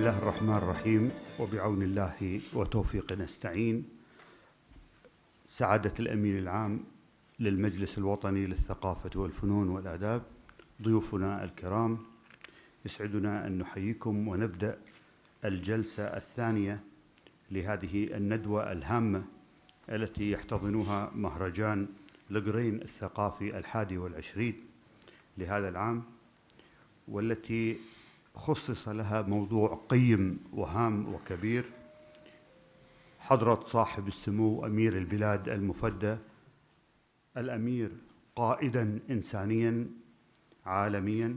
الله الرحمن الرحيم وبعون الله وتوفيق نستعين. سعادة الأمين العام للمجلس الوطني للثقافة والفنون والآداب ضيوفنا الكرام يسعدنا أن نحييكم ونبدأ الجلسة الثانية لهذه الندوة الهامة التي يحتضنها مهرجان القرين الثقافي الحادي والعشرين لهذا العام والتي خصص لها موضوع قيم وهام وكبير. حضرة صاحب السمو أمير البلاد المفدى الأمير قائدا إنسانيا عالميا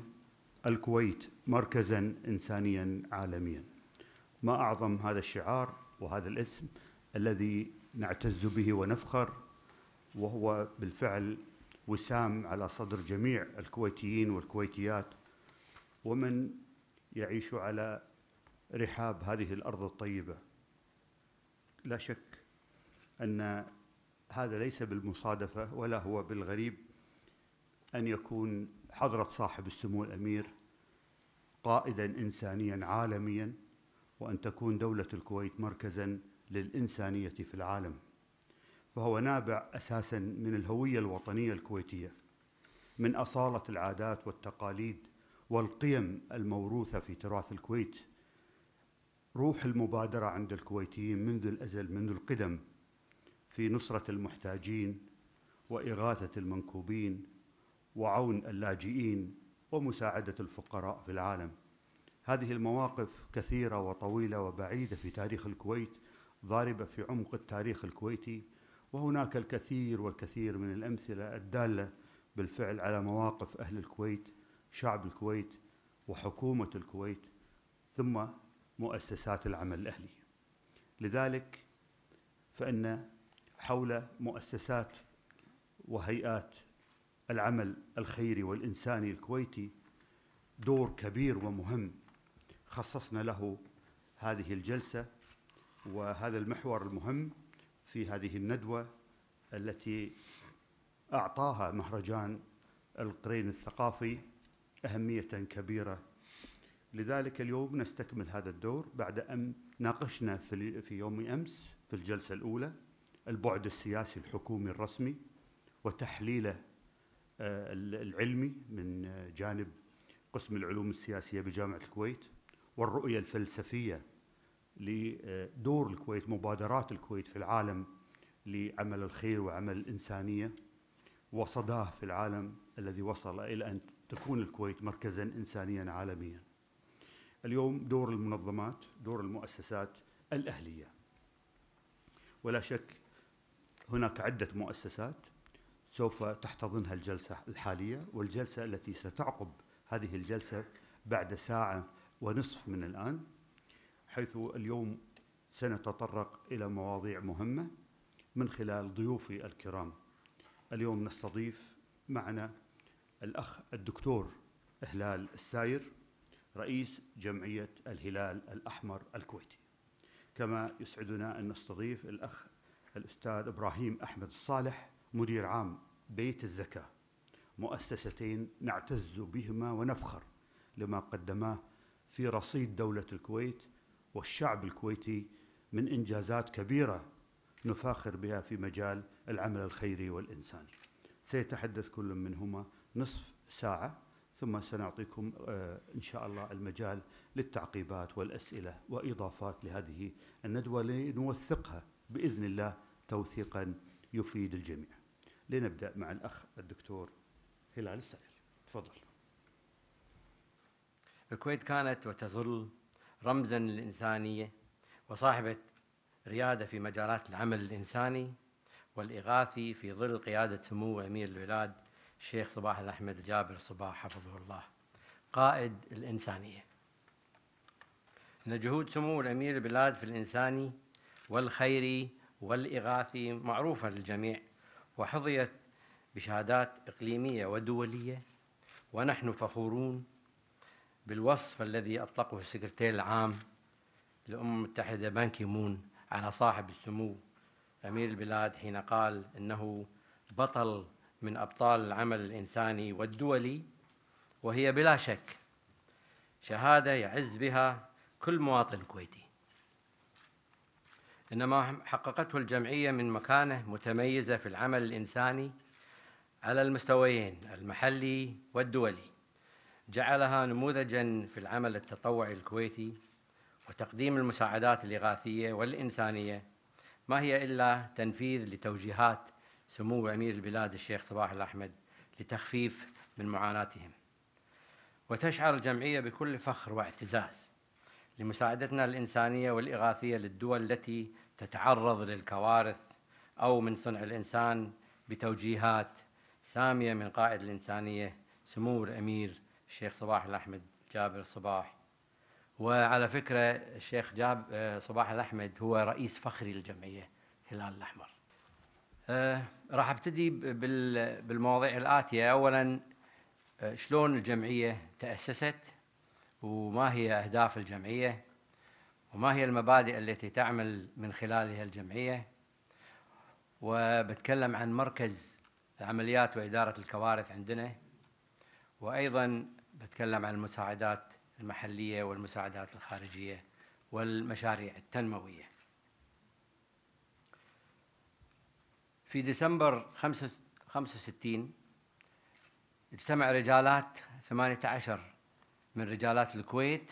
الكويت مركزا إنسانيا عالميا. ما أعظم هذا الشعار وهذا الاسم الذي نعتز به ونفخر وهو بالفعل وسام على صدر جميع الكويتيين والكويتيات. ومن يعيش على رحاب هذه الأرض الطيبة. لا شك أن هذا ليس بالمصادفة ولا هو بالغريب أن يكون حضرة صاحب السمو الأمير قائدا انسانيا عالميا وأن تكون دولة الكويت مركزا للإنسانية في العالم. فهو نابع أساسا من الهوية الوطنية الكويتية من أصالة العادات والتقاليد والقيم الموروثة في تراث الكويت. روح المبادرة عند الكويتيين منذ الأزل منذ القدم في نصرة المحتاجين وإغاثة المنكوبين وعون اللاجئين ومساعدة الفقراء في العالم. هذه المواقف كثيرة وطويلة وبعيدة في تاريخ الكويت ضاربة في عمق التاريخ الكويتي وهناك الكثير والكثير من الأمثلة الدالة بالفعل على مواقف أهل الكويت شعب الكويت وحكومة الكويت ثم مؤسسات العمل الأهلي. لذلك فإن حول مؤسسات وهيئات العمل الخيري والإنساني الكويتي دور كبير ومهم. خصصنا له هذه الجلسة وهذا المحور المهم في هذه الندوة التي أعطاها مهرجان القرين الثقافي أهمية كبيرة. لذلك اليوم نستكمل هذا الدور بعد أن ناقشنا في يوم أمس في الجلسة الأولى البعد السياسي الحكومي الرسمي وتحليله العلمي من جانب قسم العلوم السياسية بجامعة الكويت والرؤية الفلسفية لدور الكويت مبادرات الكويت في العالم لعمل الخير وعمل الإنسانية وصداه في العالم الذي وصل إلى أن تكون الكويت مركزا انسانيا عالميا. اليوم دور المنظمات، دور المؤسسات الأهلية. ولا شك هناك عدة مؤسسات سوف تحتضنها الجلسة الحالية والجلسة التي ستعقب هذه الجلسة بعد ساعة ونصف من الآن حيث اليوم سنتطرق إلى مواضيع مهمة من خلال ضيوفي الكرام. اليوم نستضيف معنا الأخ الدكتور إهلال الساير رئيس جمعية الهلال الأحمر الكويتي. كما يسعدنا أن نستضيف الأخ الأستاذ إبراهيم أحمد الصالح مدير عام بيت الزكاة. مؤسستين نعتز بهما ونفخر لما قدماه في رصيد دولة الكويت والشعب الكويتي من إنجازات كبيرة نفاخر بها في مجال العمل الخيري والإنساني. سيتحدث كل منهما نصف ساعة ثم سنعطيكم إن شاء الله المجال للتعقيبات والأسئلة وإضافات لهذه الندوة لنوثقها بإذن الله توثيقا يفيد الجميع. لنبدأ مع الأخ الدكتور هلال السائل. تفضل. الكويت كانت وتظل رمزا للإنسانية وصاحبة ريادة في مجالات العمل الإنساني والإغاثي في ظل قيادة سمو أمير البلاد الشيخ صباح الأحمد الجابر صباح حفظه الله. قائد الإنسانية. إن جهود سمو الأمير البلاد في الإنساني والخيري والإغاثي معروفة للجميع وحظيت بشهادات إقليمية ودولية ونحن فخورون بالوصف الذي أطلقه السكرتير العام للأمم المتحدة بان كيمون على صاحب السمو أمير البلاد حين قال إنه بطل من أبطال العمل الإنساني والدولي وهي بلا شك شهادة يعز بها كل مواطن كويتي إنما حققته الجمعية من مكانة متميزة في العمل الإنساني على المستويين المحلي والدولي. جعلها نموذجا في العمل التطوعي الكويتي وتقديم المساعدات الإغاثية والإنسانية ما هي إلا تنفيذ لتوجيهات سمو أمير البلاد الشيخ صباح الأحمد لتخفيف من معاناتهم. وتشعر الجمعية بكل فخر واعتزاز لمساعدتنا الإنسانية والإغاثية للدول التي تتعرض للكوارث أو من صنع الإنسان بتوجيهات سامية من قائد الإنسانية سمو الأمير الشيخ صباح الأحمد جابر الصباح وعلى فكرة الشيخ جاب آه، صباح الأحمد هو رئيس فخري للجمعية الهلال الأحمر. آه، راح أبتدي بالمواضيع الآتية. أولا آه، شلون الجمعية تأسست وما هي أهداف الجمعية وما هي المبادئ التي تعمل من خلالها الجمعية. وبتكلم عن مركز العمليات وإدارة الكوارث عندنا. وأيضا بتكلم عن المساعدات المحلية والمساعدات الخارجية والمشاريع التنموية. في ديسمبر 65 اجتمع رجالات 18 من رجالات الكويت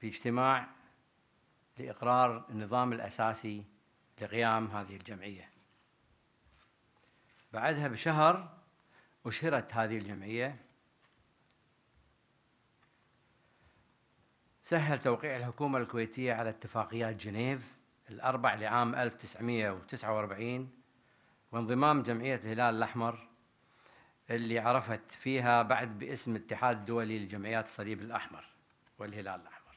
في اجتماع لإقرار النظام الأساسي لقيام هذه الجمعية. بعدها بشهر أشهرت هذه الجمعية. سهل توقيع الحكومة الكويتية على اتفاقيات جنيف الأربع لعام 1949 وانضمام جمعية الهلال الأحمر اللي عرفت فيها بعد باسم الاتحاد الدولي لجمعيات الصليب الأحمر والهلال الأحمر.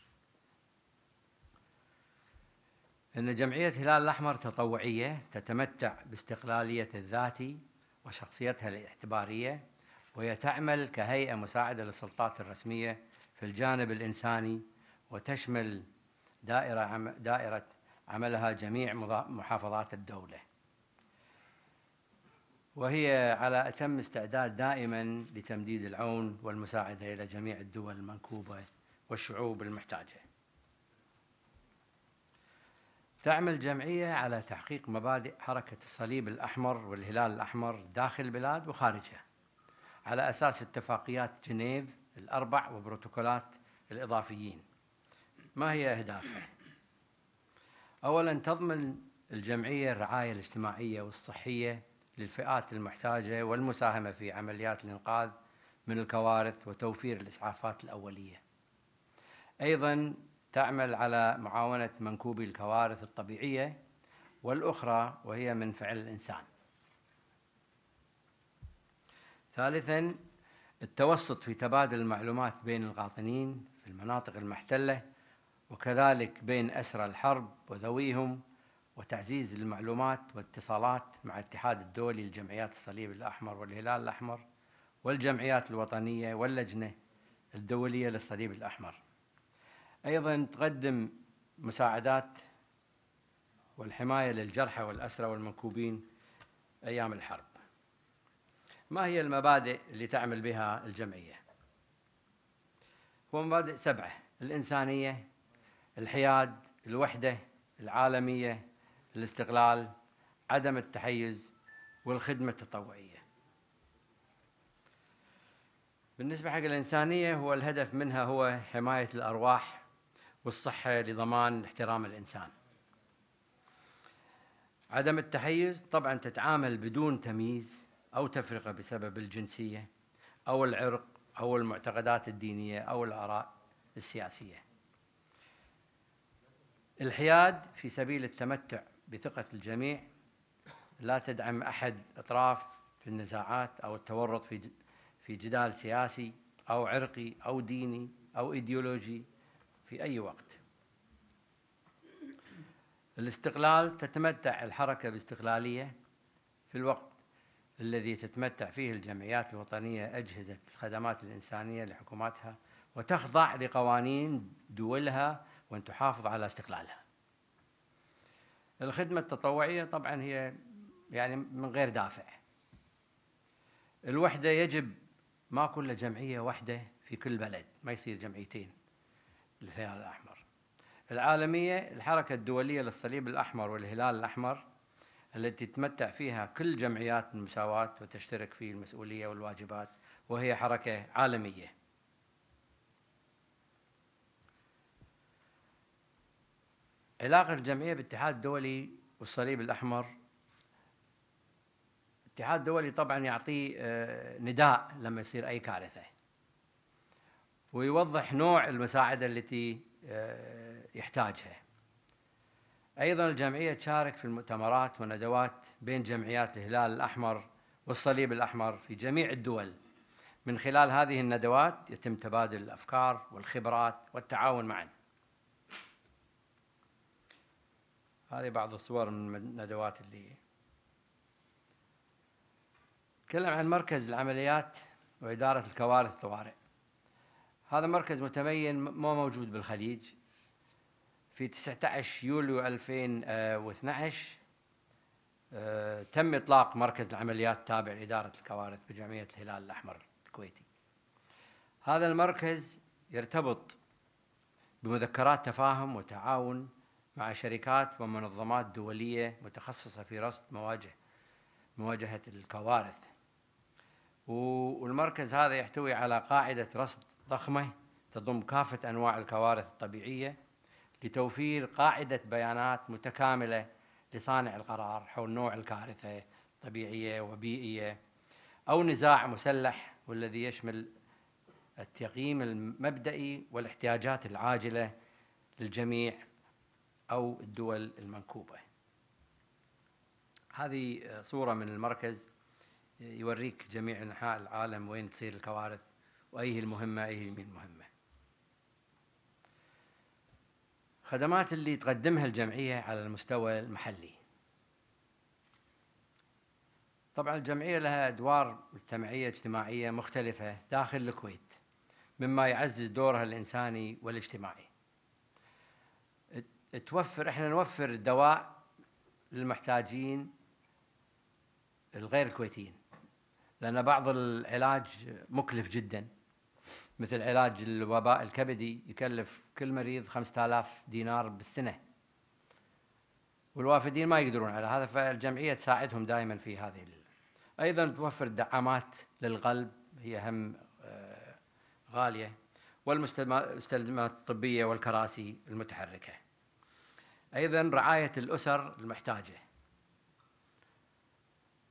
أن جمعية الهلال الأحمر تطوعية تتمتع باستقلالية الذات وشخصيتها الاعتبارية وهي تعمل كهيئة مساعدة للسلطات الرسمية في الجانب الإنساني وتشمل دائرة دائرة عملها جميع محافظات الدولة. وهي على أتم استعداد دائما لتمديد العون والمساعدة إلى جميع الدول المنكوبة والشعوب المحتاجة تعمل الجمعية على تحقيق مبادئ حركة الصليب الأحمر والهلال الأحمر داخل البلاد وخارجها على أساس اتفاقيات جنيف الأربع وبروتوكولات الإضافيين ما هي أهدافها؟ أولا تضمن الجمعية الرعاية الاجتماعية والصحية للفئات المحتاجة والمساهمة في عمليات الإنقاذ من الكوارث وتوفير الإسعافات الأولية. أيضا تعمل على معاونة منكوبي الكوارث الطبيعية والأخرى وهي من فعل الإنسان. ثالثا التوسط في تبادل المعلومات بين القاطنين في المناطق المحتلة وكذلك بين أسرى الحرب وذويهم وتعزيز المعلومات والاتصالات مع الاتحاد الدولي لجمعيات الصليب الأحمر والهلال الأحمر والجمعيات الوطنية واللجنة الدولية للصليب الأحمر. أيضا تقدم مساعدات والحماية للجرحى والأسرى والمنكوبين أيام الحرب. ما هي المبادئ اللي تعمل بها الجمعية؟ هو مبادئ سبعة الإنسانية الحياد الوحدة العالمية الاستقلال عدم التحيز والخدمة التطوعية. بالنسبة حق الإنسانية هو الهدف منها هو حماية الأرواح والصحة لضمان احترام الإنسان. عدم التحيز طبعا تتعامل بدون تمييز أو تفرقة بسبب الجنسية أو العرق أو المعتقدات الدينية أو الآراء السياسية. الحياد في سبيل التمتع بثقة الجميع لا تدعم أحد أطراف في النزاعات أو التورط في في جدال سياسي أو عرقي أو ديني أو إيديولوجي في أي وقت. الاستقلال تتمتع الحركة باستقلالية في الوقت الذي تتمتع فيه الجمعيات الوطنية أجهزة الخدمات الإنسانية لحكوماتها وتخضع لقوانين دولها وأن تحافظ على استقلالها. الخدمة التطوعية طبعا هي يعني من غير دافع. الوحدة يجب ما كل جمعية واحدة في كل بلد ما يصير جمعيتين للهلال الأحمر. العالمية الحركة الدولية للصليب الأحمر والهلال الأحمر التي تتمتع فيها كل جمعيات المساواة وتشترك في المسؤولية والواجبات وهي حركة عالمية. علاقة الجمعية بالاتحاد الدولي والصليب الأحمر الاتحاد الدولي طبعا يعطي آه، نداء لما يصير أي كارثة ويوضح نوع المساعدة التي آه، يحتاجها. أيضا الجمعية تشارك في المؤتمرات والندوات بين جمعيات الهلال الأحمر والصليب الأحمر في جميع الدول. من خلال هذه الندوات يتم تبادل الأفكار والخبرات والتعاون معا. هذه بعض الصور من الندوات اللي نتكلم عن مركز العمليات وإدارة الكوارث الطوارئ. هذا مركز متمين مو موجود بالخليج. في 19 يوليو 2012 آه، تم إطلاق مركز العمليات تابع لإدارة الكوارث بجمعية الهلال الأحمر الكويتي. هذا المركز يرتبط بمذكرات تفاهم وتعاون مع شركات ومنظمات دولية متخصصة في رصد مواجه مواجهة الكوارث. والمركز هذا يحتوي على قاعدة رصد ضخمة تضم كافة أنواع الكوارث الطبيعية لتوفير قاعدة بيانات متكاملة لصانع القرار حول نوع الكارثة طبيعية وبيئية أو نزاع مسلح والذي يشمل التقييم المبدئي والاحتياجات العاجلة للجميع أو الدول المنكوبة. هذه صورة من المركز يوريك جميع أنحاء العالم وين تصير الكوارث وأيه المهمة أيه المهمة خدمات اللي تقدمها الجمعية على المستوى المحلي. طبعا الجمعية لها أدوار مجتمعية اجتماعية مختلفة داخل الكويت مما يعزز دورها الإنساني والاجتماعي. توفر إحنا نوفر الدواء للمحتاجين الغير الكويتيين لأن بعض العلاج مكلف جدا. مثل علاج الوباء الكبدي يكلف كل مريض 5000 دينار بالسنة. والوافدين ما يقدرون على هذا فالجمعية تساعدهم دائما في هذه أيضا توفر دعامات للقلب هي هم آه، غالية والمستلزمات الطبية والكراسي المتحركة. أيضا رعاية الأسر المحتاجة.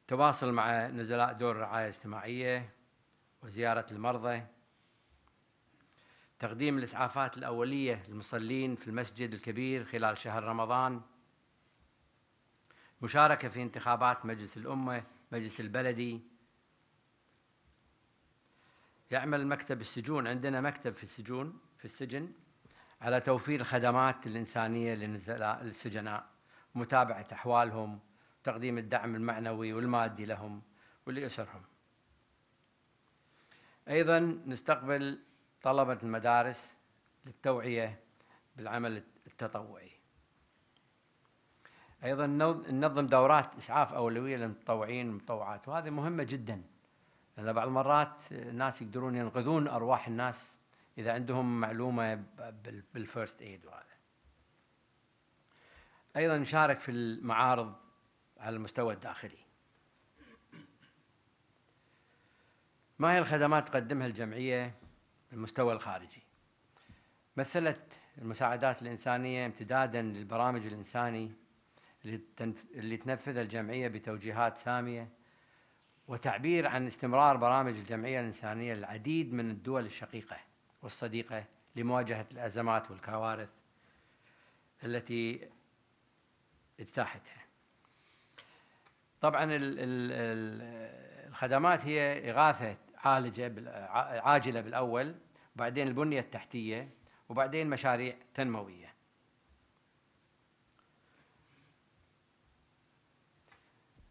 تواصل مع نزلاء دور الرعاية الاجتماعية وزيارة المرضى. تقديم الإسعافات الأولية للمصلين في المسجد الكبير خلال شهر رمضان. مشاركة في انتخابات مجلس الأمة مجلس البلدي. يعمل مكتب السجون عندنا مكتب في السجون في السجن. على توفير الخدمات الإنسانية للسجناء ومتابعة أحوالهم وتقديم الدعم المعنوي والمادي لهم ولأسرهم. أيضا نستقبل طلبة المدارس للتوعية بالعمل التطوعي. أيضا ننظم دورات إسعاف أولوية للمتطوعين والمتطوعات وهذه مهمة جدا لأن بعض المرات الناس يقدرون ينقذون أرواح الناس إذا عندهم معلومة بالفيرست ايد وهذا. أيضا نشارك في المعارض على المستوى الداخلي. ما هي الخدمات تقدمها الجمعية المستوى الخارجي؟ مثلت المساعدات الإنسانية امتدادا للبرامج الإنساني اللي تنفذها الجمعية بتوجيهات سامية وتعبير عن استمرار برامج الجمعية الإنسانية للعديد من الدول الشقيقة. والصديقة لمواجهة الأزمات والكوارث التي اجتاحتها. طبعا الخدمات هي إغاثة عالجة عاجلة بالأول وبعدين البنية التحتية وبعدين مشاريع تنموية.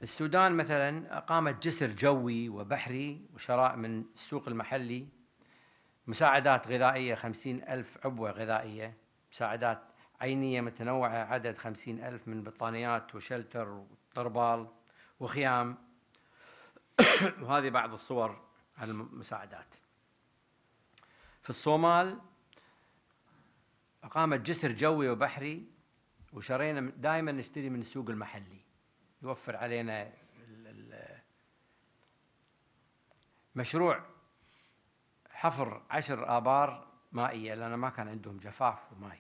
السودان مثلا أقامت جسر جوي وبحري وشراء من السوق المحلي مساعدات غذائية خمسين ألف عبوة غذائية مساعدات عينية متنوعة عدد خمسين ألف من بطانيات وشلتر وطربال وخيام. وهذه بعض الصور عن المساعدات. في الصومال أقامت جسر جوي وبحري وشرينا دائما نشتري من السوق المحلي. يوفر علينا مشروع حفر عشر آبار مائية لأن ما كان عندهم جفاف وماء.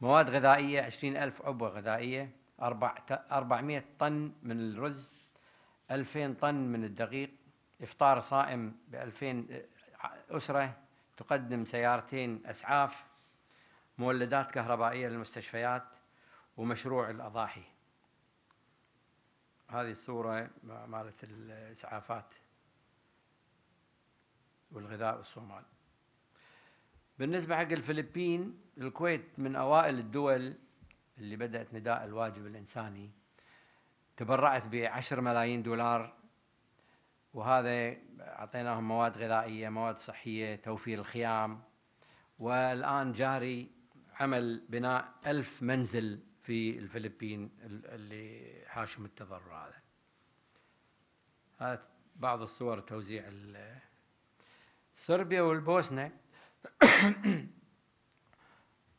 مواد غذائية عشرين ألف عبوة غذائية أربعمائة طن من الرز ألفين طن من الدقيق. إفطار صائم بألفين أسرة تقدم سيارتين أسعاف مولدات كهربائية للمستشفيات ومشروع الأضاحي. هذه الصورة مالت الإسعافات. والغذاء والصومال. بالنسبة حق الفلبين الكويت من أوائل الدول اللي بدأت نداء الواجب الإنساني تبرعت بعشر ملايين دولار وهذا أعطيناهم مواد غذائية مواد صحية توفير الخيام والآن جاري عمل بناء ألف منزل في الفلبين اللي حاشم التضرر هذا. هذا بعض الصور توزيع صربيا والبوسنة.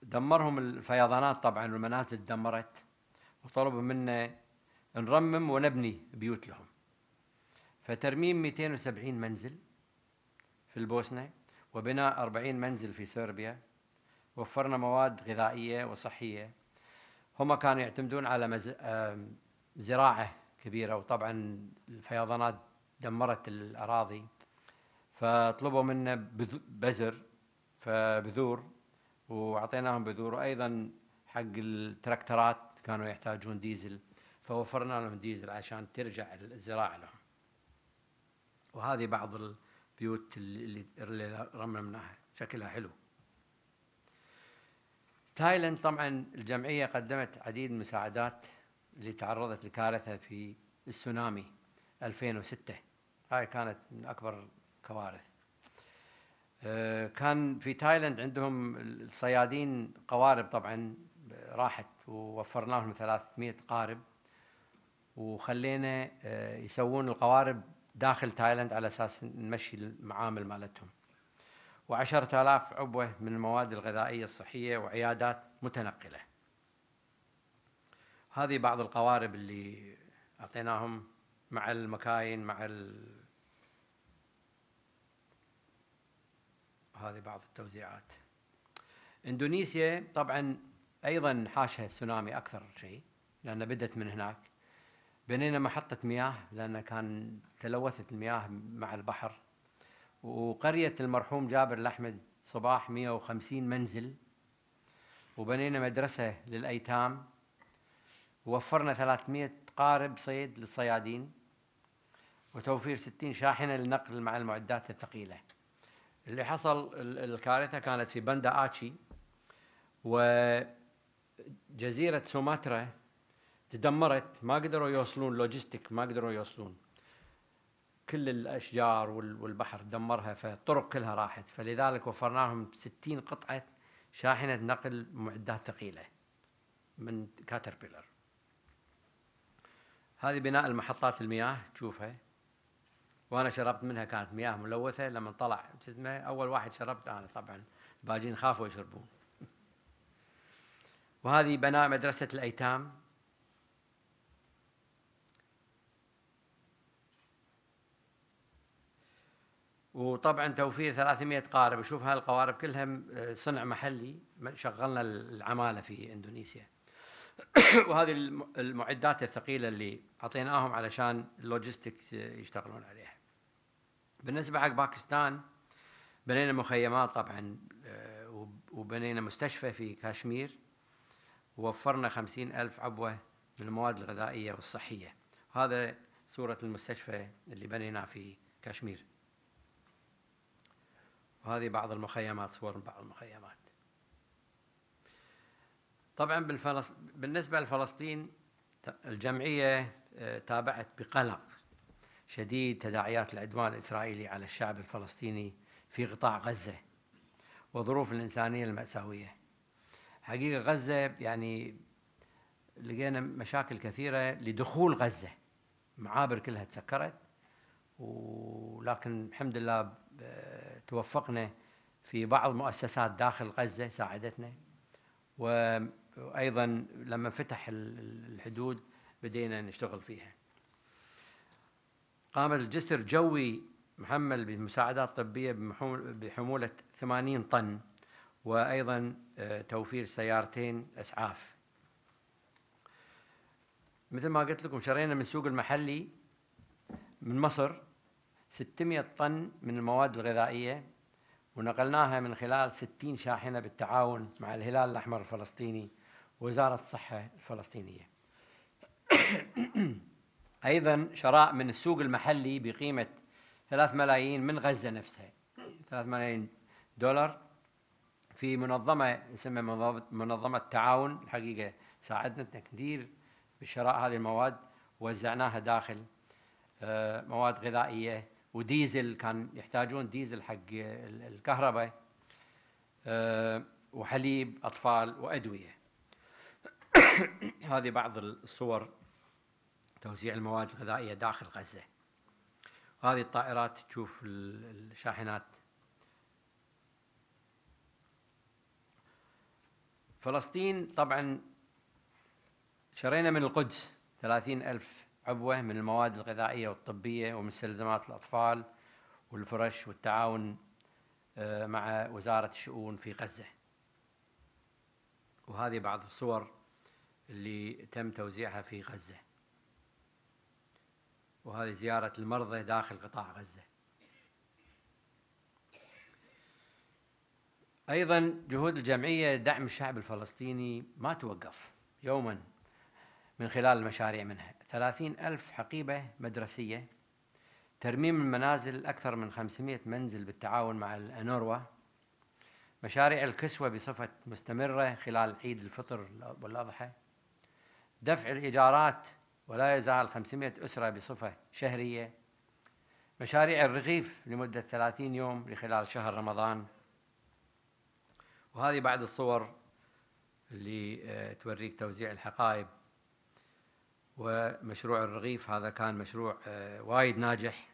دمرهم الفيضانات طبعا والمنازل تدمرت وطلبوا منا نرمم ونبني بيوت لهم. فترميم 270 منزل في البوسنة وبناء 40 منزل في صربيا وفرنا مواد غذائية وصحية. هم كانوا يعتمدون على زراعة كبيرة وطبعا الفيضانات دمرت الأراضي. فطلبوا منا بذر فبذور وأعطيناهم بذور. وأيضا حق التراكترات كانوا يحتاجون ديزل فوفرنا لهم ديزل عشان ترجع الزراعة لهم. وهذه بعض البيوت اللي, اللي رممناها. شكلها حلو. تايلاند طبعا الجمعية قدمت عديد من المساعدات اللي تعرضت لكارثة في السونامي 2006 هاي كانت من أكبر كوارث آه، كان في تايلاند عندهم الصيادين قوارب طبعا راحت ووفرنا لهم 300 قارب وخلينا آه، يسوون القوارب داخل تايلاند على أساس نمشي المعامل مالتهم. وعشرة آلاف عبوة من المواد الغذائية الصحية وعيادات متنقلة. هذه بعض القوارب اللي أعطيناهم مع المكاين مع هذه بعض التوزيعات. إندونيسيا طبعا أيضا حاشها السونامي أكثر شيء لأن بدت من هناك. بنينا محطة مياه لأن كان تلوثت المياه مع البحر. وقرية المرحوم جابر الأحمد صباح 150 منزل. وبنينا مدرسة للأيتام. ووفرنا 300 قارب صيد للصيادين. وتوفير 60 شاحنة للنقل مع المعدات الثقيلة. اللي حصل الكارثة كانت في بندا آتشي وجزيرة سوماترا تدمرت ما قدروا يوصلون logistic ما قدروا يوصلون. كل الأشجار والبحر دمرها فالطرق كلها راحت. فلذلك وفرنا لهم 60 قطعة شاحنة نقل معدات ثقيلة من Caterpillar. هذه بناء المحطات المياه تشوفها. وأنا شربت منها كانت مياه ملوثة لما طلع اسمه؟ أول واحد شربت أنا طبعا. الباجين خافوا يشربون. وهذه بناء مدرسة الأيتام. وطبعا توفير 300 قارب. شوف هالقوارب كلها صنع محلي. شغلنا العمالة في إندونيسيا. وهذه المعدات الثقيلة اللي أعطيناهم علشان ال logistics يشتغلون عليها. بالنسبة حق باكستان بنينا مخيمات طبعا آه، وبنينا مستشفى في كاشمير ووفرنا خمسين ألف عبوة من المواد الغذائية والصحية. هذا صورة المستشفى اللي بنيناه في كاشمير وهذه بعض المخيمات صور بعض المخيمات. طبعا. بالنسبة لفلسطين الجمعية آه، تابعت بقلق. شديد تداعيات العدوان الإسرائيلي على الشعب الفلسطيني في قطاع غزة وظروف الإنسانية المأساوية. حقيقة غزة يعني لقينا مشاكل كثيرة لدخول غزة. معابر كلها تسكرت ولكن الحمد لله توفقنا في بعض المؤسسات داخل غزة ساعدتنا. وأيضا لما فتح الحدود بدينا نشتغل فيها. قام الجسر جوي محمل بمساعدات طبية بحمولة 80 طن وأيضا آه، توفير سيارتين أسعاف. مثل ما قلت لكم شرينا من السوق المحلي من مصر 600 طن من المواد الغذائية ونقلناها من خلال 60 شاحنة بالتعاون مع الهلال الأحمر الفلسطيني ووزارة الصحة الفلسطينية. أيضا شراء من السوق المحلي بقيمة 3 ملايين من غزة نفسها. 3 ملايين دولار في منظمة اسمها منظمة تعاون الحقيقة ساعدتنا كثير بشراء هذه المواد وزعناها داخل آه، مواد غذائية وديزل كان يحتاجون ديزل حق الكهرباء آه، وحليب أطفال وأدوية. هذه بعض الصور توزيع المواد الغذائية داخل غزة. هذه الطائرات تشوف الشاحنات. فلسطين طبعا شرينا من القدس. ثلاثين ألف عبوة من المواد الغذائية والطبية ومستلزمات الأطفال والفرش والتعاون آه، مع وزارة الشؤون في غزة. وهذه بعض الصور اللي تم توزيعها في غزة. وهذه زيارة المرضى داخل قطاع غزة. أيضا جهود الجمعية دعم الشعب الفلسطيني ما توقف يوما من خلال المشاريع منها. ثلاثين ألف حقيبة مدرسية ترميم المنازل أكثر من 500 منزل بالتعاون مع الأنوروا مشاريع الكسوة بصفة مستمرة خلال عيد الفطر والأضحى دفع الإيجارات ولا يزال 500 أسرة بصفة شهرية. مشاريع الرغيف لمدة 30 يوم لخلال شهر رمضان. وهذه بعض الصور اللي آه، توريك توزيع الحقائب. ومشروع الرغيف هذا كان مشروع آه، وايد ناجح.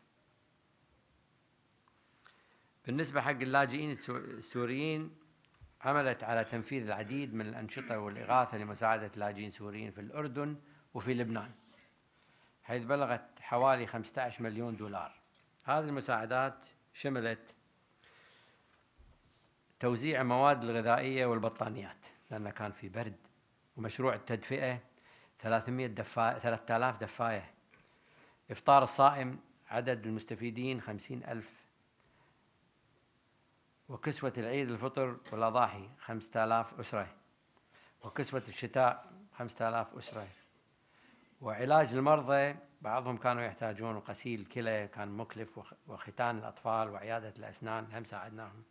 بالنسبة حق اللاجئين السوريين عملت على تنفيذ العديد من الأنشطة والإغاثة لمساعدة اللاجئين السوريين في الأردن وفي لبنان. حيث بلغت حوالي 15 مليون دولار. هذه المساعدات شملت توزيع المواد الغذائية والبطانيات لأن كان في برد ومشروع التدفئة 300 دفاية 3000 دفاية. إفطار الصائم عدد المستفيدين 50 ألف. وكسوة العيد الفطر والأضاحي 5000 أسرة. وكسوة الشتاء 5000 أسرة. وعلاج المرضى بعضهم كانوا يحتاجون غسيل كلى كان مكلف وختان الأطفال وعيادة الأسنان هم ساعدناهم.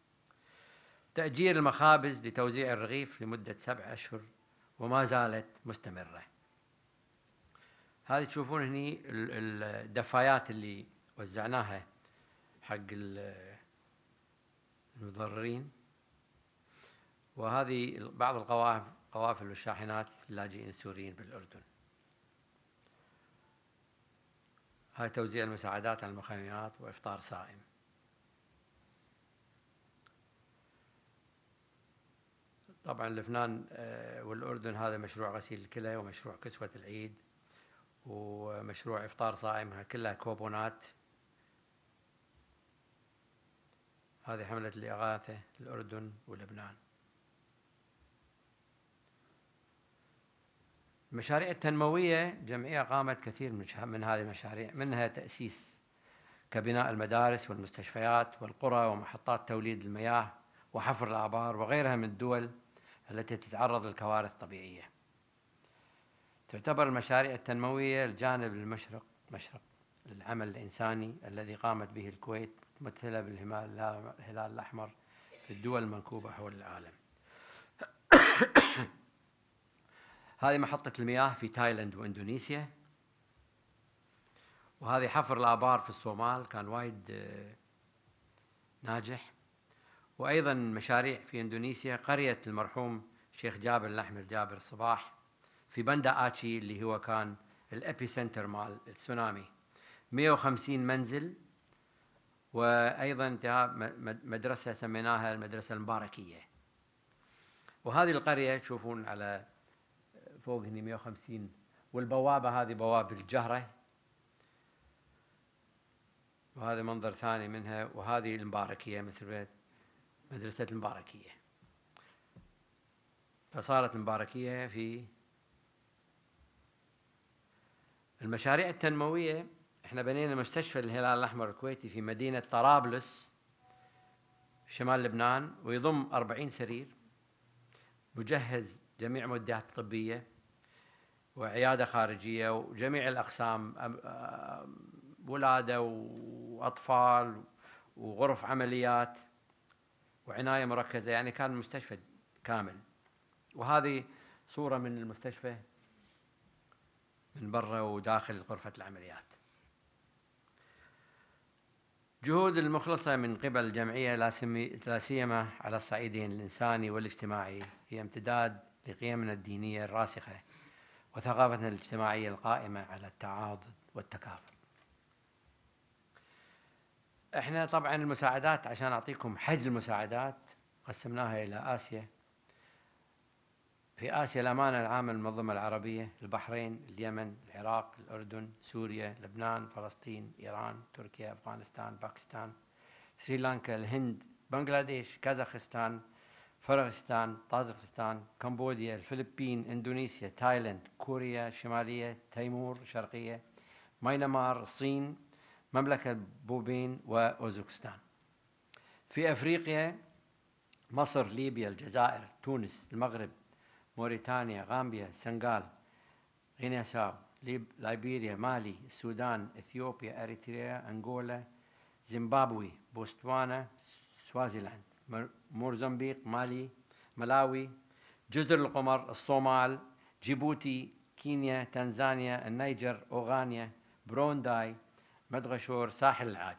تأجير المخابز لتوزيع الرغيف لمدة سبع أشهر وما زالت مستمرة. هذه تشوفون هني الدفايات اللي وزعناها حق المتضررين وهذه بعض القوافل والشاحنات للاجئين السوريين بالأردن هاي توزيع المساعدات على المخيمات وإفطار صائم طبعا لبنان آه، والأردن هذا مشروع غسيل الكلى ومشروع كسوة العيد ومشروع إفطار صائم كلها كوبونات. هذه حملة الإغاثة الأردن ولبنان. المشاريع التنموية جمعية قامت كثير من هذه المشاريع منها تأسيس كبناء المدارس والمستشفيات والقرى ومحطات توليد المياه وحفر الآبار وغيرها من الدول التي تتعرض للكوارث الطبيعية. تعتبر المشاريع التنموية الجانب المشرق مشرق العمل الإنساني الذي قامت به الكويت ممثلة بالهلال الأحمر في الدول المنكوبة حول العالم. هذه محطة المياه في تايلاند وإندونيسيا. وهذه حفر الآبار في الصومال كان وايد آه، ناجح. وأيضا مشاريع في إندونيسيا. قرية المرحوم شيخ جابر الأحمد جابر الصباح في بندا آتشي اللي هو كان الابي سنتر مال السونامي 150 منزل وأيضا انتهاء مدرسة سميناها المدرسة المباركية. وهذه القرية تشوفون على فوق هني 150 والبوابة هذه بوابة الجهرة. وهذا منظر ثاني منها وهذه المباركية مثل مدرسة المباركية. فصارت المباركية في المشاريع التنموية. إحنا بنينا مستشفى الهلال الأحمر الكويتي في مدينة طرابلس شمال لبنان ويضم 40 سرير. مجهز جميع موديات طبية وعيادة خارجية وجميع الأقسام ولادة وأطفال وغرف عمليات وعناية مركزة يعني كان المستشفى كامل. وهذه صورة من المستشفى من برا وداخل غرفة العمليات. جهود المخلصة من قبل الجمعية لا سيما على الصعيدين الإنساني والاجتماعي هي امتداد لقيمنا الدينية الراسخة وثقافتنا الاجتماعية القائمة على التعاضد والتكافل. إحنا طبعا المساعدات عشان أعطيكم حجم المساعدات قسمناها إلى آسيا في آسيا الأمانة العامة للمنظمة العربية البحرين اليمن العراق الأردن سوريا لبنان فلسطين إيران تركيا أفغانستان باكستان سريلانكا الهند بنغلاديش كازاخستان قرغيزستان طاجكستان كمبوديا الفلبين إندونيسيا تايلاند كوريا الشمالية تيمور الشرقية مينمار الصين مملكة بوتان وأوزبكستان. في أفريقيا مصر ليبيا الجزائر تونس المغرب موريتانيا غامبيا السنغال غينيا بيساو ليبيريا مالي السودان إثيوبيا إريتريا أنغولا زيمبابوي بوستوانا سوازيلاند. موزمبيق مالي ملاوي جزر القمر الصومال جيبوتي كينيا تنزانيا النيجر أوغندا بوروندي مدغشقر ساحل العاج.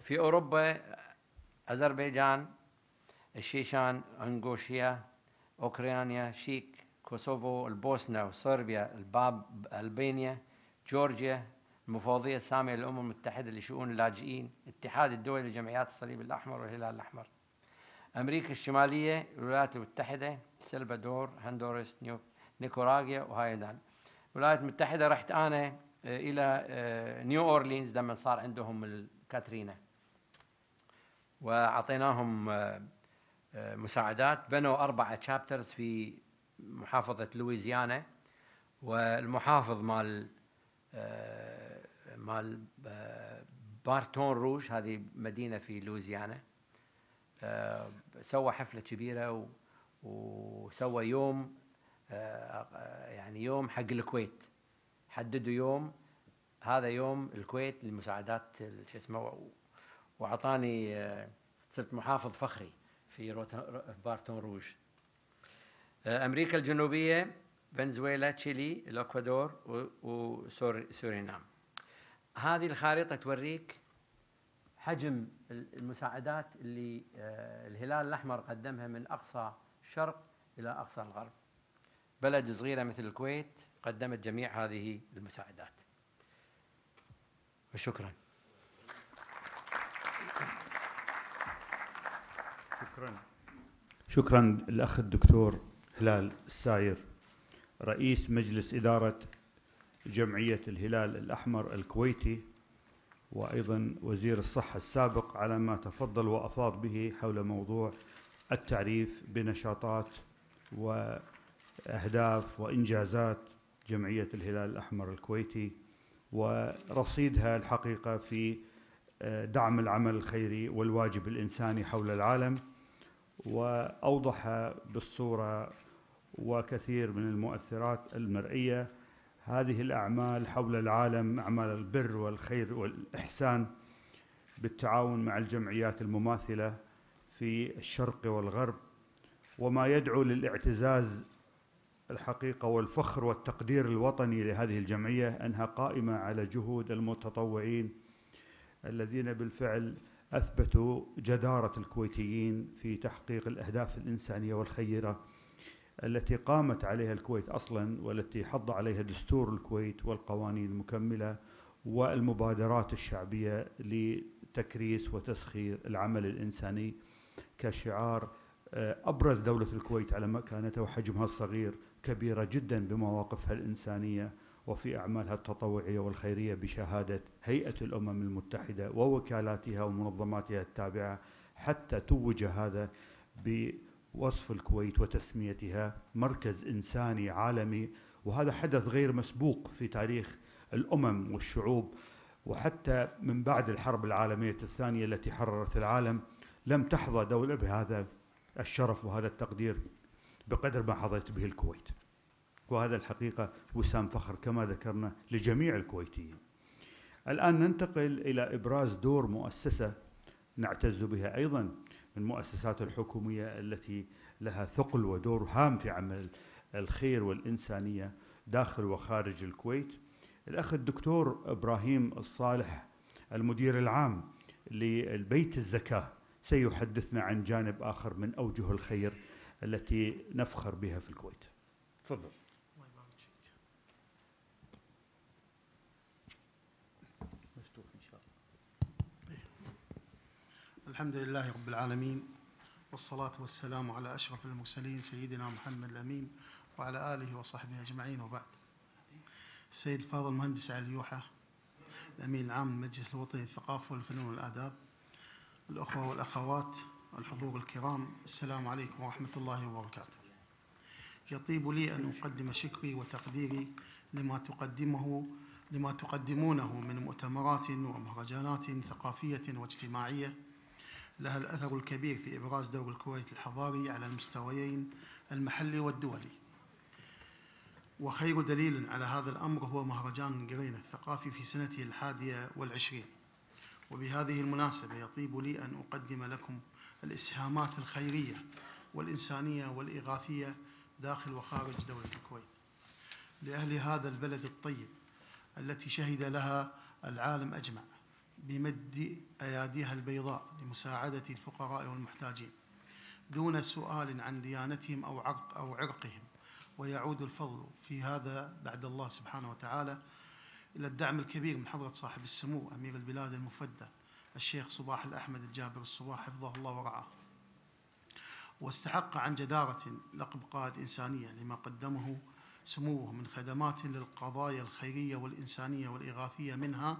في أوروبا أذربيجان الشيشان أنغوشيا أوكرانيا تشيك كوسوفو البوسنة وصربيا الباب ألبانيا جورجيا المفوضية السامية للأمم المتحدة لشؤون اللاجئين الاتحاد الدولي لجمعيات الصليب الأحمر والهلال الأحمر. أمريكا الشمالية الولايات المتحدة سلفادور هندورس نيكاراغوا وهايتي الولايات المتحدة رحت أنا آه، إلى آه، نيو أورلينز لما صار عندهم الكاترينا. وأعطيناهم آه، مساعدات. بنوا أربعة chapters في محافظة لويزيانا. والمحافظ مال مال آه، باتون روج هذه مدينة في لويزيانا آه، سوى حفلة كبيرة وسوى يوم يعني يوم حق الكويت. حددوا يوم هذا يوم الكويت للمساعدات شو اسمه وأعطاني صرت محافظ فخري في باتون روج. آه، أمريكا الجنوبية فنزويلا تشيلي الأكوادور وسورينام هذه الخارطه توريك حجم المساعدات اللي آه، الهلال الأحمر قدمها من أقصى الشرق إلى أقصى الغرب. بلد صغيرة مثل الكويت قدمت جميع هذه المساعدات. وشكرا شكرا. شكرا الأخ الدكتور هلال الساير رئيس مجلس إدارة جمعية الهلال الأحمر الكويتي وأيضا وزير الصحة السابق على ما تفضل وأفاض به حول موضوع التعريف بنشاطات وأهداف وإنجازات جمعية الهلال الأحمر الكويتي. ورصيدها الحقيقة في دعم العمل الخيري والواجب الإنساني حول العالم. وأوضح بالصورة وكثير من المؤثرات المرئية هذه الأعمال حول العالم أعمال البر والخير والإحسان بالتعاون مع الجمعيات المماثلة في الشرق والغرب وما يدعو للاعتزاز الحقيقة والفخر والتقدير الوطني لهذه الجمعية أنها قائمة على جهود المتطوعين الذين بالفعل أثبتوا جدارة الكويتيين في تحقيق الأهداف الإنسانية والخيرة التي قامت عليها الكويت أصلا والتي حض عليها دستور الكويت والقوانين المكملة والمبادرات الشعبية لتكريس وتسخير العمل الإنساني كشعار آه، أبرز دولة الكويت على مكانتها وحجمها الصغير كبيرة جدا بمواقفها الإنسانية وفي أعمالها التطوعية والخيرية بشهادة هيئة الأمم المتحدة ووكالاتها ومنظماتها التابعة حتى توج هذا بوصف الكويت وتسميتها مركز إنساني عالمي وهذا حدث غير مسبوق في تاريخ الأمم والشعوب. وحتى من بعد الحرب العالمية الثانية التي حررت العالم لم تحظى دولة بهذا الشرف وهذا التقدير بقدر ما حظيت به الكويت. وهذا الحقيقة وسام فخر كما ذكرنا لجميع الكويتيين. الآن ننتقل إلى إبراز دور مؤسسة نعتز بها أيضا. من المؤسسات الحكومية التي لها ثقل ودور هام في عمل الخير والإنسانية داخل وخارج الكويت. الأخ الدكتور إبراهيم الصالح المدير العام للبيت الزكاة سيحدثنا عن جانب آخر من أوجه الخير التي نفخر بها في الكويت. تفضل مفتوح إن شاء الله الحمد لله رب العالمين والصلاة والسلام على أشرف المرسلين سيدنا محمد الأمين وعلى آله وصحبه أجمعين وبعد. السيد الفاضل المهندس علي يوحى الأمين العام للمجلس الوطني للثقافة والفنون والآداب الأخوة والأخوات الحضور الكرام السلام عليكم ورحمة الله وبركاته. يطيب لي أن أقدم شكري وتقديري لما تقدمه لما تقدمونه من مؤتمرات ومهرجانات ثقافية واجتماعية لها الأثر الكبير في إبراز دور الكويت الحضاري على المستويين المحلي والدولي. وخير دليل على هذا الأمر هو مهرجان قرين الثقافي في سنته الحادية والعشرين. وبهذه المناسبة يطيب لي أن أقدم لكم الإسهامات الخيرية والإنسانية والإغاثية داخل وخارج دولة الكويت. لأهل هذا البلد الطيب التي شهد لها العالم أجمع. بمد أياديها البيضاء لمساعدة الفقراء والمحتاجين دون سؤال عن ديانتهم أو عرق أو عرقهم. ويعود الفضل في هذا بعد الله سبحانه وتعالى إلى الدعم الكبير من حضرة صاحب السمو أمير البلاد المفدى الشيخ صباح الأحمد الجابر الصباح حفظه الله ورعاه. واستحق عن جدارة لقب قائد إنسانية لما قدمه سموه من خدمات للقضايا الخيرية والإنسانية والإغاثية منها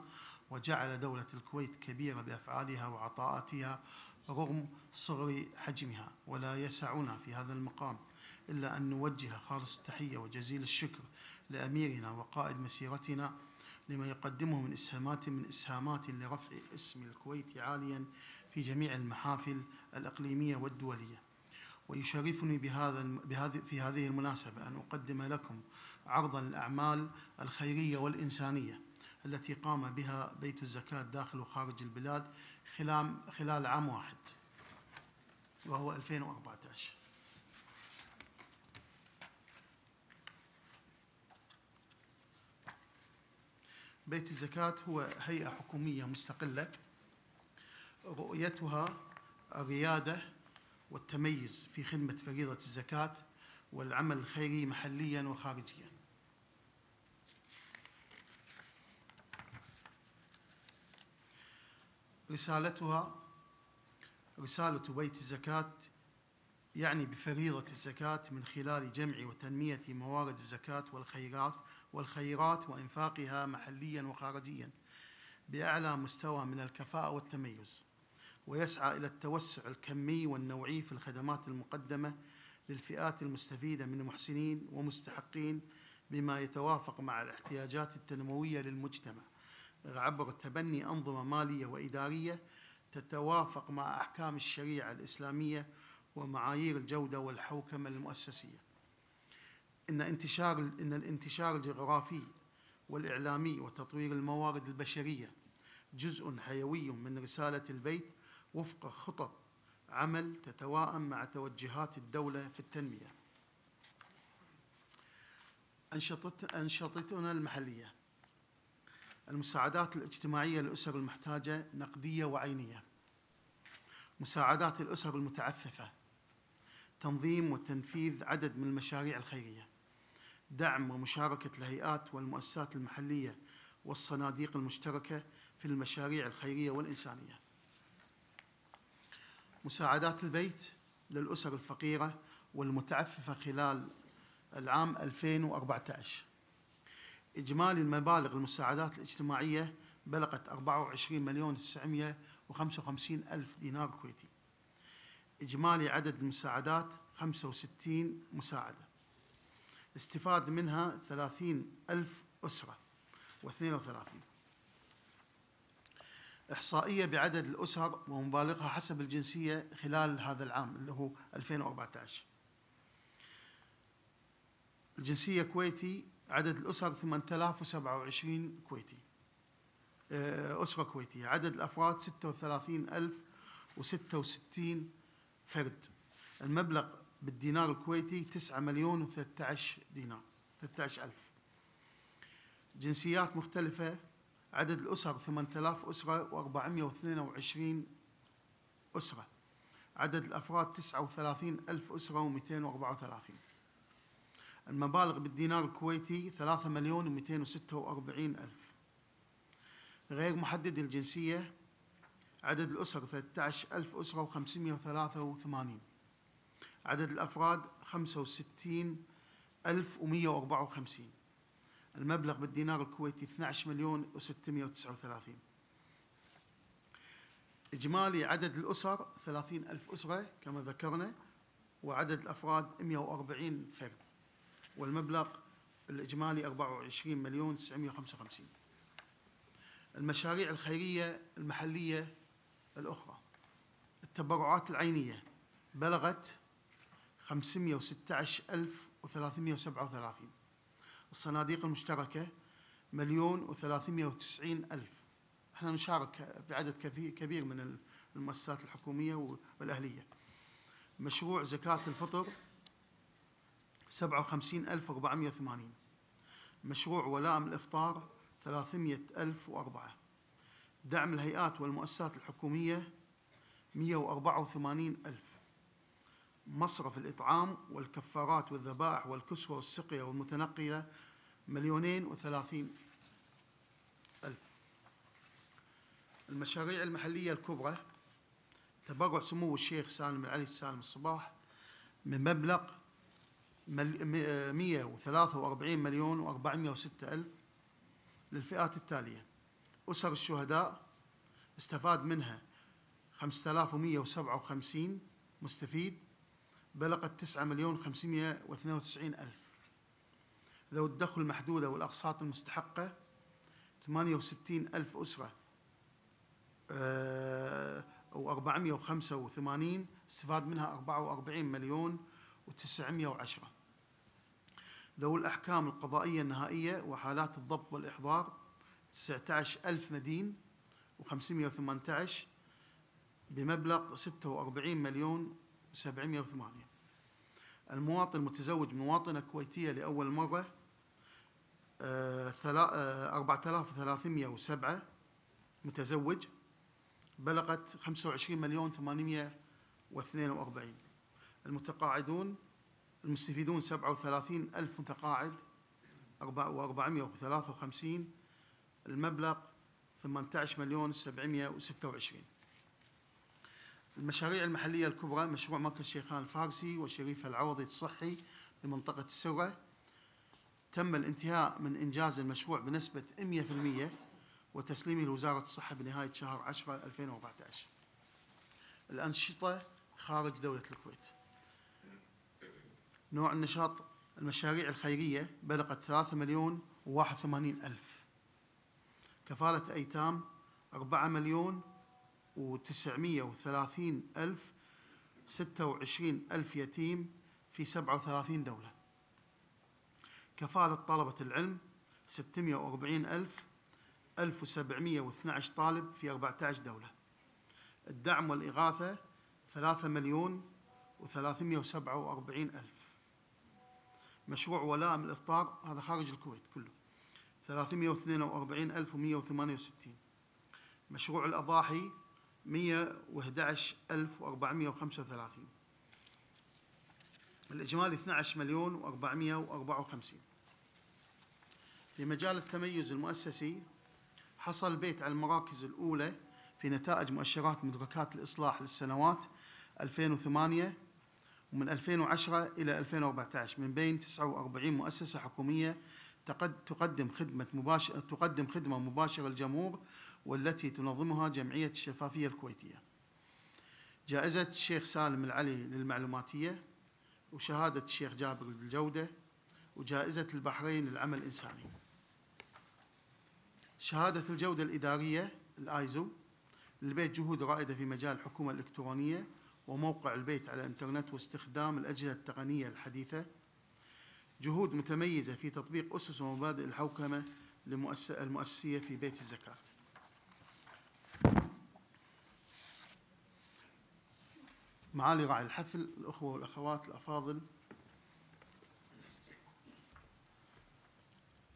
وجعل دولة الكويت كبيرة بأفعالها وعطاءاتها رغم صغر حجمها ولا يسعنا في هذا المقام إلا أن نوجه خالص التحية وجزيل الشكر لأميرنا وقائد مسيرتنا لما يقدمه من إسهامات من إسهامات لرفع اسم الكويت عاليا في جميع المحافل الإقليمية والدولية. ويشرفني بهذا بهذه في هذه المناسبة أن أقدم لكم عرضا الأعمال الخيرية والإنسانية. التي قام بها بيت الزكاة داخل وخارج البلاد خلال عام واحد وهو 2014 بيت الزكاة هو هيئة حكومية مستقلة رؤيتها الريادة والتميز في خدمة فريضة الزكاة والعمل الخيري محليا وخارجيا. رسالتها رسالة بيت الزكاة يعني بفريضة الزكاة من خلال جمع وتنمية موارد الزكاة والخيرات والخيرات وإنفاقها محليا وخارجيا بأعلى مستوى من الكفاءة والتميز ويسعى إلى التوسع الكمي والنوعي في الخدمات المقدمة للفئات المستفيدة من محسنين ومستحقين بما يتوافق مع الاحتياجات التنموية للمجتمع. عبر تبني أنظمة مالية وإدارية تتوافق مع أحكام الشريعة الإسلامية ومعايير الجودة والحوكمة المؤسسية. إن انتشار إن الانتشار الجغرافي والإعلامي وتطوير الموارد البشرية جزء حيوي من رسالة البيت وفق خطط عمل تتواءم مع توجهات الدولة في التنمية. أنشطتنا المحلية. المساعدات الاجتماعية للأسر المحتاجة نقدية وعينية. مساعدات الأسر المتعففة. تنظيم وتنفيذ عدد من المشاريع الخيرية. دعم ومشاركة الهيئات والمؤسسات المحلية والصناديق المشتركة في المشاريع الخيرية والإنسانية. مساعدات البيت للأسر الفقيرة والمتعففة خلال العام 2014 إجمالي المبالغ المساعدات الاجتماعية بلغت 24 مليون 955 ألف دينار كويتي. إجمالي عدد المساعدات 65 مساعدة. استفاد منها 30 ألف أسرة و32 إحصائية بعدد الأسر ومبالغها حسب الجنسية خلال هذا العام اللي هو 2014 الجنسية كويتي عدد الأسر 8027 كويتي. آه، أسرة كويتية. عدد الأفراد 36066 فرد. المبلغ بالدينار الكويتي 9 مليون و13 دينار. 13 ألف. جنسيات مختلفة. عدد الأسر 8000 أسرة و422 أسرة. عدد الأفراد 39 ألف أسرة و234 المبالغ بالدينار الكويتي 3 مليون و246 ألف. غير محدد الجنسية عدد الأسر 13 ألف أسرة و583 عدد الأفراد 65 ألف و154 المبلغ بالدينار الكويتي 12 مليون و639 إجمالي عدد الأسر 30 ألف أسرة كما ذكرنا وعدد الأفراد 140 فرد. والمبلغ الإجمالي 24 مليون 955 المشاريع الخيرية المحلية الأخرى. التبرعات العينية بلغت 516337 الصناديق المشتركة مليون وثلاثمائة وتسعين ألف. إحنا نشارك بعدد كثير كبير من المؤسسات الحكومية والأهلية. مشروع زكاة الفطر سبعة وخمسين ألف وأربعمائة وثمانين. مشروع ولائم الإفطار ثلاثمائة ألف وأربعة. دعم الهيئات والمؤسسات الحكومية مئة وأربعة وثمانين ألف. مصرف الإطعام والكفارات والذبائح والكسوة والسقية والمتنقية مليونين وثلاثين ألف. المشاريع المحلية الكبرى تبرع سمو الشيخ سالم العلي سالم الصباح من مبلغ 143 مليون و406 ألف للفئات التالية. أسر الشهداء استفاد منها 5157 مستفيد بلغت 9 مليون 592 ألف. ذوي الدخل المحدودة والأقساط المستحقة 68 ألف أسرة و485 استفاد منها 44 مليون و910 ذوي الأحكام القضائية النهائية وحالات الضبط والإحضار 19 ألف مدين و518 بمبلغ 46 مليون 708 المواطن المتزوج مواطنة كويتية لأول مرة 4307 آه، متزوج بلغت 25 مليون 842 المتقاعدون المستفيدون 37 ألف متقاعد و453 المبلغ 18 مليون 726 المشاريع المحلية الكبرى مشروع مركز شيخان الفارسي وشريف العوضي الصحي بمنطقة السرة تم الانتهاء من إنجاز المشروع بنسبة 100% وتسليمه لوزارة الصحة بنهاية شهر 10 2014 الأنشطة خارج دولة الكويت. نوع النشاط المشاريع الخيرية بلغت 3 مليون و81 ألف. كفالة أيتام 4 مليون وتسعمية وثلاثين ألف ستة وعشرين ألف يتيم في سبعة وثلاثين دولة. كفالة طلبة العلم ستمية وأربعين ألف ألف وسبعمية واثنى عشر طالب في أربعة عشر دولة. الدعم والإغاثة ثلاثة مليون وثلاثمية وسبعة وأربعين ألف. مشروع ولائم الإفطار هذا خارج الكويت كله. ثلاثمية واثنين وأربعين ألف ومية وثمانية وستين. مشروع الأضاحي 111435 الإجمالي 12 مليون و454 في مجال التميز المؤسسي حصل البيت على المراكز الأولى في نتائج مؤشرات مدركات الإصلاح للسنوات 2008 ومن 2010 إلى 2014 من بين 49 مؤسسة حكومية تقد- تقدم خدمة مباشرة تقدم خدمة مباشرة للجمهور والتي تنظمها جمعية الشفافية الكويتية. جائزة الشيخ سالم العلي للمعلوماتية وشهادة الشيخ جابر بالجودة وجائزة البحرين للعمل الإنساني. شهادة الجودة الإدارية الآيزو للبيت جهود رائدة في مجال الحكومة الإلكترونية وموقع البيت على الإنترنت واستخدام الأجهزة التقنية الحديثة. جهود متميزة في تطبيق أسس ومبادئ الحوكمة المؤسسية في بيت الزكاة. معالي راعي الحفل الأخوة والأخوات الأفاضل.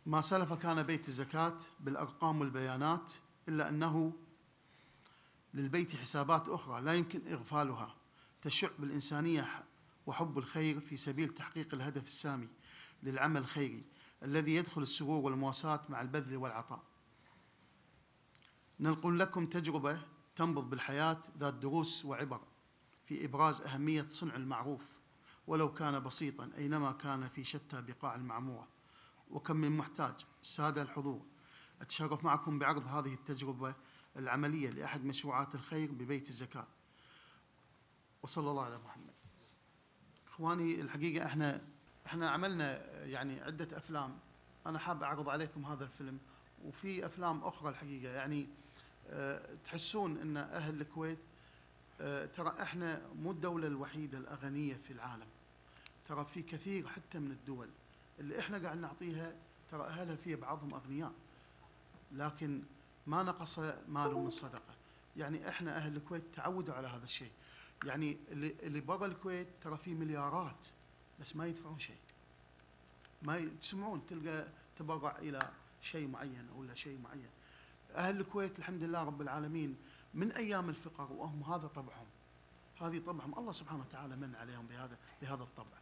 ما سلف كان بيت الزكاة بالأرقام والبيانات إلا أنه للبيت حسابات أخرى لا يمكن إغفالها. تشع بالإنسانية وحب الخير في سبيل تحقيق الهدف السامي للعمل الخيري الذي يدخل السرور والمواساة مع البذل والعطاء. ننقل لكم تجربة تنبض بالحياة ذات دروس وعبر في إبراز أهمية صنع المعروف ولو كان بسيطا أينما كان في شتى بقاع المعمورة. وكم من محتاج السادة الحضور. أتشرف معكم بعرض هذه التجربة العملية لأحد مشروعات الخير ببيت الزكاة. وصلى الله على محمد. إخواني الحقيقة إحنا إحنا عملنا يعني عدة أفلام. أنا حاب أعرض عليكم هذا الفيلم. وفي أفلام أخرى الحقيقة. يعني أه تحسون أن أهل الكويت أه ترى إحنا مو الدولة الوحيدة الأغنية في العالم. ترى في كثير حتى من الدول. اللي إحنا قاعد نعطيها ترى أهلها فيها بعضهم أغنياء. لكن ما نقص مال من صدقه يعني إحنا أهل الكويت تعودوا على هذا الشيء. يعني اللي برا الكويت ترى في مليارات بس ما يدفعون شيء. ما تسمعون تلقى تبرع إلى شيء معين ولا شيء معين. أهل الكويت الحمد لله رب العالمين من أيام الفقر وهم هذا طبعهم. هذه طبعهم. الله سبحانه وتعالى من عليهم بهذا بهذا الطبع.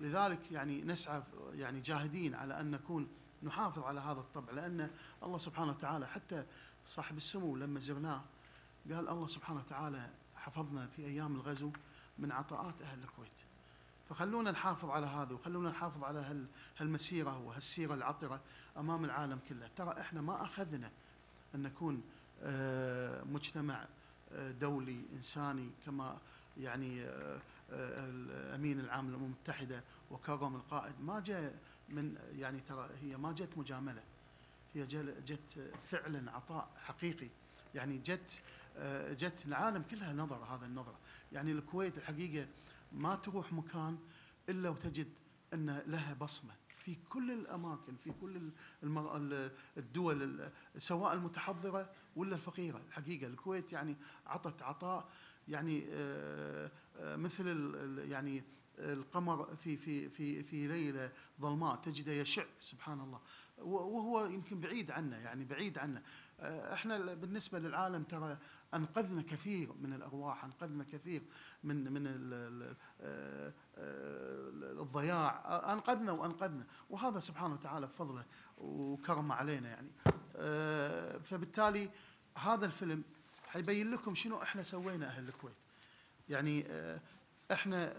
لذلك يعني نسعى يعني جاهدين على أن نكون نحافظ على هذا الطبع لأن الله سبحانه وتعالى حتى صاحب السمو لما زرناه قال الله سبحانه وتعالى حفظنا في أيام الغزو من عطاءات أهل الكويت. فخلونا نحافظ على هذا وخلونا نحافظ على هال هالمسيرة وهالسيرة العطرة أمام العالم كله. ترى إحنا ما أخذنا أن نكون مجتمع دولي إنساني كما يعني الأمين العام للأمم المتحدة وكرم القائد. ما جاء من يعني ترى هي ما جت مجاملة. هي جت فعلا عطاء حقيقي. يعني جت جت العالم كلها نظر هذا النظرة. يعني الكويت الحقيقة ما تروح مكان إلا وتجد أن لها بصمة. في كل الأماكن في كل الدول سواء المتحضرة ولا الفقيرة. الحقيقة الكويت يعني عطت عطاء يعني مثل يعني القمر في في في في ليلة ظلماء تجده يشع. سبحان الله. وهو يمكن بعيد عنا يعني بعيد عنا إحنا بالنسبة للعالم ترى أنقذنا كثير من الأرواح أنقذنا كثير من من الضياع. أنقذنا وأنقذنا. وهذا سبحانه وتعالى بفضله وكرمه علينا يعني. فبالتالي هذا الفيلم حيبين لكم شنو إحنا سوينا أهل الكويت. يعني إحنا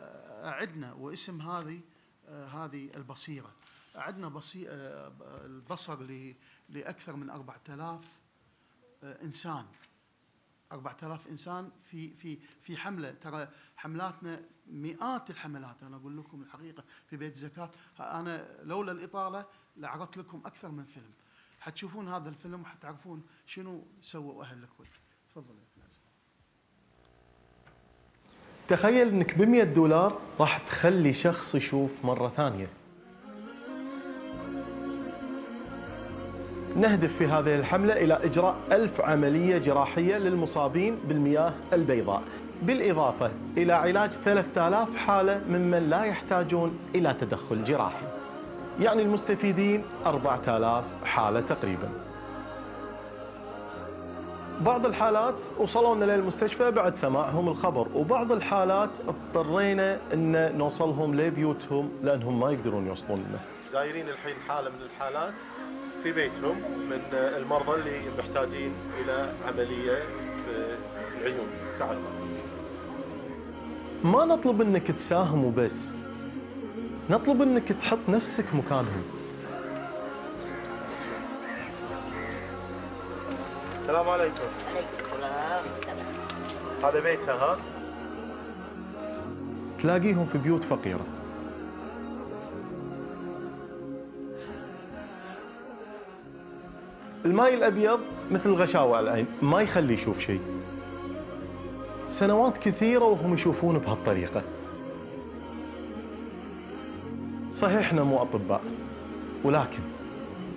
أعدنا واسم هذه هذه البصيرة. اعدنا بصي البصر لأكثر من 4000 إنسان. 4000 إنسان في في في حملة. ترى حملاتنا مئات الحملات أنا أقول لكم الحقيقة في بيت الزكاه أنا لولا الإطالة لعرضت لكم أكثر من فيلم. حتشوفون هذا الفيلم وحتعرفون شنو سووا أهل الكويت. تفضل تخيل إنك ب 100 دولار راح تخلي شخص يشوف مرة ثانية. نهدف في هذه الحملة إلى إجراء ألف عملية جراحية للمصابين بالمياه البيضاء، بالإضافة إلى علاج 3000 حالة ممن لا يحتاجون إلى تدخل جراحي. يعني المستفيدين 4000 حالة تقريبا. بعض الحالات وصلوا لنا للمستشفى بعد سماعهم الخبر وبعض الحالات اضطرينا إن نوصلهم لبيوتهم لأنهم ما يقدرون يوصلون لنا زايرين الحين حالة من الحالات في بيتهم من المرضى اللي محتاجين إلى عملية في العيون. تعالوا ما نطلب إنك تساهم وبس نطلب إنك تحط نفسك مكانهم. السلام عليكم. هذا بيتها؟ ها تلاقيهم في بيوت فقيرة. الماي الأبيض مثل الغشاوة على العين ما يخلي يشوف شيء. سنوات كثيرة وهم يشوفون بهالطريقة. صحيح إحنا مو أطباء ولكن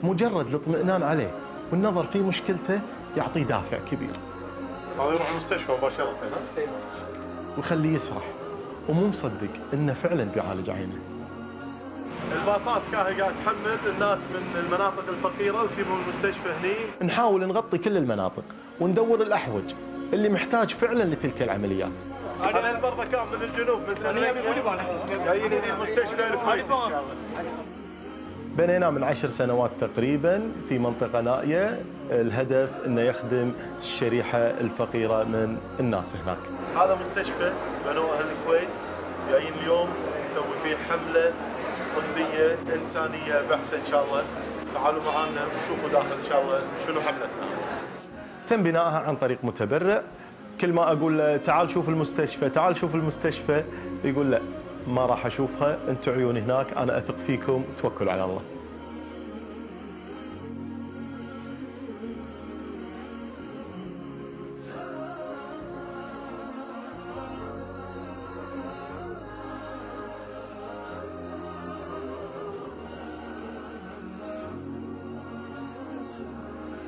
مجرد الاطمئنان عليه والنظر في مشكلته يعطيه دافع كبير. هذا يروح المستشفى مباشرة ويخليه يسرح ومو مصدق إنه فعلا بيعالج عينه. الباصات كاهي قاعد تحمل الناس من المناطق الفقيرة وتجيبهم المستشفى هني. نحاول نغطي كل المناطق وندور الأحوج اللي محتاج فعلا لتلك العمليات. هذا المرضى كان من الجنوب من سنة. جايين هني المستشفى الكويت إن شاء الله بنينا من عشر سنوات تقريبا في منطقة نائية. الهدف إنه يخدم الشريحة الفقيرة من الناس هناك. هذا مستشفى بنوه الكويت. جايين اليوم نسوي فيه حملة طبية إنسانية بحتة إن شاء الله. تعالوا معنا وشوفوا داخل إن شاء الله شنو حملتنا. تم بنائها عن طريق متبرع. كل ما أقول له تعال شوف المستشفى تعال شوف المستشفى يقول لا ما راح أشوفها أنتم عيوني هناك أنا أثق فيكم توكلوا على الله.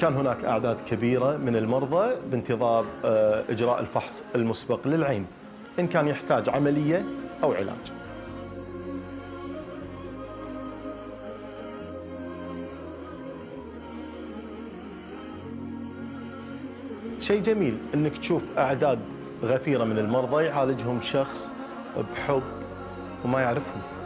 كان هناك أعداد كبيرة من المرضى بانتظار آه، إجراء الفحص المسبق للعين إن كان يحتاج عملية أو علاج. شيء جميل إنك تشوف أعداد غفيرة من المرضى يعالجهم شخص بحب وما يعرفهم.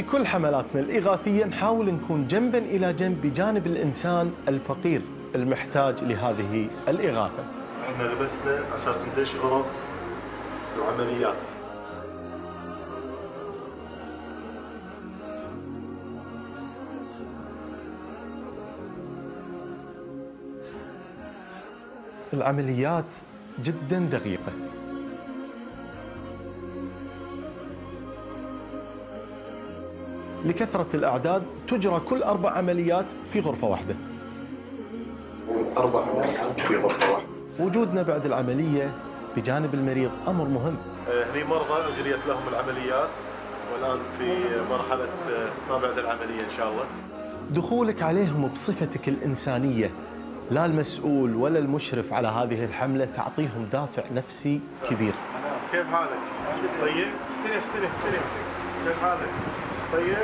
في كل حملاتنا الإغاثية نحاول نكون جنبا إلى جنب بجانب الإنسان الفقير المحتاج لهذه الإغاثة. إحنا لبسنا أساس ندش غرف العمليات العمليات جدا دقيقة. لكثرة الأعداد تجرى كل أربع عمليات في غرفة واحدة. أربع عمليات في غرفة واحدة. وجودنا بعد العملية بجانب المريض أمر مهم. آه، هني مرضى أجريت لهم العمليات والآن في مرحلة آه، ما بعد العملية إن شاء الله. دخولك عليهم بصفتك الإنسانية. لا المسؤول ولا المشرف على هذه الحملة تعطيهم دافع نفسي كبير. كيف حالك؟ طيب؟ استريح استريح استريح استريح. كيف حالك؟ طيب؟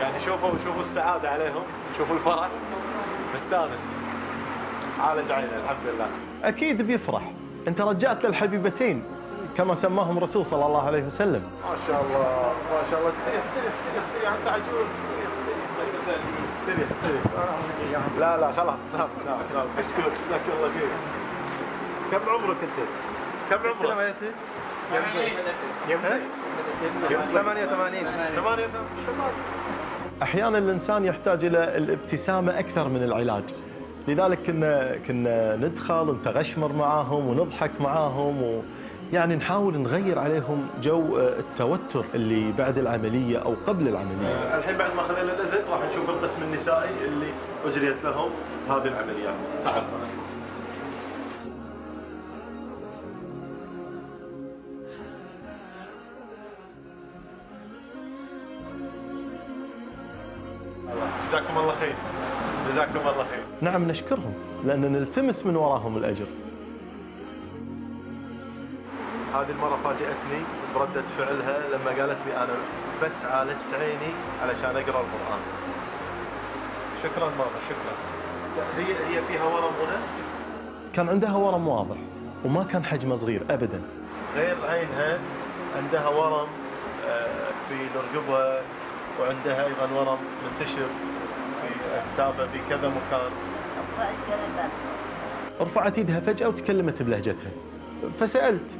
يعني شوفوا شوفوا السعادة عليهم، شوفوا الفرح. مستانس. عالج عينه الحمد لله أكيد بيفرح. أنت رجعت للحبيبتين كما سماهم الرسول صلى الله عليه وسلم. ما شاء الله ما شاء الله. استريح استريح استريح استريح. أنت عجوز. استريح استريح استريح. استريح استريح. لا لا خلاص. نام نام نام اشكرك جزاك الله خير. كم عمرك أنت؟ كم عمرك؟ 88 ثمانية شباب أحيانا الإنسان يحتاج إلى الابتسامة أكثر من العلاج. لذلك كنا كنا ندخل نتغشمر معاهم ونضحك معاهم و يعني نحاول نغير عليهم جو آه، التوتر اللي بعد العملية أو قبل العملية. الحين بعد ما اخذنا الاذن راح نشوف القسم النسائي اللي أجريت لهم هذه العمليات. تعال. نعم نشكرهم لأن نلتمس من وراهم الأجر. هذه المرة فاجأتني بردة فعلها لما قالت لي أنا بس عالجت عيني علشان أقرأ القرآن. شكرا ماما شكرا. هي هي فيها ورم هنا؟ كان عندها ورم واضح وما كان حجمه صغير ابدا. غير عينها عندها ورم آه، في الرقبه وعندها أيضا ورم منتشر. في اكتافها في كذا مكان رفعت يدها فجأة وتكلمت بلهجتها. فسألت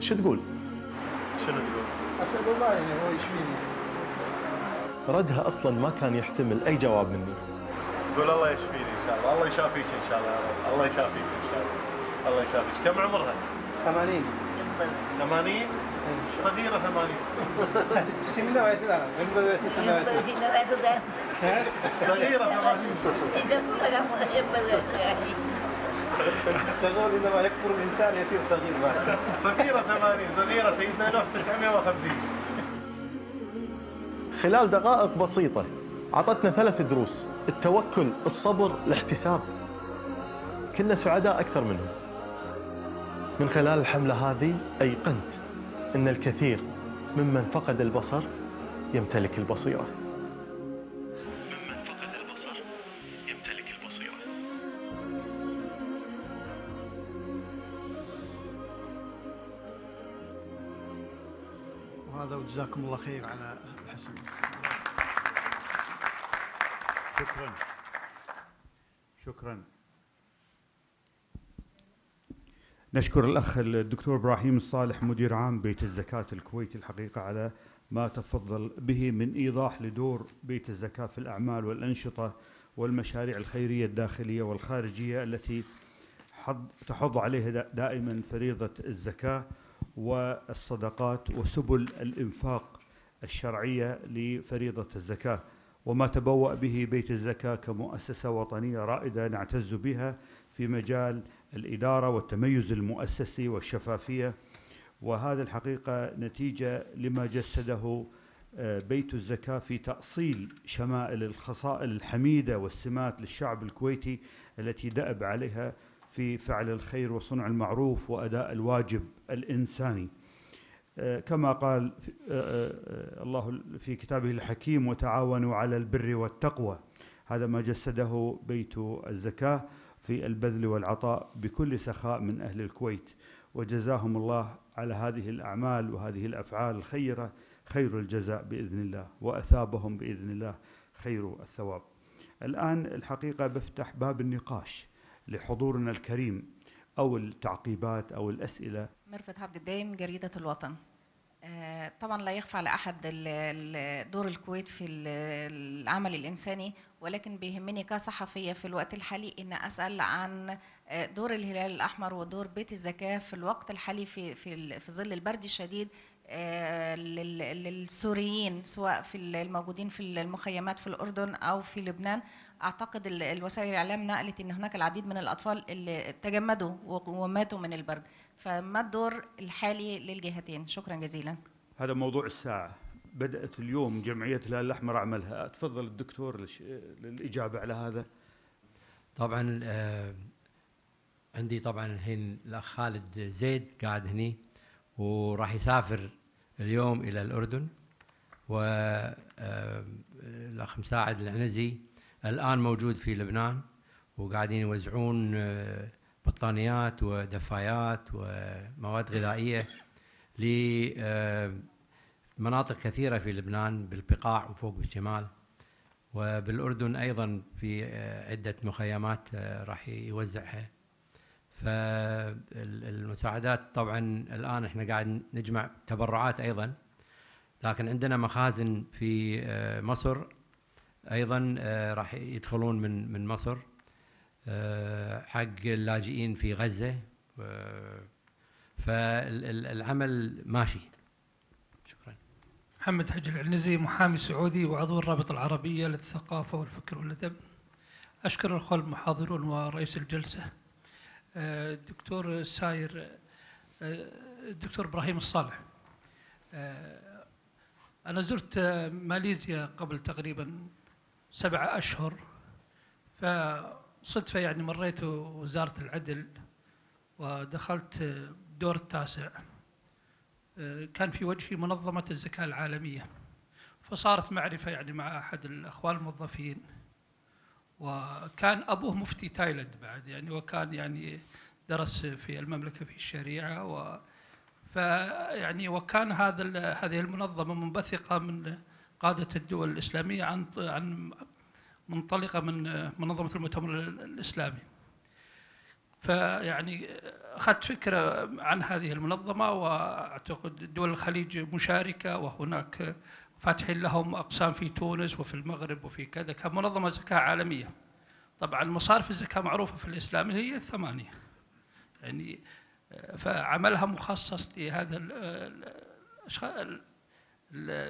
شو تقول؟ شنو تقول؟ أسأل الله يعني هو يشفيني ردها أصلا ما كان يحتمل أي جواب مني. تقول الله يشفيني إن شاء الله؟ الله يشافيك إن شاء الله يا رب. الله يشافيك إن شاء الله. الله يشافيك. كم عمرها؟ 80 80 صغيرة 80 سمنا ويسلا عمره ويسلا سمنا صغيرة 80 تقول إنما يكفر الإنسان يصير صغير بعد. صغيرة 80 صغيرة سيدنا نوح 950 خلال دقائق بسيطة أعطتنا ثلاث دروس. التوكل الصبر الاحتساب. كنا سعداء أكثر منهم. من خلال الحملة هذه أيقنت إن الكثير ممن فقد البصر يمتلك البصيرة. وهذا وجزاكم الله خير على الحسن شكرا. شكرا. نشكر الأخ الدكتور إبراهيم الصالح مدير عام بيت الزكاة الكويتي الحقيقة على ما تفضل به من إيضاح لدور بيت الزكاة في الأعمال والأنشطة والمشاريع الخيرية الداخلية والخارجية التي حض تحض عليها دا- دائما فريضة الزكاة والصدقات وسبل الإنفاق الشرعية لفريضة الزكاة. وما تبوأ به بيت الزكاة كمؤسسة وطنية رائدة نعتز بها في مجال الإدارة والتميز المؤسسي والشفافية وهذا الحقيقة نتيجة لما جسده آه، بيت الزكاة في تأصيل شمائل الخصائل الحميدة والسمات للشعب الكويتي التي دأب عليها في فعل الخير وصنع المعروف وأداء الواجب الإنساني. آه، كما قال آه، الله في كتابه الحكيم وتعاونوا على البر والتقوى. هذا ما جسده بيت الزكاة. في البذل والعطاء بكل سخاء من أهل الكويت. وجزاهم الله على هذه الأعمال وهذه الأفعال الخيرة خير الجزاء بإذن الله وأثابهم بإذن الله خير الثواب. الآن الحقيقة بفتح باب النقاش لحضورنا الكريم أو التعقيبات أو الأسئلة. مرفت عبد الدايم جريدة الوطن. آه، طبعا لا يخفى على أحد دور الكويت في ال- العمل الإنساني. ولكن بيهمني كصحفية في الوقت الحالي أن أسأل عن آه، دور الهلال الأحمر ودور بيت الزكاة في الوقت الحالي في في في ظل البرد الشديد آه، لل- للسوريين سواء في الموجودين في المخيمات في الأردن أو في لبنان. أعتقد ال- الوسائل الإعلام نقلت أن هناك العديد من الأطفال اللي تجمدوا وماتوا من البرد. فما الدور الحالي للجهتين؟ شكرا جزيلا. هذا موضوع الساعة. بدأت اليوم جمعية الهلال الأحمر عملها. تفضل الدكتور للإجابة على هذا. طبعا آه، عندي طبعا الحين الأخ خالد زيد قاعد هني وراح يسافر اليوم إلى الأردن. والاخ مساعد العنزي الآن موجود في لبنان وقاعدين يوزعون آه، بطانيات ودفايات ومواد غذائية لمناطق كثيرة في لبنان بالبقاع وفوق بالشمال وبالأردن أيضا في آه، عدة مخيمات آه، راح يوزعها. فالمساعدات طبعا الآن إحنا قاعد نجمع تبرعات أيضا لكن عندنا مخازن في آه، مصر أيضا راح يدخلون من من مصر حق اللاجئين في غزة. فالعمل ماشي. محمد حج العنزي محامي سعودي وعضو الرابطة العربية للثقافة والفكر والأدب. أشكر الأخوة المحاضرون ورئيس الجلسة آه، الدكتور ساير آه، الدكتور إبراهيم الصالح. آه، أنا زرت ماليزيا قبل تقريبا سبعة أشهر فصدفة يعني مريت وزارة العدل ودخلت الدور التاسع. كان في وجهي منظمة الزكاة العالمية فصارت معرفة يعني مع أحد الأخوان الموظفين وكان أبوه مفتي تايلاند بعد يعني وكان يعني درس في المملكة في الشريعة و فيعني وكان هذا هذه المنظمة منبثقة من قادة الدول الإسلامية عن عن منطلقة من منظمة المؤتمر الإسلامي. فيعني أخذت فكرة عن هذه المنظمة وأعتقد دول الخليج مشاركة وهناك فاتحين لهم أقسام في تونس وفي المغرب وفي كذا كمنظمة زكاه عالمية. طبعا مصارف الزكاه معروفة في الإسلام هي الثمانية. يعني آه، فعملها مخصص لهذا ال-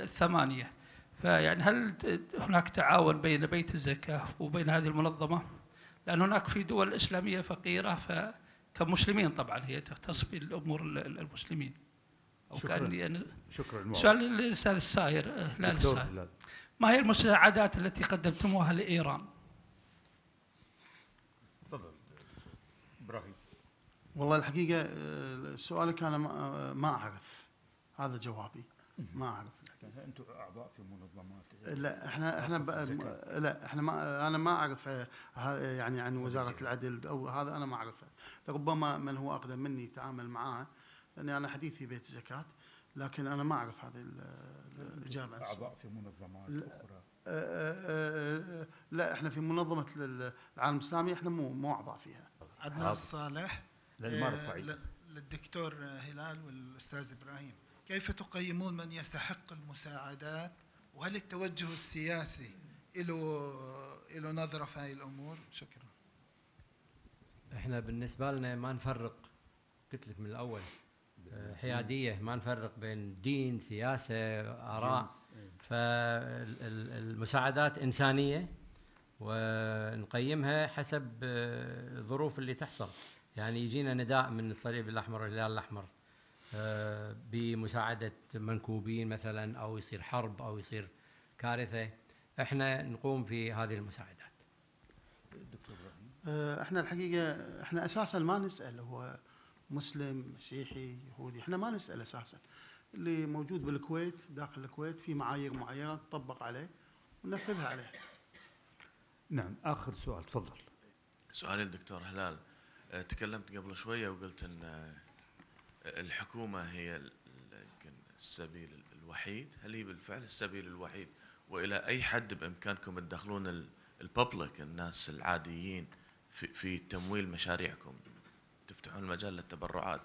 الثمانية. فيعني هل هناك تعاون بين بيت الزكاة وبين هذه المنظمة؟ لأن هناك في دول إسلامية فقيرة فكمسلمين طبعا هي تختص ال- المسلمين. أو شكراً. كأني أنا شكرا. سؤال للأستاذ الساير آه، لا هلال. ما هي المساعدات التي قدمتموها لإيران؟ تفضل إبراهيم والله الحقيقة آه، سؤالك أنا ما- آه، ما أعرف هذا جوابي ما أعرف أنتم أعضاء في منظمات لا إحنا إحنا. لا إحنا ما أنا ما أعرف آه، يعني عن وزارة العدل أو هذا أنا ما أعرفه ربما من هو أقدم مني يتعامل معاه لأني أنا حديث في بيت الزكاه لكن أنا ما أعرف هذه ال- ال- الإجابة. اعضاء في منظمات. أخرى آه، آه، لا إحنا في منظمة ال- العالم الإسلامي إحنا مو مو أعضاء فيها عدنان الصالح للدكتور هلال والأستاذ إبراهيم كيف تقيمون من يستحق المساعدات وهل التوجه السياسي له له نظرة في هذه الأمور؟ شكرا. إحنا بالنسبة لنا ما نفرق قلت لك من الأول آه، حيادية ما نفرق بين دين سياسة آراء. فالمساعدات إنسانية ونقيمها حسب آه، الظروف اللي تحصل. يعني يجينا نداء من الصليب الأحمر والهلال الأحمر. آه، بمساعدة منكوبين مثلا أو يصير حرب أو يصير كارثة. إحنا نقوم في هذه المساعدات. آه، إحنا الحقيقة إحنا أساسا ما نسأل هو مسلم مسيحي يهودي إحنا ما نسأل أساسا. اللي موجود بالكويت داخل الكويت في معايير معينة تطبق عليه وننفذها عليه. نعم آخر سؤال تفضل. سؤالي للدكتور هلال. آه، تكلمت قبل شوية وقلت إن الحكومة هي يمكن السبيل الوحيد؟ هل هي بالفعل السبيل الوحيد؟ وإلى أي حد بإمكانكم تدخلون الببليك الناس العاديين في في تمويل مشاريعكم؟ تفتحون المجال للتبرعات.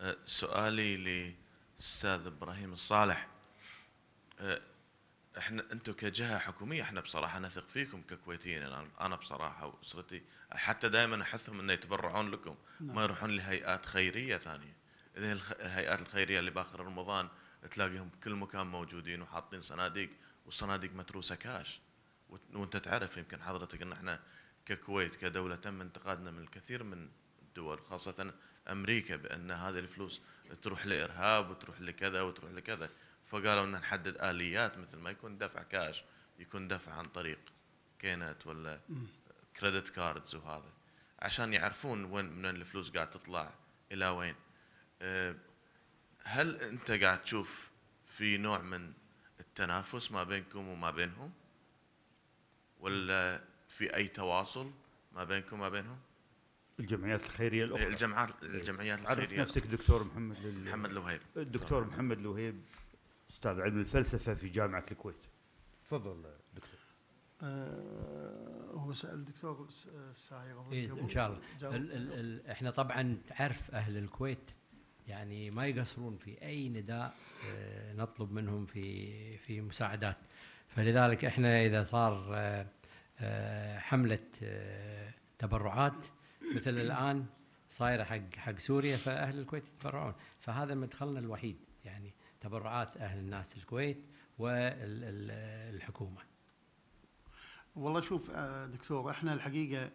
آه، سؤالي للاستاذ إبراهيم الصالح. آه، إحنا أنتم كجهة حكومية إحنا بصراحة نثق فيكم ككويتيين أنا أنا بصراحة وأسرتي حتى دائما أحثهم إنه يتبرعون لكم ما يروحون لهيئات خيرية ثانية. إذا الخ- الهيئات الخيرية اللي بآخر رمضان تلاقيهم بكل مكان موجودين وحاطين صناديق والصناديق متروسة كاش. وانت تعرف يمكن حضرتك إن إحنا ككويت كدولة تم انتقادنا من الكثير من الدول خاصة أمريكا بأن هذه الفلوس تروح لإرهاب وتروح لكذا وتروح لكذا. فقالوا إن نحدد آليات مثل ما يكون دفع كاش يكون دفع عن طريق K-Net ولا credit cards وهذا. عشان يعرفون وين من الفلوس قاعد تطلع إلى وين. هل أنت قاعد تشوف في نوع من التنافس ما بينكم وما بينهم؟ ولا في أي تواصل ما بينكم وما بينهم؟ الجمعيات الخيرية الأخرى. الجمعيات الجمعيات عرف الخيرية. نفسك دكتور محمد لل... محمد الوهيب. الدكتور محمد الوهيب أستاذ علم الفلسفة في جامعة الكويت. تفضل دكتور. آه، هو سأل الدكتور الساير أظن إيه. إن شاء الله. ال ال ال إحنا طبعا تعرف أهل الكويت يعني ما يقصرون في أي نداء آه، نطلب منهم في في مساعدات. فلذلك إحنا إذا صار آه، آه، حملة تبرعات مثل الآن صايرة حق حق سوريا فأهل الكويت يتبرعون. فهذا مدخلنا الوحيد يعني تبرعات أهل الناس الكويت والحكومة والله شوف دكتور إحنا الحقيقة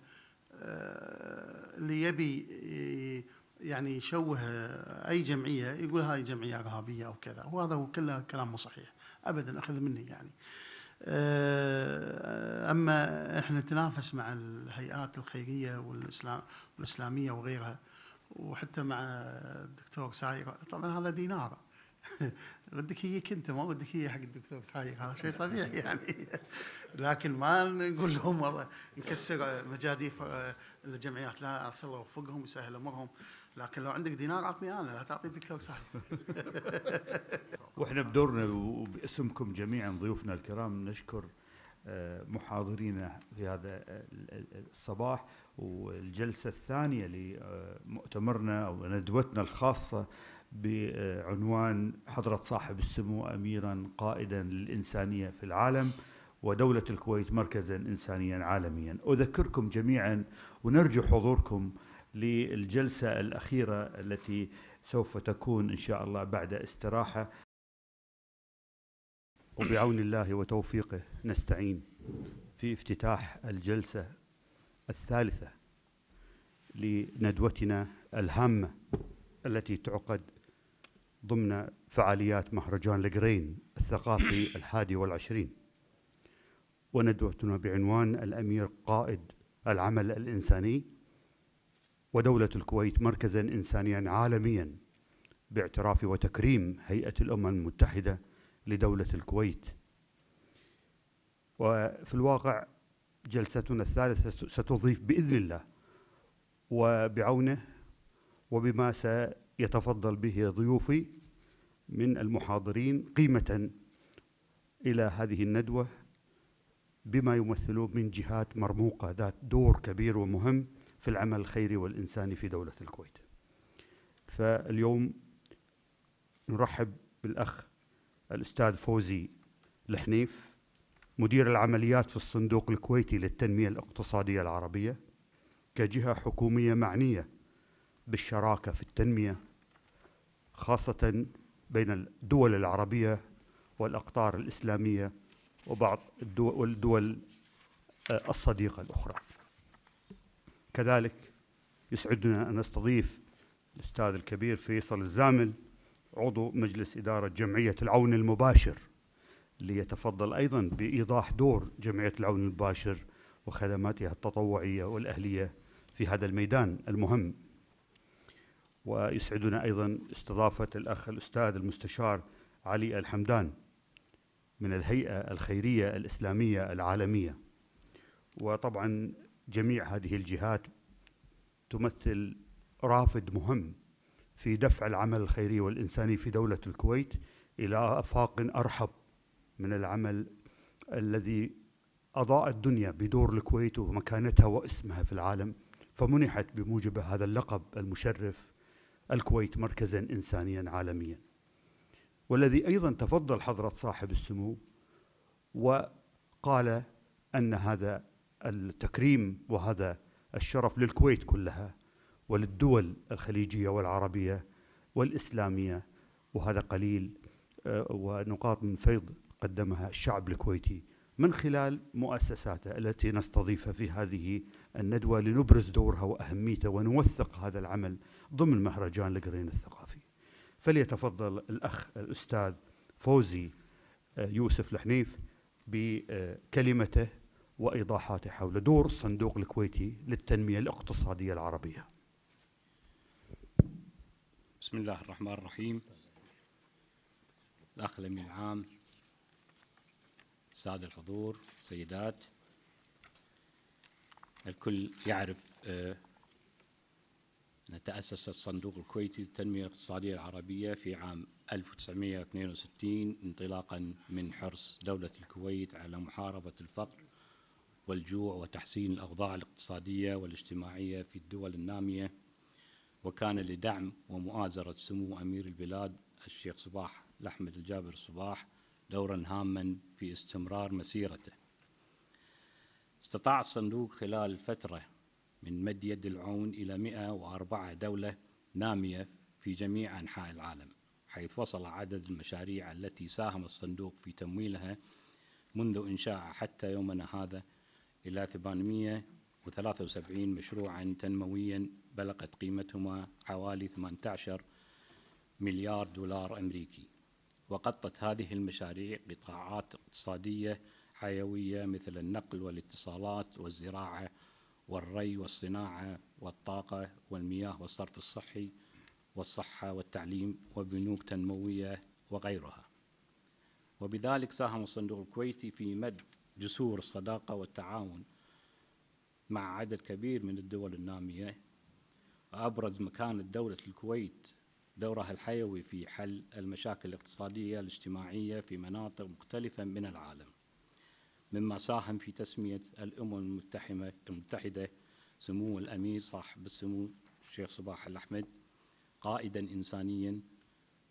اللي يبي يعني يشوه آه، أي جمعية يقول هاي جمعية إرهابية أو كذا وهذا هو كله كلام مو صحيح ابدا أخذ مني يعني. آه، أما إحنا نتنافس مع الهيئات الخيرية والإسلام والإسلامية وغيرها وحتى مع الدكتور ساير طبعا هذا دينار. ودك هيك انت ما ودك هي حق الدكتور سايق هذا شيء طبيعي يعني. لكن ما نقول لهم والله نكسر مجاديف آه، الجمعيات لا عسى الله يوفقهم ويسهل أمورهم. لكن لو عندك دينار أعطني أنا لا تعطي الدكتور سايق وإحنا بدورنا وباسمكم جميعا ضيوفنا الكرام نشكر آه، محاضرينا في هذا الصباح. والجلسة الثانية لمؤتمرنا أو ندوتنا الخاصة بعنوان حضرة صاحب السمو أميرا قائدا للإنسانية في العالم ودولة الكويت مركزا إنسانيا عالميا. أذكركم جميعا ونرجو حضوركم للجلسة الأخيرة التي سوف تكون إن شاء الله بعد استراحة. وبعون الله وتوفيقه نستعين في افتتاح الجلسة الثالثة لندوتنا الهامة التي تعقد ضمن فعاليات مهرجان القرين الثقافي الحادي والعشرين. وندوتنا بعنوان الأمير قائد العمل الإنساني. ودولة الكويت مركزا إنسانيا عالميا باعتراف وتكريم هيئة الأمم المتحدة لدولة الكويت. وفي الواقع جلستنا الثالثة ستضيف بإذن الله وبعونه وبما سيتفضل به ضيوفي من المحاضرين قيمة إلى هذه الندوة بما يمثلون من جهات مرموقة ذات دور كبير ومهم في العمل الخيري والإنساني في دولة الكويت. فاليوم نرحب بالأخ الأستاذ فوزي الحنيف مدير العمليات في الصندوق الكويتي للتنمية الاقتصادية العربية كجهة حكومية معنية بالشراكة في التنمية خاصة بين الدول العربية والأقطار الإسلامية وبعض الدول, الصديقة الأخرى. كذلك يسعدنا أن نستضيف الأستاذ الكبير فيصل الزامل عضو مجلس إدارة جمعية العون المباشر ليتفضل أيضا بإيضاح دور جمعية العون المباشر وخدماتها التطوعية والأهلية في هذا الميدان المهم. ويسعدنا أيضا استضافة الأخ الأستاذ المستشار علي الحمدان من الهيئة الخيرية الإسلامية العالمية. وطبعا جميع هذه الجهات تمثل رافد مهم في دفع العمل الخيري والإنساني في دولة الكويت إلى آفاق أرحب من العمل الذي أضاء الدنيا بدور الكويت ومكانتها واسمها في العالم فمنحت بموجب هذا اللقب المشرف الكويت مركزا إنسانيا عالميا. والذي أيضا تفضل حضرة صاحب السمو وقال أن هذا التكريم وهذا الشرف للكويت كلها وللدول الخليجية والعربية والإسلامية وهذا قليل آه، ونقاط من فيض قدمها الشعب الكويتي من خلال مؤسساته التي نستضيفها في هذه الندوة لنبرز دورها وأهميته ونوثق هذا العمل ضمن مهرجان القرين الثقافي. فليتفضل الأخ الأستاذ فوزي آه، يوسف الحنيف بكلمته وإيضاحاته حول دور الصندوق الكويتي للتنمية الاقتصادية العربية. بسم الله الرحمن الرحيم. الأخ الأمين العام السادة الحضور سيدات. الكل يعرف آه، أن تأسس الصندوق الكويتي للتنمية الاقتصادية العربية في عام 1962 انطلاقا من حرص دولة الكويت على محاربة الفقر والجوع وتحسين الأوضاع الاقتصادية والاجتماعية في الدول النامية. وكان لدعم ومؤازرة سمو أمير البلاد الشيخ صباح الأحمد الجابر صباح دورا هاما في استمرار مسيرته. استطاع الصندوق خلال فترة من مد يد العون إلى 104 دولة نامية في جميع أنحاء العالم حيث وصل عدد المشاريع التي ساهم الصندوق في تمويلها منذ إنشائه حتى يومنا هذا إلى 873 مشروعا تنمويا بلغت قيمتهما حوالي 18 مليار دولار أمريكي وغطت هذه المشاريع قطاعات اقتصادية حيوية مثل النقل والاتصالات والزراعة والري والصناعة والطاقة والمياه والصرف الصحي والصحة والتعليم وبنوك تنموية وغيرها. وبذلك ساهم الصندوق الكويتي في مد جسور الصداقة والتعاون مع عدد كبير من الدول النامية. وأبرز مكانة دولة الكويت دورها الحيوي في حل المشاكل الاقتصادية الاجتماعية في مناطق مختلفة من العالم مما ساهم في تسمية الأمم المتحدة المتحدة سمو الأمير صاحب السمو الشيخ صباح الأحمد قائدا إنسانيا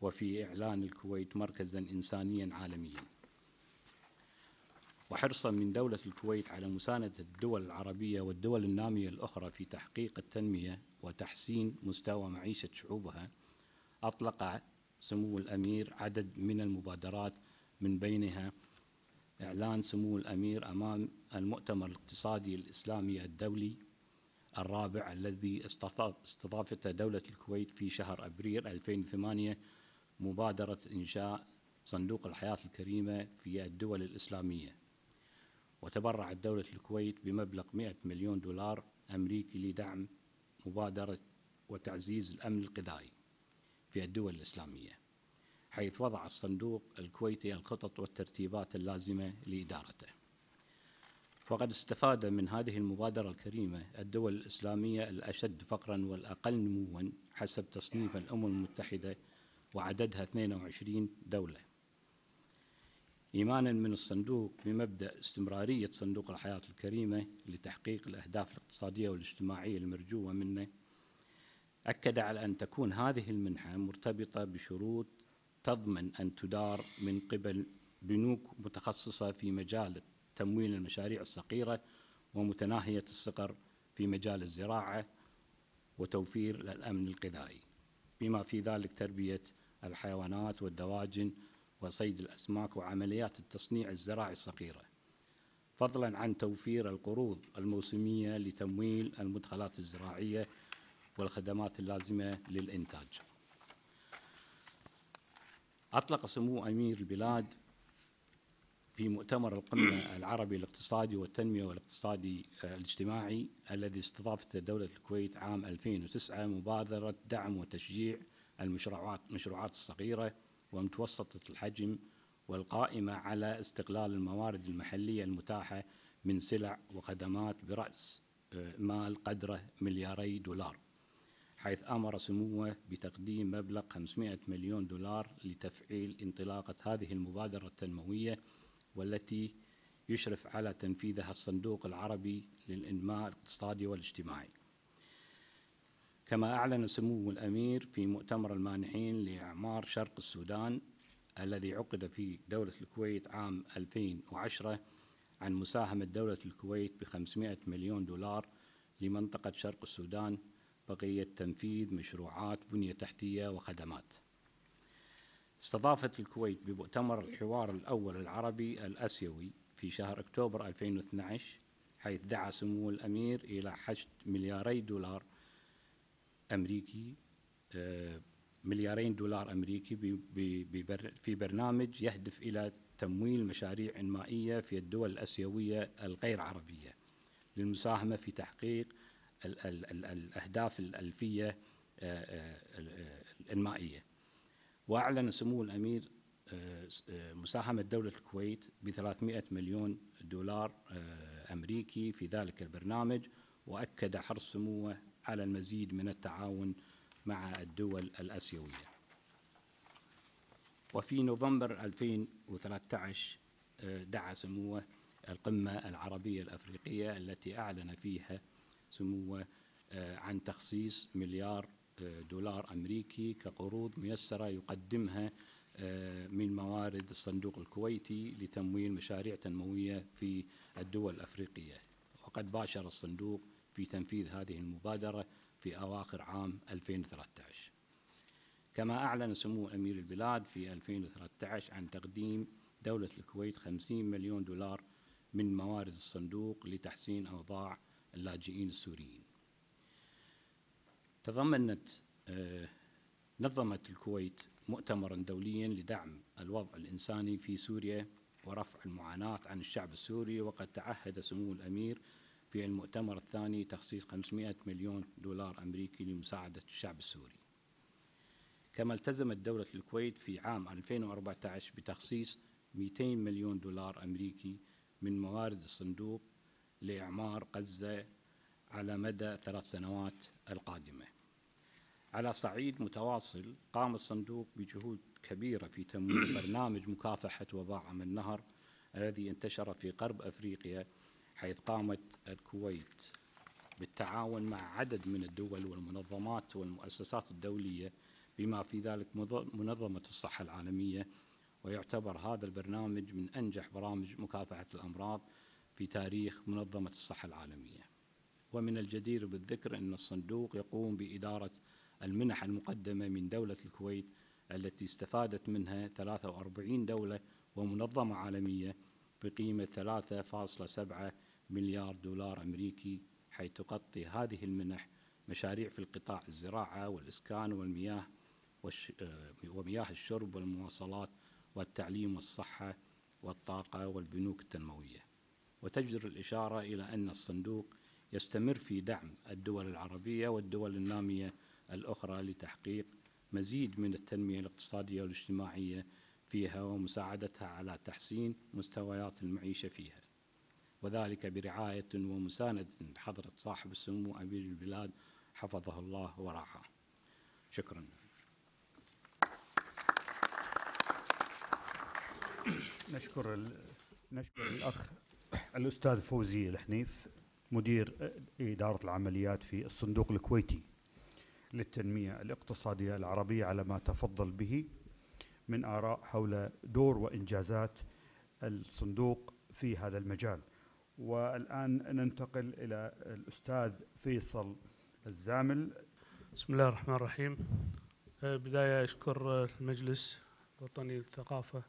وفي إعلان الكويت مركزا إنسانيا عالميا. وحرصا من دولة الكويت على مساندة الدول العربية والدول النامية الأخرى في تحقيق التنمية وتحسين مستوى معيشة شعوبها أطلق سمو الأمير عدد من المبادرات من بينها إعلان سمو الأمير أمام المؤتمر الاقتصادي الإسلامي الدولي الرابع الذي استضافته دولة الكويت في شهر أبريل 2008 مبادرة إنشاء صندوق الحياة الكريمة في الدول الإسلامية. وتبرعت دولة الكويت بمبلغ 100 مليون دولار أمريكي لدعم مبادرة وتعزيز الأمن الغذائي في الدول الإسلامية حيث وضع الصندوق الكويتي الخطط والترتيبات اللازمة لإدارته. وقد استفاد من هذه المبادرة الكريمة الدول الإسلامية الأشد فقرا والأقل نموا حسب تصنيف الأمم المتحدة وعددها 22 دولة. إيمانا من الصندوق بمبدأ استمرارية صندوق الحياة الكريمة لتحقيق الأهداف الاقتصادية والاجتماعية المرجوة منه أكد على أن تكون هذه المنحة مرتبطة بشروط تضمن أن تدار من قبل بنوك متخصصة في مجال تمويل المشاريع الصغيرة ومتناهية الصغر في مجال الزراعة وتوفير الأمن الغذائي بما في ذلك تربية الحيوانات والدواجن وصيد الأسماك وعمليات التصنيع الزراعي الصغيرة. فضلا عن توفير القروض الموسمية لتمويل المدخلات الزراعية والخدمات اللازمة للإنتاج. أطلق سمو أمير البلاد في مؤتمر القمة العربي الاقتصادي والتنمية والاقتصادي الاجتماعي الذي استضافته دولة الكويت عام 2009 مبادرة دعم وتشجيع المشروعات المشروعات الصغيرة ومتوسطة الحجم والقائمة على استغلال الموارد المحلية المتاحة من سلع وخدمات برأس آه، مال قدره ملياري دولار حيث أمر سموه بتقديم مبلغ 500 مليون دولار لتفعيل انطلاقة هذه المبادرة التنموية والتي يشرف على تنفيذها الصندوق العربي للإنماء الاقتصادي والاجتماعي. كما أعلن سمو الأمير في مؤتمر المانحين لإعمار شرق السودان الذي عقد في دولة الكويت عام 2010 عن مساهمة دولة الكويت ب 500 مليون دولار لمنطقة شرق السودان بقية تنفيذ مشروعات بنية تحتية وخدمات. استضافت الكويت بمؤتمر الحوار الأول العربي الأسيوي في شهر أكتوبر 2012 حيث دعا سمو الأمير إلى حشد ملياري دولار أمريكي آه، مليارين دولار أمريكي في برنامج يهدف إلى تمويل مشاريع إنمائية في الدول الأسيوية الغير عربية للمساهمة في تحقيق الأهداف الألفية آه، آه، الإنمائية وأعلن سمو الأمير مساهمة دولة الكويت ب 300 مليون دولار أمريكي في ذلك البرنامج وأكد حرص سموه على المزيد من التعاون مع الدول الآسيوية. وفي نوفمبر 2013 آه، دعا سموه القمة العربية الأفريقية التي أعلن فيها سموه آه، عن تخصيص مليار آه، دولار أمريكي كقروض ميسرة يقدمها من موارد الصندوق الكويتي لتمويل مشاريع تنموية في الدول الأفريقية. وقد باشر الصندوق في تنفيذ هذه المبادرة في أواخر عام 2013 كما أعلن سمو أمير البلاد في 2013 عن تقديم دولة الكويت 50 مليون دولار من موارد الصندوق لتحسين أوضاع اللاجئين السوريين. تضمنت آه، نظمت الكويت مؤتمرا دوليا لدعم الوضع الإنساني في سوريا ورفع المعاناة عن الشعب السوري وقد تعهد سمو الأمير في المؤتمر الثاني تخصيص 500 مليون دولار أمريكي لمساعدة الشعب السوري. كما التزمت دولة الكويت في عام 2014 بتخصيص 200 مليون دولار أمريكي من موارد الصندوق لإعمار غزة على مدى ثلاث سنوات القادمة. على صعيد متواصل قام الصندوق بجهود كبيرة في تمويل برنامج مكافحة وباء عم النهر الذي انتشر في غرب أفريقيا حيث قامت الكويت بالتعاون مع عدد من الدول والمنظمات والمؤسسات الدولية بما في ذلك منظمة الصحة العالمية. ويعتبر هذا البرنامج من أنجح برامج مكافحة الأمراض في تاريخ منظمة الصحة العالمية. ومن الجدير بالذكر أن الصندوق يقوم بإدارة المنح المقدمة من دولة الكويت التي استفادت منها 43 دولة ومنظمة عالمية بقيمة 3.7 مليار دولار أمريكي حيث تغطي هذه المنح مشاريع في القطاع الزراعة والإسكان والمياه آه، ومياه الشرب والمواصلات والتعليم والصحة والطاقة والبنوك التنموية. وتجدر الإشارة إلى أن الصندوق يستمر في دعم الدول العربية والدول النامية الأخرى لتحقيق مزيد من التنمية الاقتصادية والاجتماعية فيها ومساعدتها على تحسين مستويات المعيشة فيها. وذلك برعاية ومساندة حضرة صاحب السمو أمير البلاد حفظه الله ورعاه. شكرا. نشكر نشكر الأخ الأستاذ فوزي الحنيف مدير إدارة العمليات في الصندوق الكويتي للتنمية الاقتصادية العربية على ما تفضل به من آراء حول دور وإنجازات الصندوق في هذا المجال. والآن ننتقل إلى الأستاذ فيصل الزامل. بسم الله الرحمن الرحيم. آه، بداية أشكر المجلس الوطني للثقافة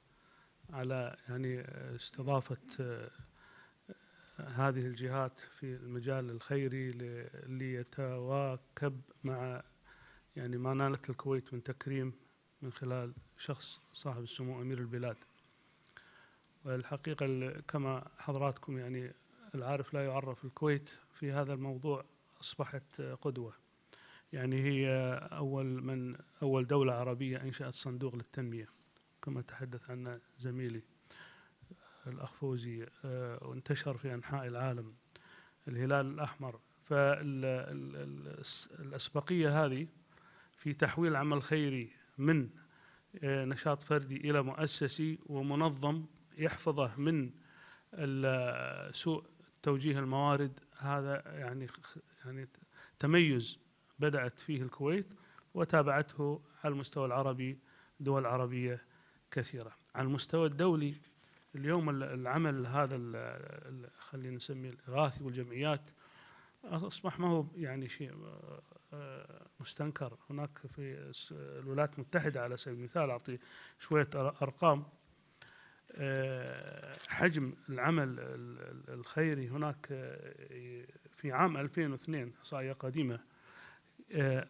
على يعني استضافة آه، هذه الجهات في المجال الخيري ليتواكب مع يعني ما نالت الكويت من تكريم من خلال شخص صاحب السمو أمير البلاد. والحقيقة كما حضراتكم يعني العارف لا يعرف الكويت في هذا الموضوع أصبحت قدوة. يعني هي أول من أول دولة عربية أنشأت صندوق للتنمية كما تحدث عنه زميلي الأخ فوزي آه، وانتشر في أنحاء العالم الهلال الأحمر. فالأسبقية هذه في تحويل عمل خيري من آه، نشاط فردي إلى مؤسسي ومنظم يحفظه من سوء توجيه الموارد هذا يعني يعني تميز بدأت فيه الكويت وتابعته على المستوى العربي دول عربية كثيرة. على المستوى الدولي اليوم العمل هذا خلينا نسميه الإغاثي والجمعيات أصبح ما هو يعني شيء آه، مستنكر. هناك في الولايات المتحدة على سبيل المثال أعطي شوية أرقام. حجم العمل الخيري هناك في عام 2002 إحصائية قديمة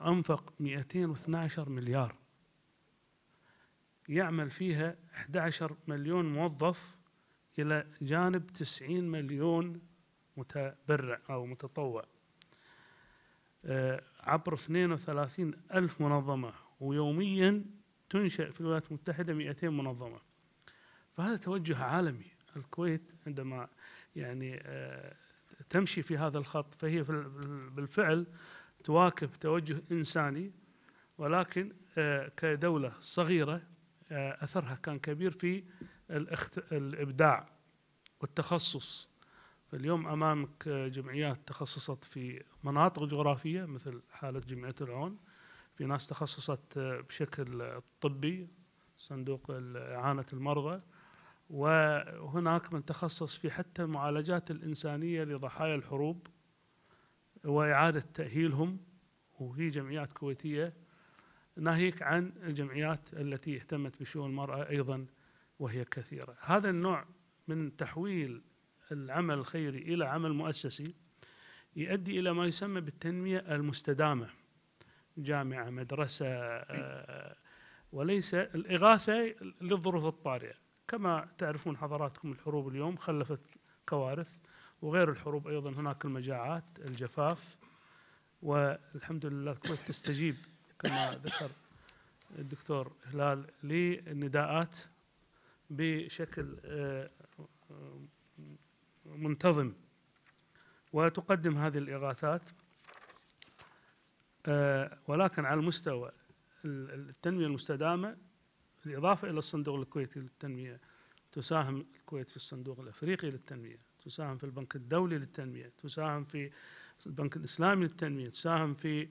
أنفق 212 مليار. يعمل فيها 11 مليون موظف إلى جانب 90 مليون متبرع أو متطوع. آه، عبر 32 ألف منظمة ويوميا تنشأ في الولايات المتحدة 200 منظمة. فهذا توجه عالمي. الكويت عندما يعني آه، تمشي في هذا الخط فهي بالفعل تواكب توجه إنساني ولكن آه، كدولة صغيرة أثرها كان كبير في الإبداع والتخصص. فاليوم أمامك جمعيات تخصصت في مناطق جغرافية مثل حالة جمعية العون. في ناس تخصصت بشكل طبي صندوق إعانة المرضى. وهناك من تخصص في حتى المعالجات الإنسانية لضحايا الحروب وإعادة تأهيلهم وفي جمعيات كويتية ناهيك عن الجمعيات التي اهتمت بشؤون المرأة أيضا وهي كثيرة. هذا النوع من تحويل العمل الخيري إلى عمل مؤسسي يؤدي إلى ما يسمى بالتنمية المستدامة. جامعة مدرسة آه، وليس الإغاثة للظروف الطارئة. كما تعرفون حضراتكم الحروب اليوم خلفت كوارث وغير الحروب أيضا هناك المجاعات الجفاف والحمد لله الكويت تستجيب كما ذكر الدكتور هلال للنداءات بشكل آه، منتظم. وتقدم هذه الإغاثات آه، ولكن على المستوى ال- التنمية المستدامة بالإضافة إلى الصندوق الكويتي للتنمية تساهم الكويت في الصندوق الأفريقي للتنمية تساهم في البنك الدولي للتنمية تساهم في البنك الإسلامي للتنمية تساهم في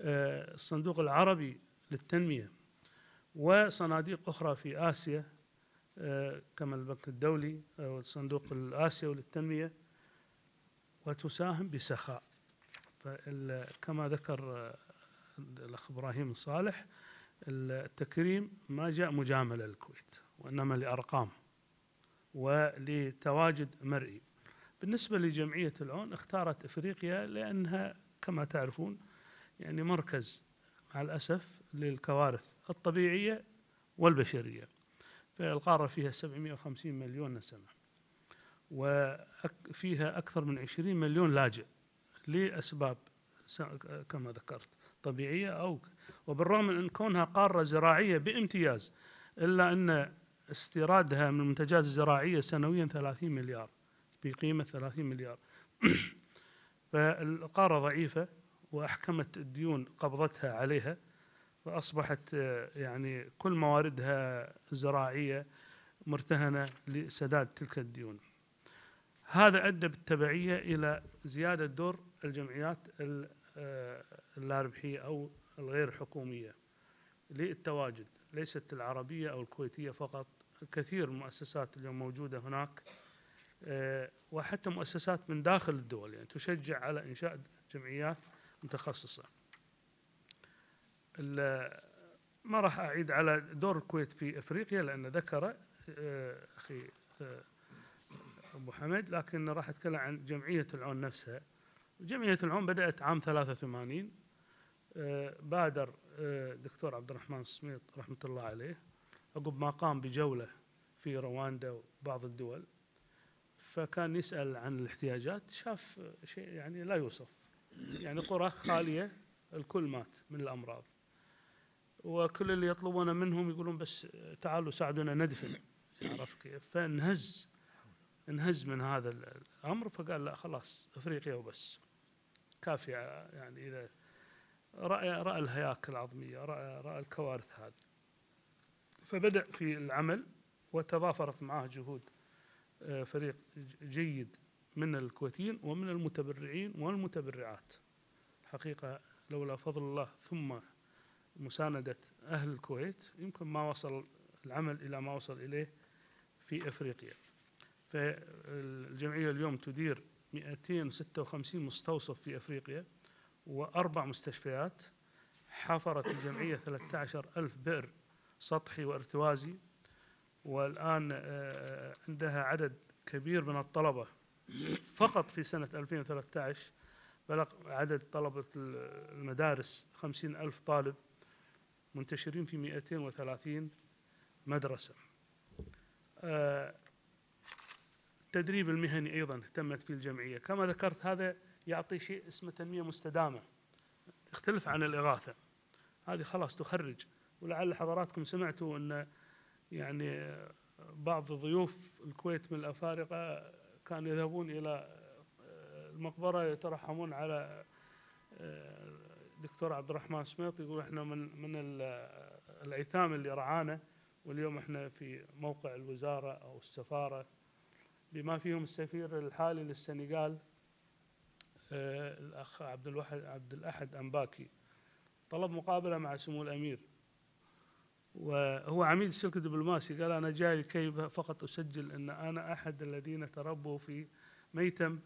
آه، الصندوق العربي للتنمية وصناديق أخرى في آسيا آه، كما البنك الدولي أو الصندوق الآسيوي للتنمية وتساهم بسخاء. كما ذكر آه، الأخ إبراهيم صالح التكريم ما جاء مجاملة للكويت وإنما لأرقام ولتواجد مرئي. بالنسبة لجمعية العون اختارت إفريقيا لأنها كما تعرفون يعني مركز مع الأسف للكوارث الطبيعية والبشرية. فالقارة فيها 750 مليون نسمة وفيها أكثر من 20 مليون لاجئ لأسباب كما ذكرت طبيعية أو وبالرغم من أن كونها قارة زراعية بامتياز إلا أن استيرادها من المنتجات الزراعية سنويا 30 مليار بقيمة 30 مليار. فالقارة ضعيفة وأحكمت الديون قبضتها عليها فأصبحت آه، يعني كل مواردها الزراعية مرتهنة لسداد تلك الديون. هذا أدى بالتبعية إلى زيادة دور الجمعيات ال- آه، اللاربحية أو الغير حكومية للتواجد ليست العربية أو الكويتية فقط كثير المؤسسات اليوم موجودة هناك آه، وحتى مؤسسات من داخل الدول يعني تشجع على إنشاء جمعيات متخصصة. ما راح أعيد على دور الكويت في أفريقيا لأن ذكر آه، أخي آه، أبو حمد لكن راح أتكلم عن جمعية العون نفسها. جمعية العون بدأت عام 83 آه، بادر آه، دكتور عبد الرحمن السميط رحمة الله عليه عقب ما قام بجولة في رواندا وبعض الدول فكان يسأل عن الاحتياجات شاف شيء يعني لا يوصف. يعني قرى خالية الكل مات من الأمراض. وكل اللي يطلبونه منهم يقولون بس تعالوا ساعدونا ندفن. عرفت كيف؟ فانهز انهز من هذا الأمر فقال لا خلاص أفريقيا وبس. كافية يعني إذا رأى رأى الهياكل العظمية رأى رأى الكوارث هذه. فبدأ في العمل وتضافرت معه جهود آه، فريق جيد من الكويتيين ومن المتبرعين والمتبرعات. حقيقة لولا فضل الله ثم مساندة أهل الكويت يمكن ما وصل العمل إلى ما وصل إليه في أفريقيا. فالجمعية اليوم تدير 256 مستوصف في أفريقيا. وأربع مستشفيات. حفرت الجمعية 13 ألف بئر سطحي وارتوازي. والآن آه، عندها عدد كبير من الطلبة. فقط في سنة 2013 بلغ عدد طلبة المدارس 50 ألف طالب منتشرين في 230 مدرسة. آه، التدريب المهني أيضا اهتمت فيه الجمعية. كما ذكرت هذا يعطي شيء اسمه تنمية مستدامة. تختلف عن الإغاثة. هذه خلاص تخرج. ولعل حضراتكم سمعتوا أن يعني بعض ضيوف الكويت من الأفارقة كانوا يذهبون إلى المقبرة يترحمون على دكتور عبد الرحمن سميط يقول إحنا من من ال- الايتام اللي رعانا واليوم إحنا في موقع الوزارة أو السفارة. بما فيهم السفير الحالي للسنغال الأخ عبد الواحد عبد الأحد امباكي طلب مقابلة مع سمو الأمير وهو عميد السلك الدبلوماسي قال أنا جاي لكي فقط أسجل إن أنا أحد الذين تربوا في ميتم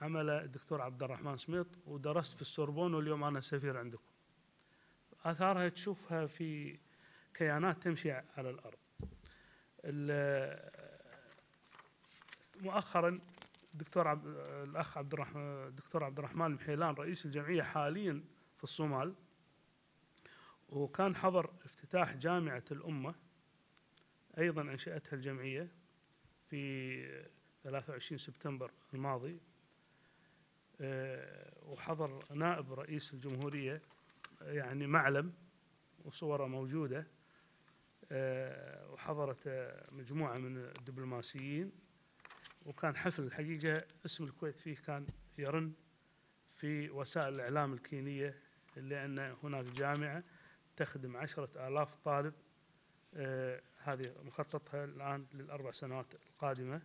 عمل الدكتور عبد الرحمن سميط ودرست في السوربون واليوم أنا سفير عندكم. آثارها تشوفها في كيانات تمشي على الأرض. ال- مؤخرا الدكتور عبد الأخ عبد الرحمن الدكتور عبد الرحمن المحيلان رئيس الجمعية حاليا في الصومال وكان حضر افتتاح جامعة الأمة أيضا أنشأتها الجمعية في 23 سبتمبر الماضي آه، وحضر نائب رئيس الجمهورية يعني معلم وصوره موجودة آه، وحضرت مجموعة من الدبلوماسيين. وكان حفل الحقيقة اسم الكويت فيه كان يرن في وسائل الإعلام الكينية لأن هناك جامعة تخدم عشرة آلاف طالب آه، هذه مخططها الآن للأربع سنوات القادمة.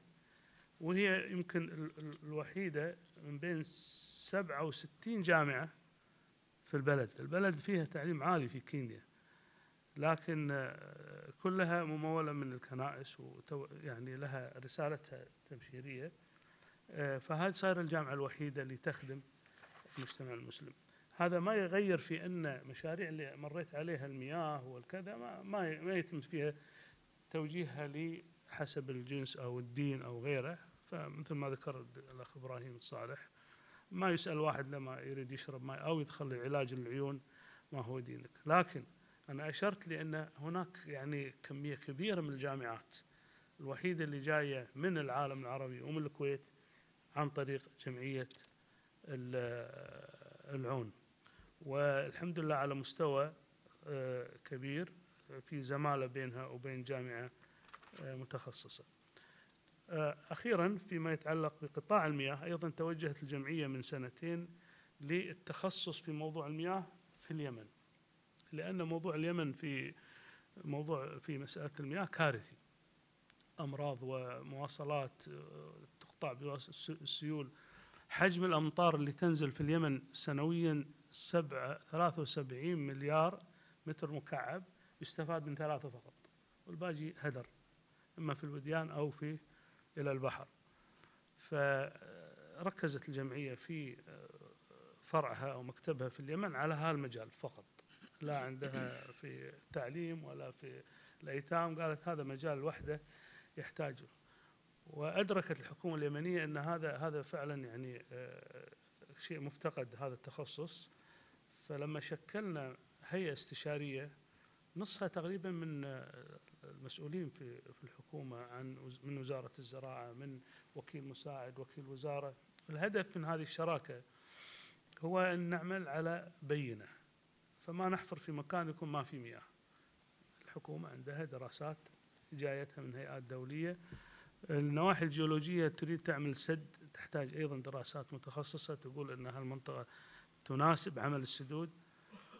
وهي يمكن ال- ال- الوحيدة من بين 67 جامعة في البلد. البلد فيها تعليم عالي في كينيا. لكن آه، كلها ممولة من الكنائس يعني لها رسالتها تبشيرية آه، فهذه صايرة الجامعة الوحيدة اللي تخدم المجتمع المسلم. هذا ما يغير في أن مشاريع اللي مريت عليها المياه والكذا ما ما يتم فيها توجيهها لي حسب الجنس أو الدين أو غيره. فمثل ما ذكر الأخ إبراهيم الصالح ما يسأل واحد لما يريد يشرب ماء أو يدخل علاج العيون ما هو دينك. لكن أنا أشرت لأن هناك يعني كمية كبيرة من الجامعات الوحيدة اللي جاية من العالم العربي ومن الكويت عن طريق جمعية ال- العون. والحمد لله على مستوى آه، كبير في زمالة بينها وبين جامعة آه، متخصصة. آه، أخيرا فيما يتعلق بقطاع المياه أيضا توجهت الجمعية من سنتين للتخصص في موضوع المياه في اليمن. لأن موضوع اليمن في موضوع في مسألة المياه كارثي. أمراض ومواصلات آه، تقطع بالسيول حجم الأمطار اللي تنزل في اليمن سنويا سبعة 73 مليار متر مكعب يستفاد من ثلاثة فقط. والباقي هدر إما في الوديان أو في إلى البحر. فركزت الجمعية في فرعها أو مكتبها في اليمن على هذا المجال فقط. لا عندها في التعليم ولا في الأيتام. قالت هذا مجال وحده يحتاجه. وأدركت الحكومة اليمنية أن هذا هذا فعلا يعني آه، شيء مفتقد هذا التخصص. فلما شكلنا هيئة استشارية نصها تقريبا من آه، المسؤولين في في الحكومة عن من وزارة الزراعة من وكيل مساعد وكيل وزارة. الهدف من هذه الشراكة هو أن نعمل على بينة. فما نحفر في مكان يكون ما في مياه. الحكومة عندها دراسات جايتها من هيئات دولية. النواحي الجيولوجية تريد تعمل سد تحتاج أيضا دراسات متخصصة تقول أن هالمنطقة تناسب عمل السدود.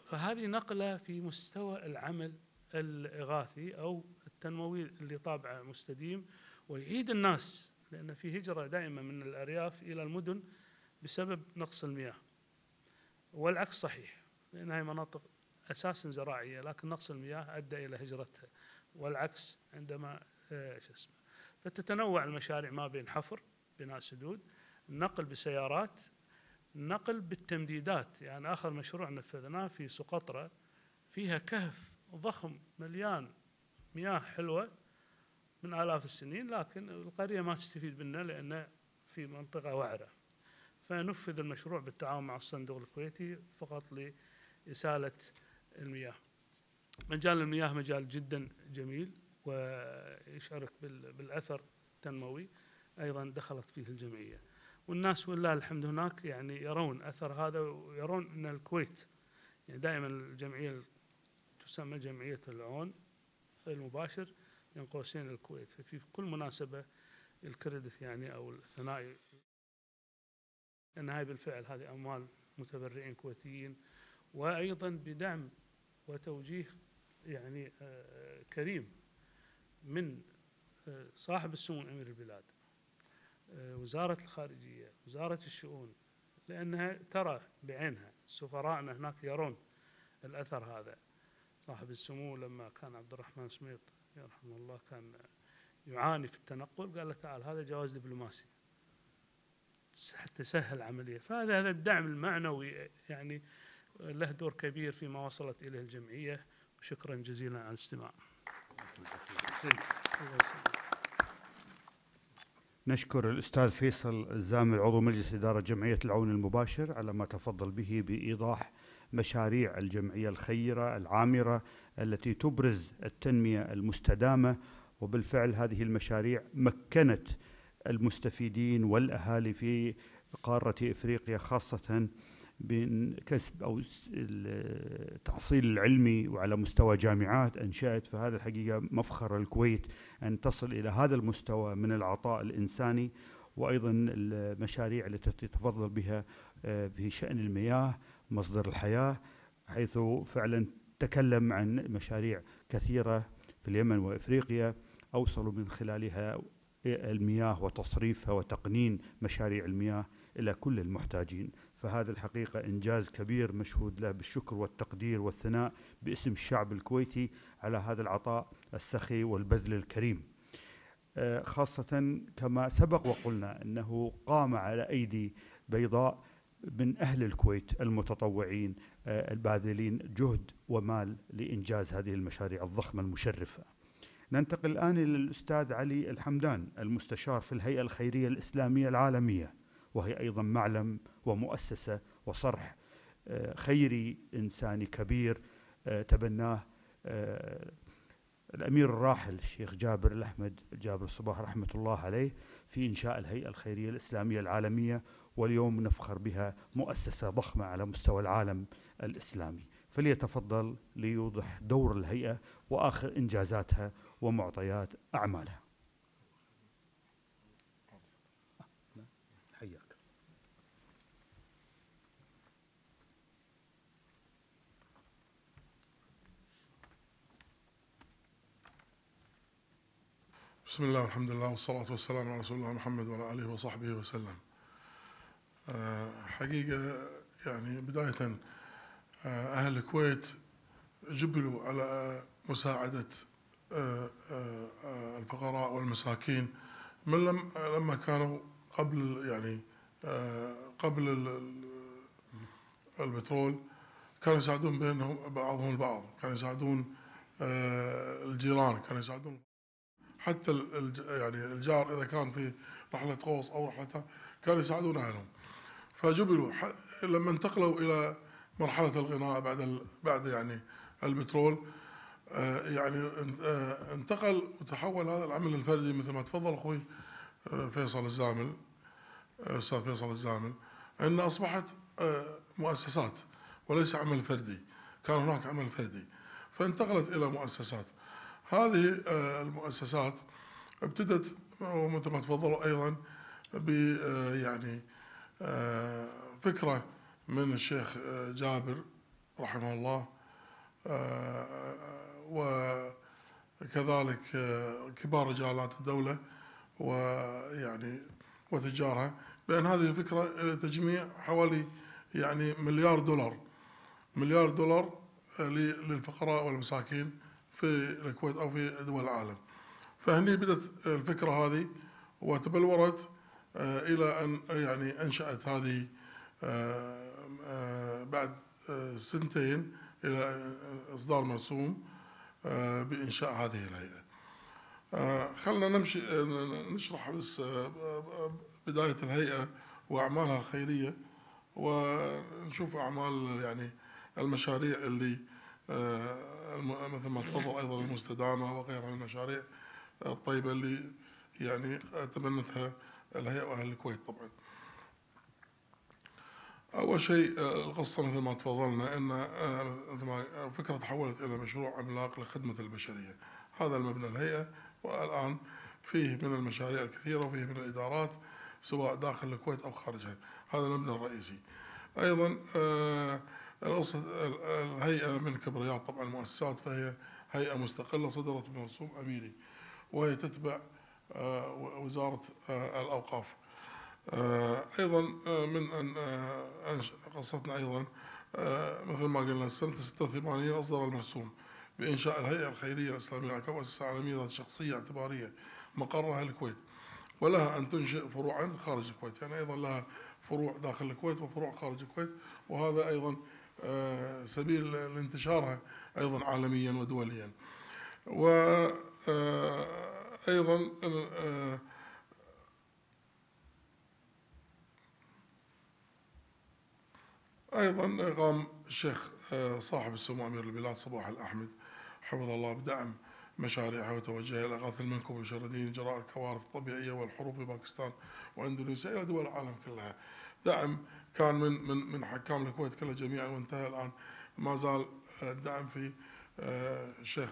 فهذه نقلة في مستوى العمل الإغاثي أو التنموي اللي طابعه مستديم ويعيد الناس لأن في هجرة دائما من الأرياف إلى المدن بسبب نقص المياه. والعكس صحيح. لأن هاي مناطق أساسا زراعية لكن نقص المياه أدى إلى هجرتها والعكس عندما آه، شو اسمه فتتنوع المشاريع ما بين حفر بناء سدود نقل بسيارات نقل بالتمديدات. يعني آخر مشروع نفذناه في سقطرى فيها كهف ضخم مليان مياه حلوة من آلاف السنين لكن القرية ما تستفيد منه لأنه في منطقة وعرة. فنفذ المشروع بالتعاون مع الصندوق الكويتي فقط لإسالة المياه. مجال المياه مجال جدا جميل ويشعرك بال- بالأثر التنموي أيضا دخلت فيه الجمعية. والناس ولله الحمد هناك يعني يرون أثر هذا ويرون أن الكويت يعني دائما الجمعية تسمى جمعية العون المباشر بين قوسين الكويت. ففي كل مناسبة الكريدت يعني أو الثنائي أن هاي بالفعل هذه أموال متبرعين كويتيين وأيضا بدعم وتوجيه يعني آه، كريم من آه، صاحب السمو أمير البلاد آه، وزارة الخارجية وزارة الشؤون لأنها ترى بعينها سفراءنا هناك يرون الأثر هذا. صاحب السمو لما كان عبد الرحمن سميط يرحمه الله كان يعاني في التنقل قال له تعال هذا جواز دبلوماسي. حتى سهل العملية فهذا هذا الدعم المعنوي يعني له دور كبير فيما وصلت إليه الجمعية وشكرا جزيلا على الاستماع. نشكر الأستاذ فيصل الزامل عضو مجلس إدارة جمعية العون المباشر على ما تفضل به بإيضاح مشاريع الجمعية الخيرة العامرة التي تبرز التنمية المستدامة وبالفعل هذه المشاريع مكنت المستفيدين والأهالي في قارة إفريقيا خاصة بين كسب أو التحصيل العلمي وعلى مستوى جامعات أنشأت فهذا الحقيقة مفخر الكويت أن تصل إلى هذا المستوى من العطاء الإنساني وأيضا المشاريع التي تتفضل بها آه، في شأن المياه مصدر الحياة حيث فعلا تكلم عن مشاريع كثيرة في اليمن وإفريقيا أوصلوا من خلالها المياه وتصريفها وتقنين مشاريع المياه إلى كل المحتاجين. فهذا الحقيقة إنجاز كبير مشهود له بالشكر والتقدير والثناء باسم الشعب الكويتي على هذا العطاء السخي والبذل الكريم. آه، خاصة كما سبق وقلنا أنه قام على أيدي بيضاء من أهل الكويت المتطوعين آه، الباذلين جهد ومال لإنجاز هذه المشاريع الضخمة المشرفة. ننتقل الآن إلى الأستاذ علي الحمدان المستشار في الهيئة الخيرية الإسلامية العالمية وهي أيضا معلم ومؤسسة وصرح آه، خيري إنساني كبير آه، تبناه آه، الأمير الراحل الشيخ جابر الأحمد جابر الصباح رحمة الله عليه في إنشاء الهيئة الخيرية الإسلامية العالمية واليوم نفخر بها مؤسسة ضخمة على مستوى العالم الإسلامي. فليتفضل ليوضح دور الهيئة وآخر إنجازاتها ومعطيات أعمالها. بسم الله والحمد لله والصلاة والسلام على رسول الله محمد وعلى آله وصحبه وسلم. آه، حقيقة يعني بداية آه، أهل الكويت جبلوا على مساعدة آه، الفقراء والمساكين من لم لما كانوا قبل يعني قبل ال- ال- البترول كانوا يساعدون بينهم بعضهم البعض. كانوا يساعدون الجيران كانوا يساعدون حتى يعني الجار إذا كان في رحلة غوص أو رحلة كانوا يساعدون اهلهم فجبلوا لما انتقلوا إلى مرحلة الغناء بعد بعد يعني البترول آه، يعني آه، انتقل وتحول هذا العمل الفردي مثل ما تفضل أخوي آه، فيصل الزامل أستاذ فيصل الزامل إن أصبحت مؤسسات وليس عمل فردي كان هناك عمل فردي فانتقلت إلى مؤسسات. هذه آه، المؤسسات ابتدت ومثل ما تفضلوا أيضا ب آه، يعني آه، فكرة من الشيخ جابر رحمه الله وكذلك كبار رجالات الدولة ويعني وتجارها بأن هذه الفكرة لتجميع حوالي يعني مليار دولار. مليار دولار للفقراء والمساكين. في الكويت أو في دول العالم. فهني بدت الفكرة هذه وتبلورت آه، إلى أن يعني أنشأت هذه آه، آه، بعد سنتين إلى إصدار مرسوم بإنشاء هذه الهيئة. آه، خلنا نمشي نشرح بس بداية الهيئة وأعمالها الخيرية ونشوف أعمال يعني المشاريع اللي مثل ما تفضل أيضا المستدامة وغيرها من المشاريع الطيبة اللي يعني تبنتها الهيئة وأهل الكويت طبعا. أول شيء القصة مثل ما تفضلنا إن آه، مثل ما آه، فكرة تحولت إلى مشروع عملاق لخدمة البشرية. هذا المبنى الهيئة والآن فيه من المشاريع الكثيرة وفيه من الإدارات سواء داخل الكويت أو خارجها. هذا المبنى الرئيسي. أيضا آه، القصة ال- الهيئة من كبريات طبعا المؤسسات فهي هيئة مستقلة صدرت بمرسوم أميري وهي تتبع آه، وزارة آه، الأوقاف. آه، أيضا آه، من أنش- قصتنا أيضا آه، مثل ما قلنا سنه 86 أصدر المرسوم بإنشاء الهيئة الخيرية الإسلامية كمؤسسه عالميه ذات شخصية اعتبارية مقرها الكويت ولها أن تنشئ فروعا خارج الكويت يعني أيضا لها فروع داخل الكويت وفروع خارج الكويت وهذا أيضا آه، سبيل لانتشارها أيضا عالميا ودوليا. وأيضا أيضا قام الشيخ آه، صاحب السمو أمير البلاد صباح الأحمد حفظه الله بدعم مشاريعها وتوجهها إلى اغاثه المنكوب والشردين جراء الكوارث الطبيعية والحروب في باكستان وإندونيسيا إلى دول العالم كلها. دعم كان من من من حكام الكويت كلها جميعا وانتهى الآن. ما زال الدعم في آه، الشيخ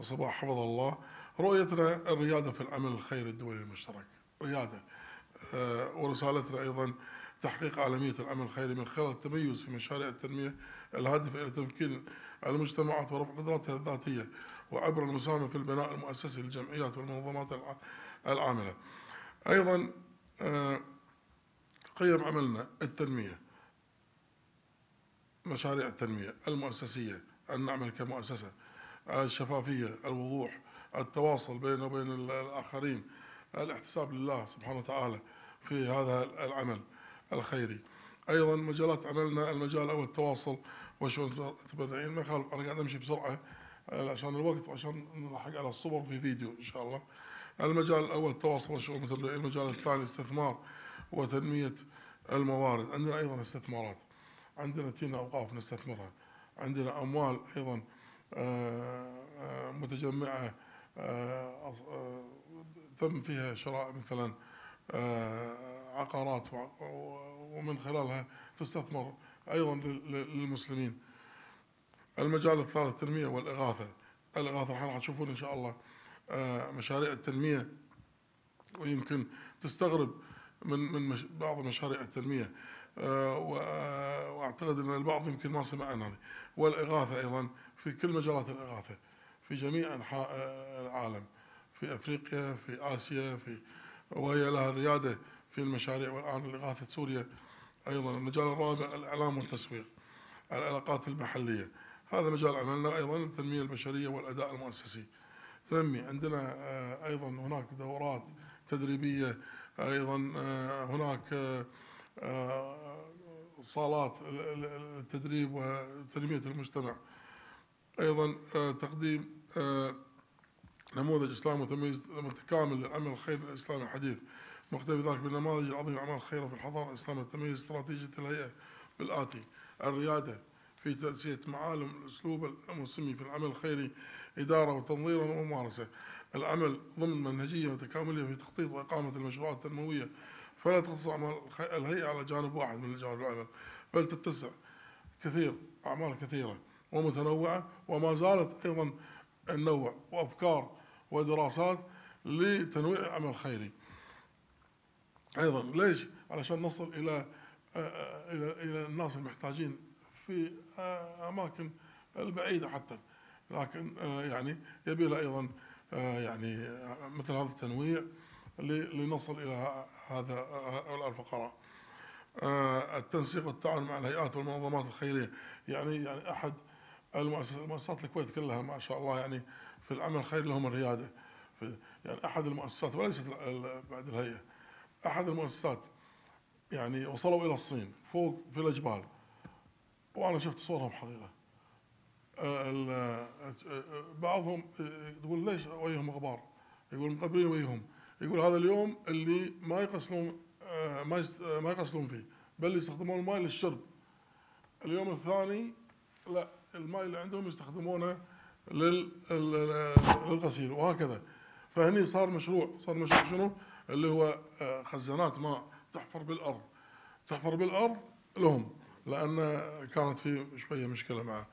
صباح حفظه الله. رؤيتنا الريادة في العمل الخيري الدولي المشترك. ريادة آه، ورسالتنا أيضا تحقيق عالميه العمل الخيري من خلال التميز في مشاريع التنمية الهادفة إلى تمكين المجتمعات ورفع قدراتها الذاتية وعبر المساهمة في البناء المؤسسي للجمعيات والمنظمات العاملة. أيضا آه، قيم عملنا التنمية مشاريع التنمية المؤسسية أن نعمل كمؤسسة الشفافية الوضوح التواصل بيننا وبين الآخرين الاحتساب لله سبحانه وتعالى في هذا العمل الخيري. أيضا مجالات عملنا المجال الأول التواصل وشؤون المتبرعين ما يخالف أنا قاعد أمشي بسرعة آه، عشان الوقت وعشان نلحق على الصور في فيديو إن شاء الله. المجال الأول التواصل وشؤون المتبرعين المجال الثاني الاستثمار وتنمية الموارد. عندنا أيضا استثمارات. عندنا تينا أوقاف نستثمرها. عندنا أموال أيضا آه، آه، متجمعة تم فيها شراء مثلا عقارات ومن خلالها تستثمر أيضا للمسلمين. المجال الثالث التنمية والإغاثة. الإغاثة الحين تشوفون إن شاء الله آه، مشاريع التنمية ويمكن تستغرب من من بعض مشاريع التنمية. آه، وأعتقد أن البعض يمكن ما سمع عن هذه والإغاثة أيضا في كل مجالات الإغاثة في جميع أنحاء آه، العالم في أفريقيا في آسيا في وهي لها ريادة في المشاريع والآن إغاثة سوريا أيضا. المجال الرابع الإعلام والتسويق العلاقات المحلية. هذا مجال عملنا أيضا التنمية البشرية والأداء المؤسسي. تنمي عندنا آه، أيضا هناك دورات تدريبية أيضا آه، هناك آه، صالات التدريب وتنمية المجتمع. أيضا تقديم نموذج إسلامي متميز متكامل للعمل الخيري الإسلامي الحديث. مقتضي ذلك بالنماذج العظيمة أعمال الخيرة في الحضارة الإسلامية تميز استراتيجية الهيئة بالآتي. الريادة في تأسية معالم الأسلوب المسمي في العمل الخيري إدارة وتنظيرا وممارسة. العمل ضمن منهجية وتكاملية في تخطيط وإقامة المشروعات التنموية. فلا تقتصر أعمال الهيئة على جانب واحد من جوانب العمل بل تتسع كثير أعمال كثيرة ومتنوعة وما زالت أيضا النوع وأفكار ودراسات لتنويع العمل الخيري. أيضا ليش؟ علشان نصل إلى آه، آه، إلى إلى الناس المحتاجين في آه، أماكن البعيدة حتى. لكن يعني يبي له أيضا يعني مثل هذا التنويع لنصل إلى هذا هؤلاء الفقراء. التنسيق والتعاون مع الهيئات والمنظمات الخيرية. يعني يعني أحد المؤسسات الكويت كلها ما شاء الله يعني في العمل الخيري لهم الريادة. يعني أحد المؤسسات وليست بعد الهيئة. أحد المؤسسات يعني وصلوا إلى الصين فوق في الجبال وأنا شفت صورهم حقيقة. بعضهم تقول ليش وجههم غبار؟ يقول مقبلين وجههم. يقول هذا اليوم اللي ما يغسلون ما ما يغسلون فيه بل يستخدمون الماء للشرب. اليوم الثاني لا الماء اللي عندهم يستخدمونه للغسيل وهكذا. فهني صار مشروع. صار مشروع شنو؟ اللي هو آه، خزانات ماء تحفر بالأرض. تحفر بالأرض لهم لأن كانت في شوية مشكلة مع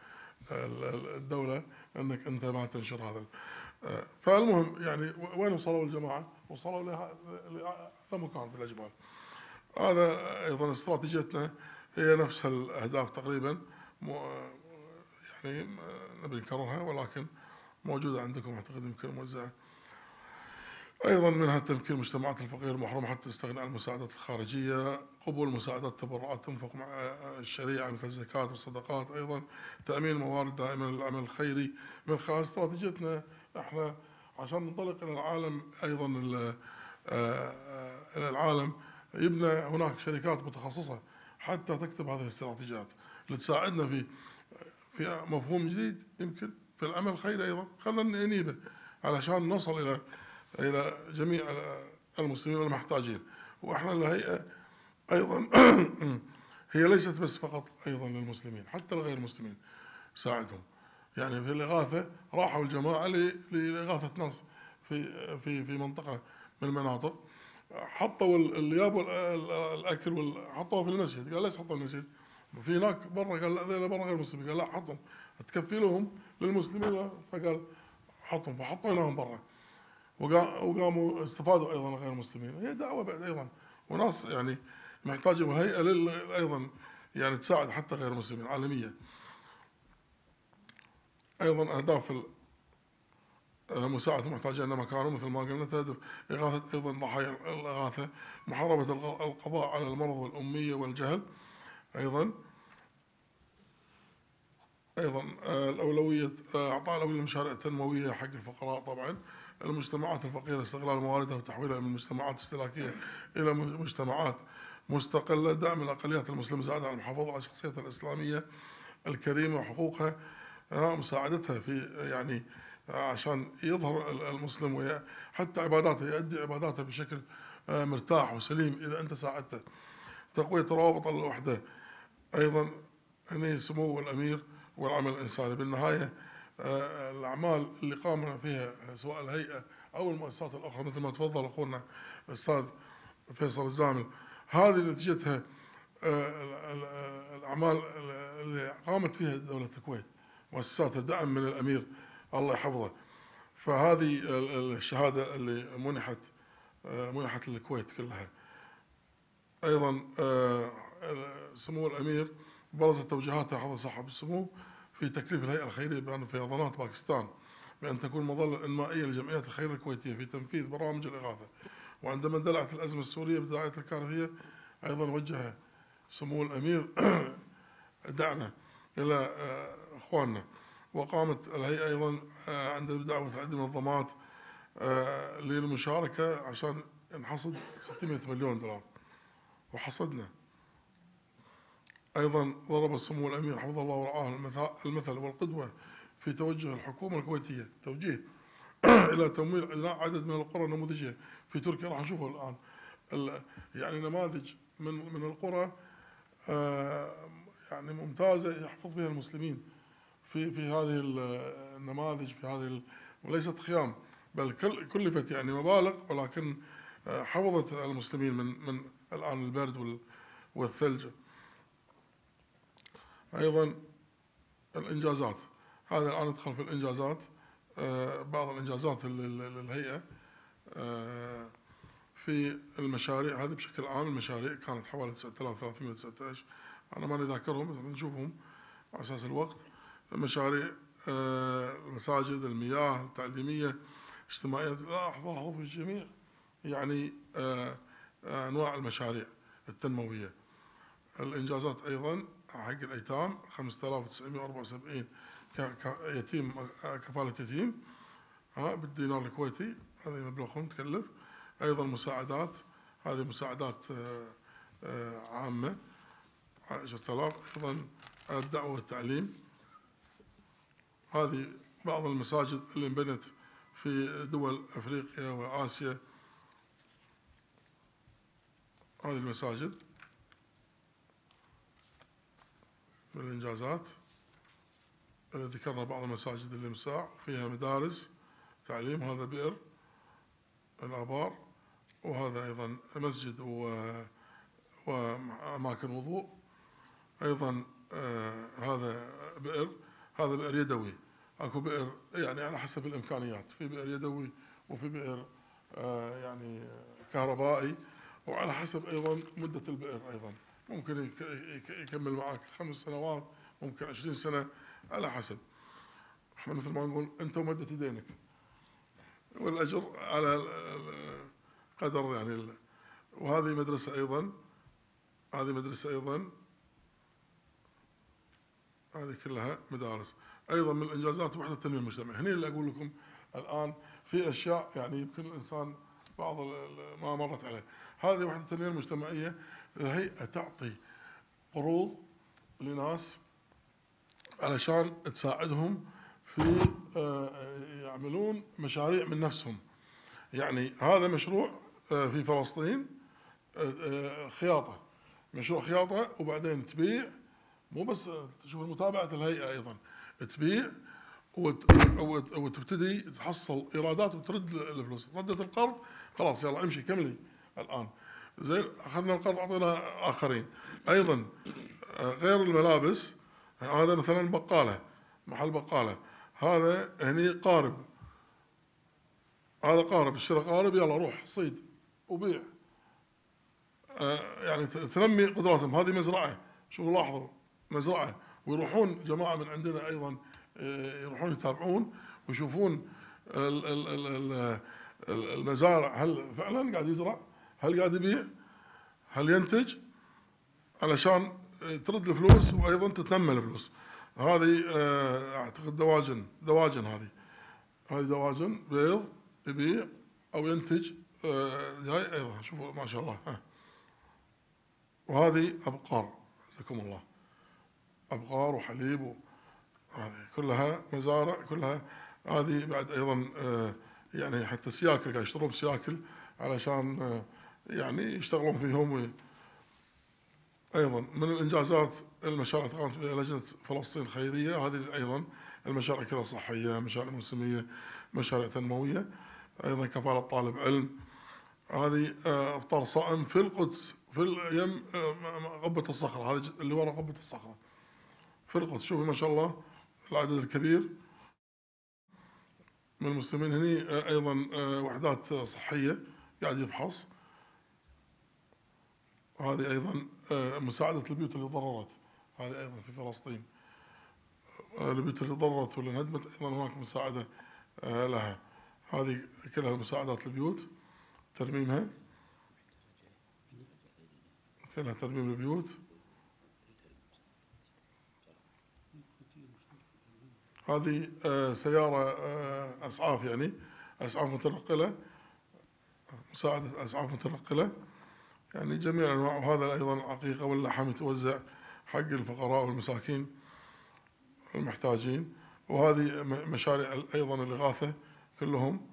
الدولة أنك أنت ما تنشر هذا آه، فالمهم يعني وين وصلوا الجماعة؟ وصلوا لمكان في الجبال. هذا أيضا استراتيجيتنا هي نفس الأهداف تقريبا يعني نبي نكررها ولكن موجودة عندكم أعتقد يمكن موزعة. أيضا منها تمكين المجتمعات الفقيره المحرومه حتى تستغني عن المساعدات الخارجية، قبول مساعدات التبرعات تنفق مع الشريعة مثل الزكاة والصدقات، أيضا تأمين الموارد دائما للعمل الخيري من خلال استراتيجيتنا إحنا عشان ننطلق إلى العالم أيضا آه، إلى العالم يبنى هناك شركات متخصصة حتى تكتب هذه الاستراتيجيات لتساعدنا في في مفهوم جديد يمكن في العمل الخيري أيضا. خلينا ننيبه علشان نوصل إلى إلى جميع المسلمين المحتاجين. وإحنا الهيئة أيضا. هي ليست بس فقط أيضا للمسلمين حتى لغير المسلمين. ساعدهم. يعني في الإغاثة راحوا الجماعة لإغاثة ناس في في في منطقة من المناطق. حطوا ال- اللي جابوا ال- ال- الاكل حطوها في المسجد. قال ليش حطوا المسجد؟ في هناك برا قال لا برا غير مسلمين قال لا حطهم. تكفي لهم للمسلمين. فقال حطهم. فحطيناهم برا. وقا- وقاموا استفادوا أيضا غير المسلمين. هي دعوة بعد أيضا. وناس يعني محتاجة وهيئه لل- أيضا يعني تساعد حتى غير المسلمين عالميا. أيضا أهداف مساعدة المحتاجين أينما كانوا مثل ما قلنا تهدف إغاثة أيضا ضحايا الإغاثة محاربة القضاء على المرض والأمية والجهل أيضا. أيضا آه، الأولوية آه، إعطاء الأولوية للمشاريع التنموية حق الفقراء طبعا. المجتمعات الفقيرة استغلال مواردها وتحويلها من مجتمعات استهلاكية إلى مجتمعات مستقلة دعم الأقليات المسلمة مساعدة على المحافظة على شخصيتها الإسلامية الكريمة وحقوقها آه، مساعدتها في يعني آه، عشان يظهر ال- المسلم وي- حتى عباداته يؤدي عباداته بشكل آه، مرتاح وسليم إذا أنت ساعدته. تقوية روابط الوحدة أيضا هني سمو الأمير والعمل الإنساني. بالنهاية الأعمال اللي قامنا فيها سواء الهيئة أو المؤسسات الأخرى مثل ما تفضل أخونا الأستاذ فيصل الزامل هذه نتيجتها آه، ال- ال- الأعمال اللي قامت فيها دولة الكويت مؤسسات دعم من الأمير الله يحفظه. فهذه ال- ال- الشهادة اللي منحت آه، منحت للكويت كلها. أيضا آه، سمو الأمير برز توجيهاته حفظ صاحب السمو في تكليف الهيئة الخيرية بأن فيضانات باكستان بأن تكون مظلة إنمائية للجمعيات الخيريه الكويتية في تنفيذ برامج الإغاثة. وعندما اندلعت الأزمة السورية بدايه الكارثيه أيضا وجه سمو الأمير دعمه إلى آه، إخواننا. وقامت الهيئة أيضا آه، عند دعوه عدة منظمات آه، للمشاركة عشان نحصد 600 مليون دولار. وحصدنا. أيضا ضرب سمو الأمير حفظه الله ورعاه المثل والقدوة في توجه الحكومة الكويتية. توجيه إلى تمويل عدد من القرى النموذجية. في تركيا راح نشوفه الآن. ال- يعني نماذج من من القرى آه، يعني ممتازة يحفظ فيها المسلمين في في هذه ال- النماذج في هذه وليست خيام بل كل- كلفت يعني مبالغ ولكن آه، حفظت المسلمين من من الآن البرد وال- والثلج. أيضا الإنجازات. هذا الآن ندخل في الإنجازات آه، بعض الإنجازات لل- لل- للهيئة. آه، في المشاريع هذه بشكل عام المشاريع كانت حوالي 9319 أنا ماني ذاكرهم بس نشوفهم على أساس الوقت. مشاريع آه، المساجد المياه التعليمية اجتماعية لا أحضر في الجميع. يعني آه، آه، أنواع المشاريع التنموية. الإنجازات أيضا حق الأيتام 5974 ك- كيتيم آه، كفالة يتيم بالدينار الكويتي. هذه مبلغهم تكلف. أيضا مساعدات. هذه مساعدات آه، آه، عامة. 10000 أيضا الدعوة والتعليم. هذه بعض المساجد اللي انبنت في دول أفريقيا وآسيا. هذه المساجد. من الإنجازات. اللي ذكرنا بعض المساجد اللي مساع. فيها مدارس تعليم. هذا بئر. الآبار وهذا أيضا مسجد و وأماكن وضوء أيضا آه هذا بئر هذا بئر يدوي. أكو بئر يعني على حسب الإمكانيات. في بئر يدوي وفي بئر آه يعني كهربائي وعلى حسب أيضا مدة البئر أيضا. ممكن يك- يك- يكمل معك خمس سنوات ممكن عشرين سنة على حسب. إحنا مثل ما نقول أنت ومدة يدينك. والأجر على قدر يعني وهذه مدرسة أيضا هذه مدرسة أيضا. هذه كلها مدارس. أيضا من الإنجازات وحدة التنمية المجتمعية. هني اللي أقول لكم الآن في أشياء يعني يمكن الإنسان بعض ما مرت عليه. هذه وحدة التنمية المجتمعية الهيئه تعطي قروض لناس علشان تساعدهم في آه، يعملون مشاريع من نفسهم. يعني هذا مشروع آه، في فلسطين آه، آه، خياطة. مشروع خياطة وبعدين تبيع مو بس تشوف متابعه الهيئة أيضا. تبيع وت- وت- وتبتدي تحصل إيرادات وترد الفلوس. ردت القرض خلاص يلا امشي كملي الآن. زين أخذنا القرض أعطينا آخرين. أيضا غير الملابس هذا مثلا بقالة محل بقالة. هذا هني قارب هذا قارب اشترى قارب يلا روح صيد وبيع آه، يعني تنمي قدراتهم هذه مزرعة شوفوا لاحظوا مزرعة ويروحون جماعة من عندنا أيضا آه، يروحون يتابعون ويشوفون ال- ال- ال- ال- ال- المزارع هل فعلا قاعد يزرع؟ هل قاعد يبيع؟ هل ينتج؟ علشان آه، ترد الفلوس وأيضا تتنمى الفلوس. هذه آه، أعتقد دواجن دواجن هذه. هذه دواجن بيض يبيع أو ينتج آه، هاي أيضا شوفوا ما شاء الله. وهذه أبقار جزاكم الله. أبقار وحليب و... هذه كلها مزارع كلها هذه بعد أيضا آه، يعني حتى سياكل قاعد يشترون سياكل علشان آه، يعني يشتغلون فيهم أيضا من الإنجازات المشاريع اللي قامت بها لجنة فلسطين الخيرية هذه أيضا المشاريع كلها صحية مشاريع موسمية مشاريع تنموية أيضا كفالة طالب علم. هذه آه، أفطار صائم في القدس في اليم آه، م- م- غبة الصخرة هذه اللي ورا غبة الصخرة. في القدس شوفوا ما شاء الله العدد الكبير من المسلمين هني آه، أيضا آه، وحدات آه، صحية قاعد يفحص. هذه أيضا آه، مساعدة البيوت اللي ضررت هذه أيضا في فلسطين. البيوت اللي ضررت واللي انهدمت أيضا هناك مساعدة آه، لها. هذه كلها مساعدات البيوت ترميمها. كلها ترميم البيوت هذه آه، سيارة آه، أسعاف يعني أسعاف متنقلة. مساعدة أسعاف متنقلة. يعني جميع الأنواع وهذا أيضا العقيقة واللحم يتوزع حق الفقراء والمساكين المحتاجين وهذه مشاريع أيضا الإغاثة كلهم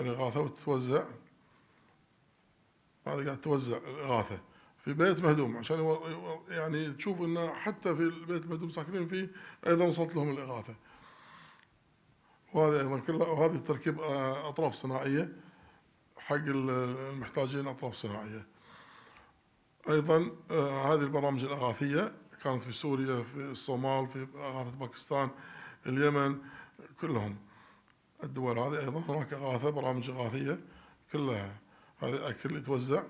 الإغاثة وتتوزع هذه قاعد توزع الإغاثة في بيت مهدوم عشان يعني تشوف انه حتى في البيت المهدوم ساكنين فيه أيضا وصلت لهم الإغاثة. وهذه أيضا كلها وهذه تركيب آه، أطراف صناعية حق ال- المحتاجين أطراف صناعية. أيضا آه، هذه البرامج الإغاثية كانت في سوريا في الصومال في إغاثة باكستان اليمن كلهم. الدول هذه أيضا هناك إغاثة برامج إغاثية كلها. هذا أكل يتوزع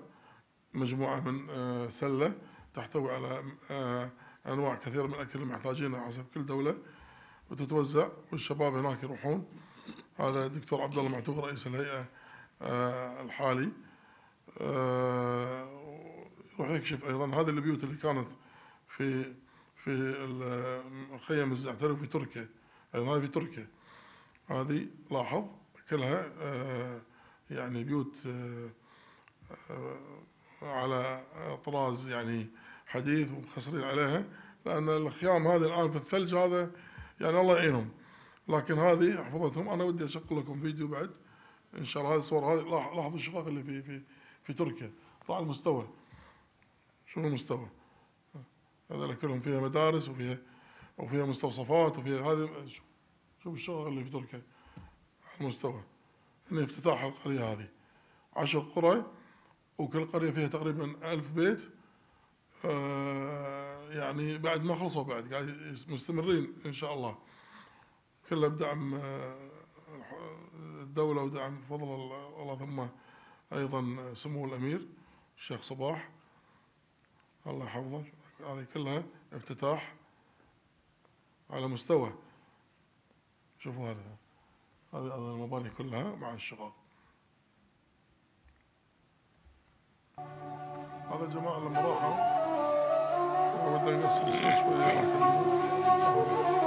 مجموعة من آه، سلة تحتوي على آه، أنواع كثيرة من الأكل المحتاجينها حسب كل دولة وتتوزع والشباب هناك يروحون. هذا الدكتور عبد الله معتوق رئيس الهيئة الحالي. يروح يكشف أيضا. هذه البيوت اللي كانت في في خيم الزعتر في تركيا. هذه في تركيا. هذه لاحظ كلها آه، يعني بيوت آه، آه، على طراز يعني حديث ومخسرين عليها لأن الخيام هذه الآن في الثلج هذا يعني الله يعينهم. لكن هذه حفظتهم. أنا ودي اشغل لكم فيديو بعد. إن شاء الله هذه الصور هذه لاح- لاحظوا الشقق اللي في في في تركيا. طلع المستوى. شنو المستوى هذول كلهم فيها مدارس وفيها وفيها مستوصفات وفيها هذه شوف- شوف الشقق اللي في تركيا على المستوى. هنا افتتاح القرية هذه. عشر قرى وكل قرية فيها تقريبا ألف بيت. آه، يعني بعد ما خلصوا بعد قاعد مستمرين إن شاء الله. كلها بدعم آه، الدولة ودعم فضل الله ثم أيضا سمو الأمير الشيخ صباح. الله يحفظه هذه كلها افتتاح على مستوى. شوفوا هذا. هذه المباني كلها مع الشقق هذا الجماعة لما راحوا نقصر الشيء شوية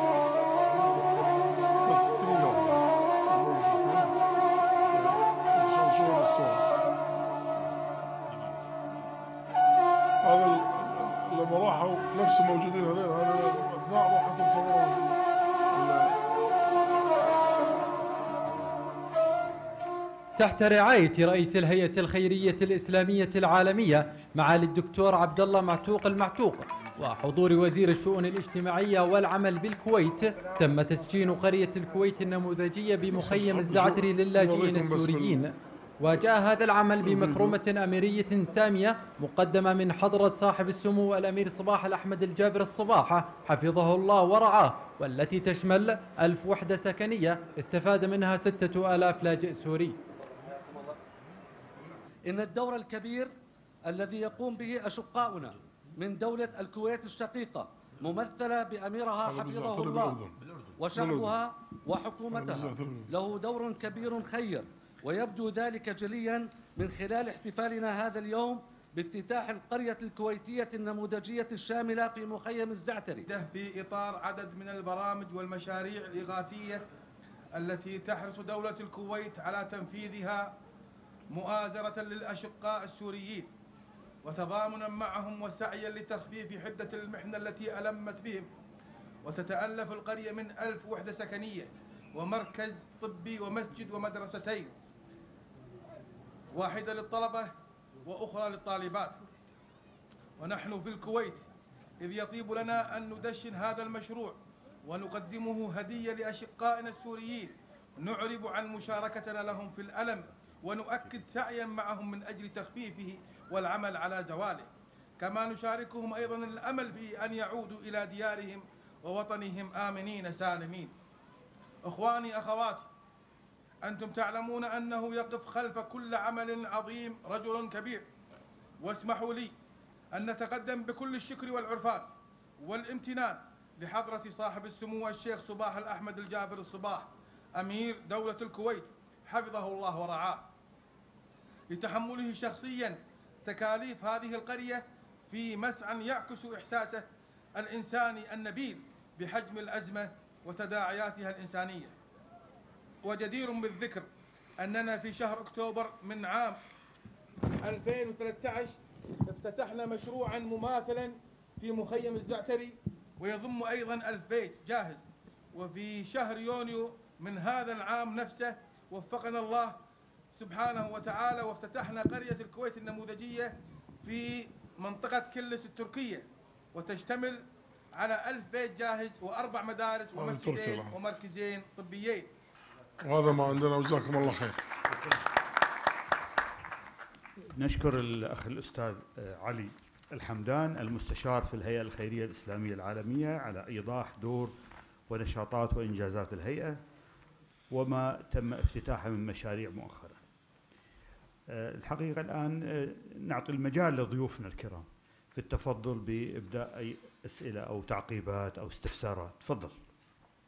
تحت رعاية رئيس الهيئة الخيرية الإسلامية العالمية معالي الدكتور عبد الله معتوق المعتوق وحضور وزير الشؤون الاجتماعية والعمل بالكويت. تم تدشين قرية الكويت النموذجية بمخيم الزعتري للاجئين السوريين. وجاء هذا العمل بمكرمة أميرية سامية مقدمة من حضرة صاحب السمو الأمير صباح الأحمد الجابر الصباحة حفظه الله ورعاه والتي تشمل ألف وحدة سكنية استفاد منها ستة آلاف لاجئ سوري. إن الدور الكبير الذي يقوم به أشقاؤنا من دولة الكويت الشقيقة ممثلة بأميرها حفظه الله وشعبها وحكومتها. له دور كبير خير ويبدو ذلك جليا من خلال احتفالنا هذا اليوم بافتتاح القرية الكويتية النموذجية الشاملة في مخيم الزعتري. في إطار عدد من البرامج والمشاريع الإغاثية التي تحرص دولة الكويت على تنفيذها مؤازرة للأشقاء السوريين وتضامنا معهم وسعيا لتخفيف حدة المحنة التي ألمت بهم. وتتألف القرية من ألف وحدة سكنية ومركز طبي ومسجد ومدرستين واحدة للطلبة وأخرى للطالبات. ونحن في الكويت إذ يطيب لنا أن ندشن هذا المشروع ونقدمه هدية لأشقائنا السوريين. نعرب عن مشاركتنا لهم في الألم ونؤكد سعيا معهم من أجل تخفيفه والعمل على زواله. كما نشاركهم أيضا الأمل في أن يعودوا إلى ديارهم ووطنهم. آمنين سالمين. إخواني أخواتي أنتم تعلمون أنه يقف خلف كل عمل عظيم رجل كبير. واسمحوا لي أن نتقدم بكل الشكر والعرفان والامتنان لحضرة صاحب السمو الشيخ صباح الأحمد الجابر الصباح أمير دولة الكويت حفظه الله ورعاه. لتحمله شخصيا. تكاليف هذه القرية في مسعى يعكس إحساسه الإنساني النبيل بحجم الأزمة وتداعياتها الإنسانية. وجدير بالذكر أننا في شهر أكتوبر من عام 2013 افتتحنا مشروعا مماثلا في مخيم الزعتري ويضم أيضا ألف بيت جاهز. وفي شهر يونيو من هذا العام نفسه وفقنا الله سبحانه وتعالى وافتتحنا قرية الكويت النموذجية في منطقة كلس التركية وتشتمل على ألف بيت جاهز وأربع مدارس ومسجدين ومركزين طبيين. وهذا ما عندنا وجزاكم الله خير. نشكر الأخ الأستاذ علي الحمدان المستشار في الهيئة الخيرية الإسلامية العالمية على إيضاح دور ونشاطات وإنجازات الهيئة وما تم افتتاحه من مشاريع مؤخرة. الحقيقة الآن نعطي المجال لضيوفنا الكرام في التفضل بإبداء أي أسئلة أو تعقيبات أو استفسارات. تفضل.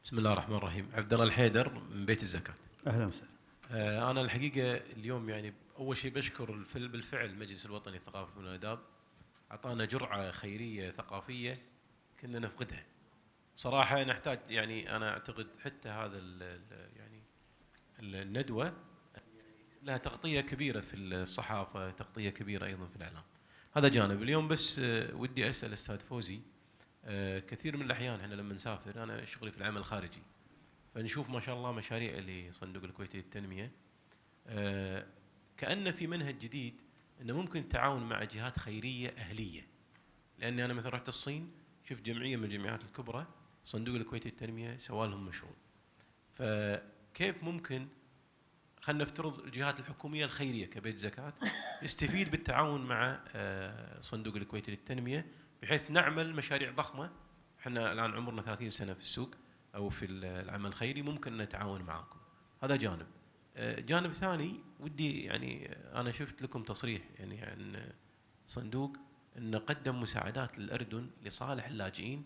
بسم الله الرحمن الرحيم. عبد الله الحيدر من بيت الزكاة. أهلا وسهلا. آه أنا الحقيقة اليوم يعني أول شيء بشكر بالفعل المجلس الوطني للثقافة والآداب أعطانا جرعة خيرية ثقافية كنا نفقدها. صراحة نحتاج يعني أنا أعتقد حتى هذا ال يعني الندوة لها تغطية كبيرة في الصحافة تغطية كبيرة أيضا في الإعلام. هذا جانب. اليوم بس ودي أسأل أستاذ فوزي كثير من الأحيان إحنا لما نسافر أنا شغلي في العمل الخارجي فنشوف ما شاء الله مشاريع لصندوق الكويتي للتنمية. كأن في منهج جديد أنه ممكن التعاون مع جهات خيرية أهلية. لأني أنا مثلا رحت الصين شفت جمعية من الجمعيات الكبرى صندوق الكويتي للتنمية سوى لهم مشروع فكيف ممكن خلينا نفترض الجهات الحكومية الخيرية كبيت زكاة يستفيد بالتعاون مع صندوق الكويتي للتنمية بحيث نعمل مشاريع ضخمة. إحنا الآن عمرنا 30 سنة في السوق أو في العمل الخيري ممكن نتعاون معاكم. هذا جانب. جانب ثاني ودي يعني أنا شفت لكم تصريح يعني عن صندوق أنه قدم مساعدات للأردن لصالح اللاجئين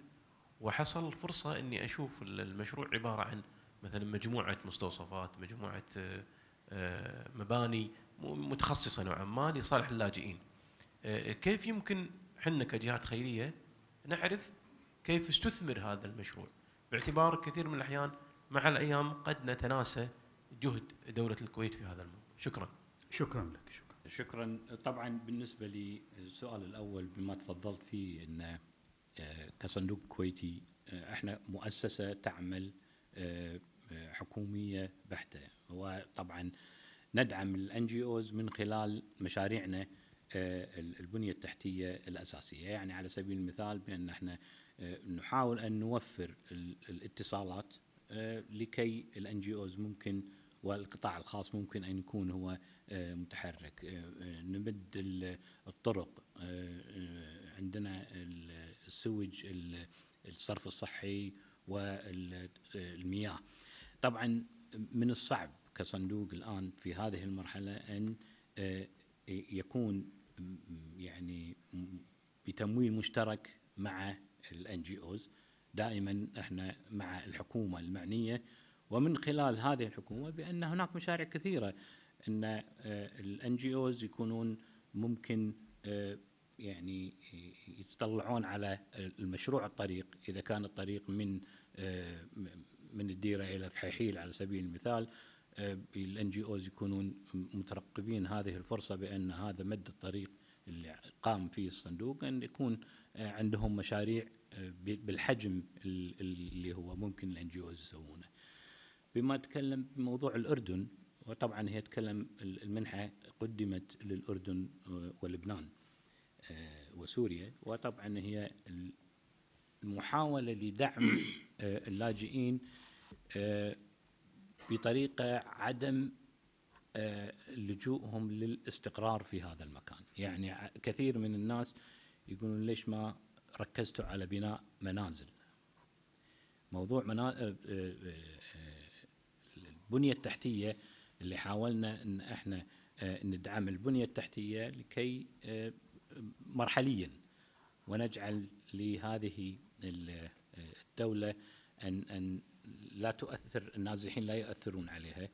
وحصل فرصة أني أشوف المشروع عبارة عن مثلا مجموعة مستوصفات مجموعة مباني متخصصة نوعا ما لصالح اللاجئين. كيف يمكن حنا كجهات خيرية نعرف كيف استثمر هذا المشروع؟ باعتبار كثير من الأحيان مع الأيام قد نتناسى جهد دولة الكويت في هذا الموضوع. شكرا. شكرا لك شكرا. شكرا. طبعا بالنسبة للسؤال الأول بما تفضلت فيه أن كصندوق كويتي إحنا مؤسسة تعمل حكومية بحتة. وطبعا ندعم ال NGOs من خلال مشاريعنا البنية التحتية الأساسية. يعني على سبيل المثال بأن إحنا نحاول أن نوفر الاتصالات لكي ال NGOs ممكن والقطاع الخاص ممكن أن يكون هو متحرك. نمد الطرق عندنا ال sewage الصرف الصحي والمياه. طبعا من الصعب كصندوق الآن في هذه المرحلة أن يكون يعني بتمويل مشترك مع ال NGOs دائما إحنا مع الحكومة المعنية. ومن خلال هذه الحكومة بأن هناك مشاريع كثيرة. أن ال NGOs يكونون ممكن آه، يعني يتطلعون على المشروع الطريق. إذا كان الطريق من آه، من الديرة إلى فحيحيل على سبيل المثال ال NGOs يكونون مترقبين هذه الفرصة بأن هذا مد الطريق اللي قام فيه الصندوق أن يكون آه، عندهم مشاريع بالحجم اللي هو ممكن ال NGOs يسوونه. بما تكلم بموضوع الأردن وطبعا هي تكلم المنحة قدمت للأردن ولبنان آه، وسوريا وطبعا هي المحاولة لدعم آه، اللاجئين آه، بطريقة عدم لجوءهم للاستقرار في هذا المكان. يعني كثير من الناس يقولون ليش ما ركزتوا على بناء منازل؟ موضوع منا... البنية التحتية اللي حاولنا إن إحنا آه، ندعم البنية التحتية لكي آه، مرحليا ونجعل لهذه آه، الدولة أن أن لا تؤثر النازحين لا يؤثرون عليها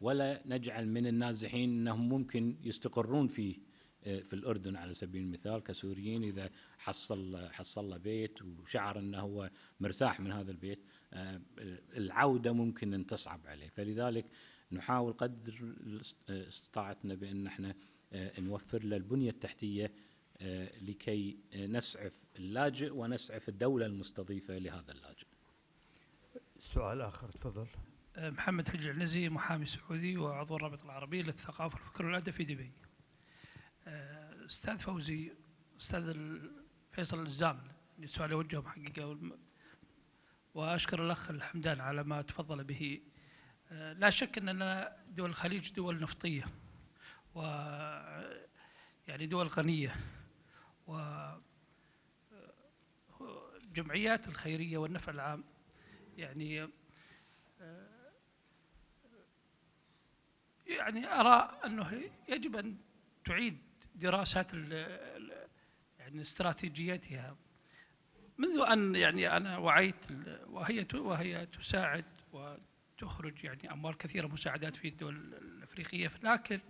ولا نجعل من النازحين إنهم ممكن يستقرون في في الأردن على سبيل المثال كسوريين إذا حصل حصل له بيت وشعر إنه هو مرتاح من هذا البيت العودة ممكن أن تصعب عليه فلذلك نحاول قدر استطاعتنا بأن إحنا آه، نوفر له البنية التحتية آه، لكي نسعف اللاجئ ونسعف الدولة المستضيفة لهذا اللاجئ. سؤال آخر تفضل. آه، محمد حج العنزي محامي سعودي وعضو الرابطه العربيه للثقافة والفكر والأدب في دبي. أستاذ فوزي أستاذ فيصل الزامل السؤال يوجه حقيقة وأشكر الأخ الحمدان على ما تفضل به لا شك أننا دول الخليج دول نفطية و يعني دول غنية و الجمعيات الخيرية والنفع العام يعني يعني أرى أنه يجب أن تعيد دراسات يعني استراتيجيتها. منذ أن يعني أنا وعيت وهي وهي تساعد تخرج يعني أموال كثيرة مساعدات في الدول الأفريقية. لكن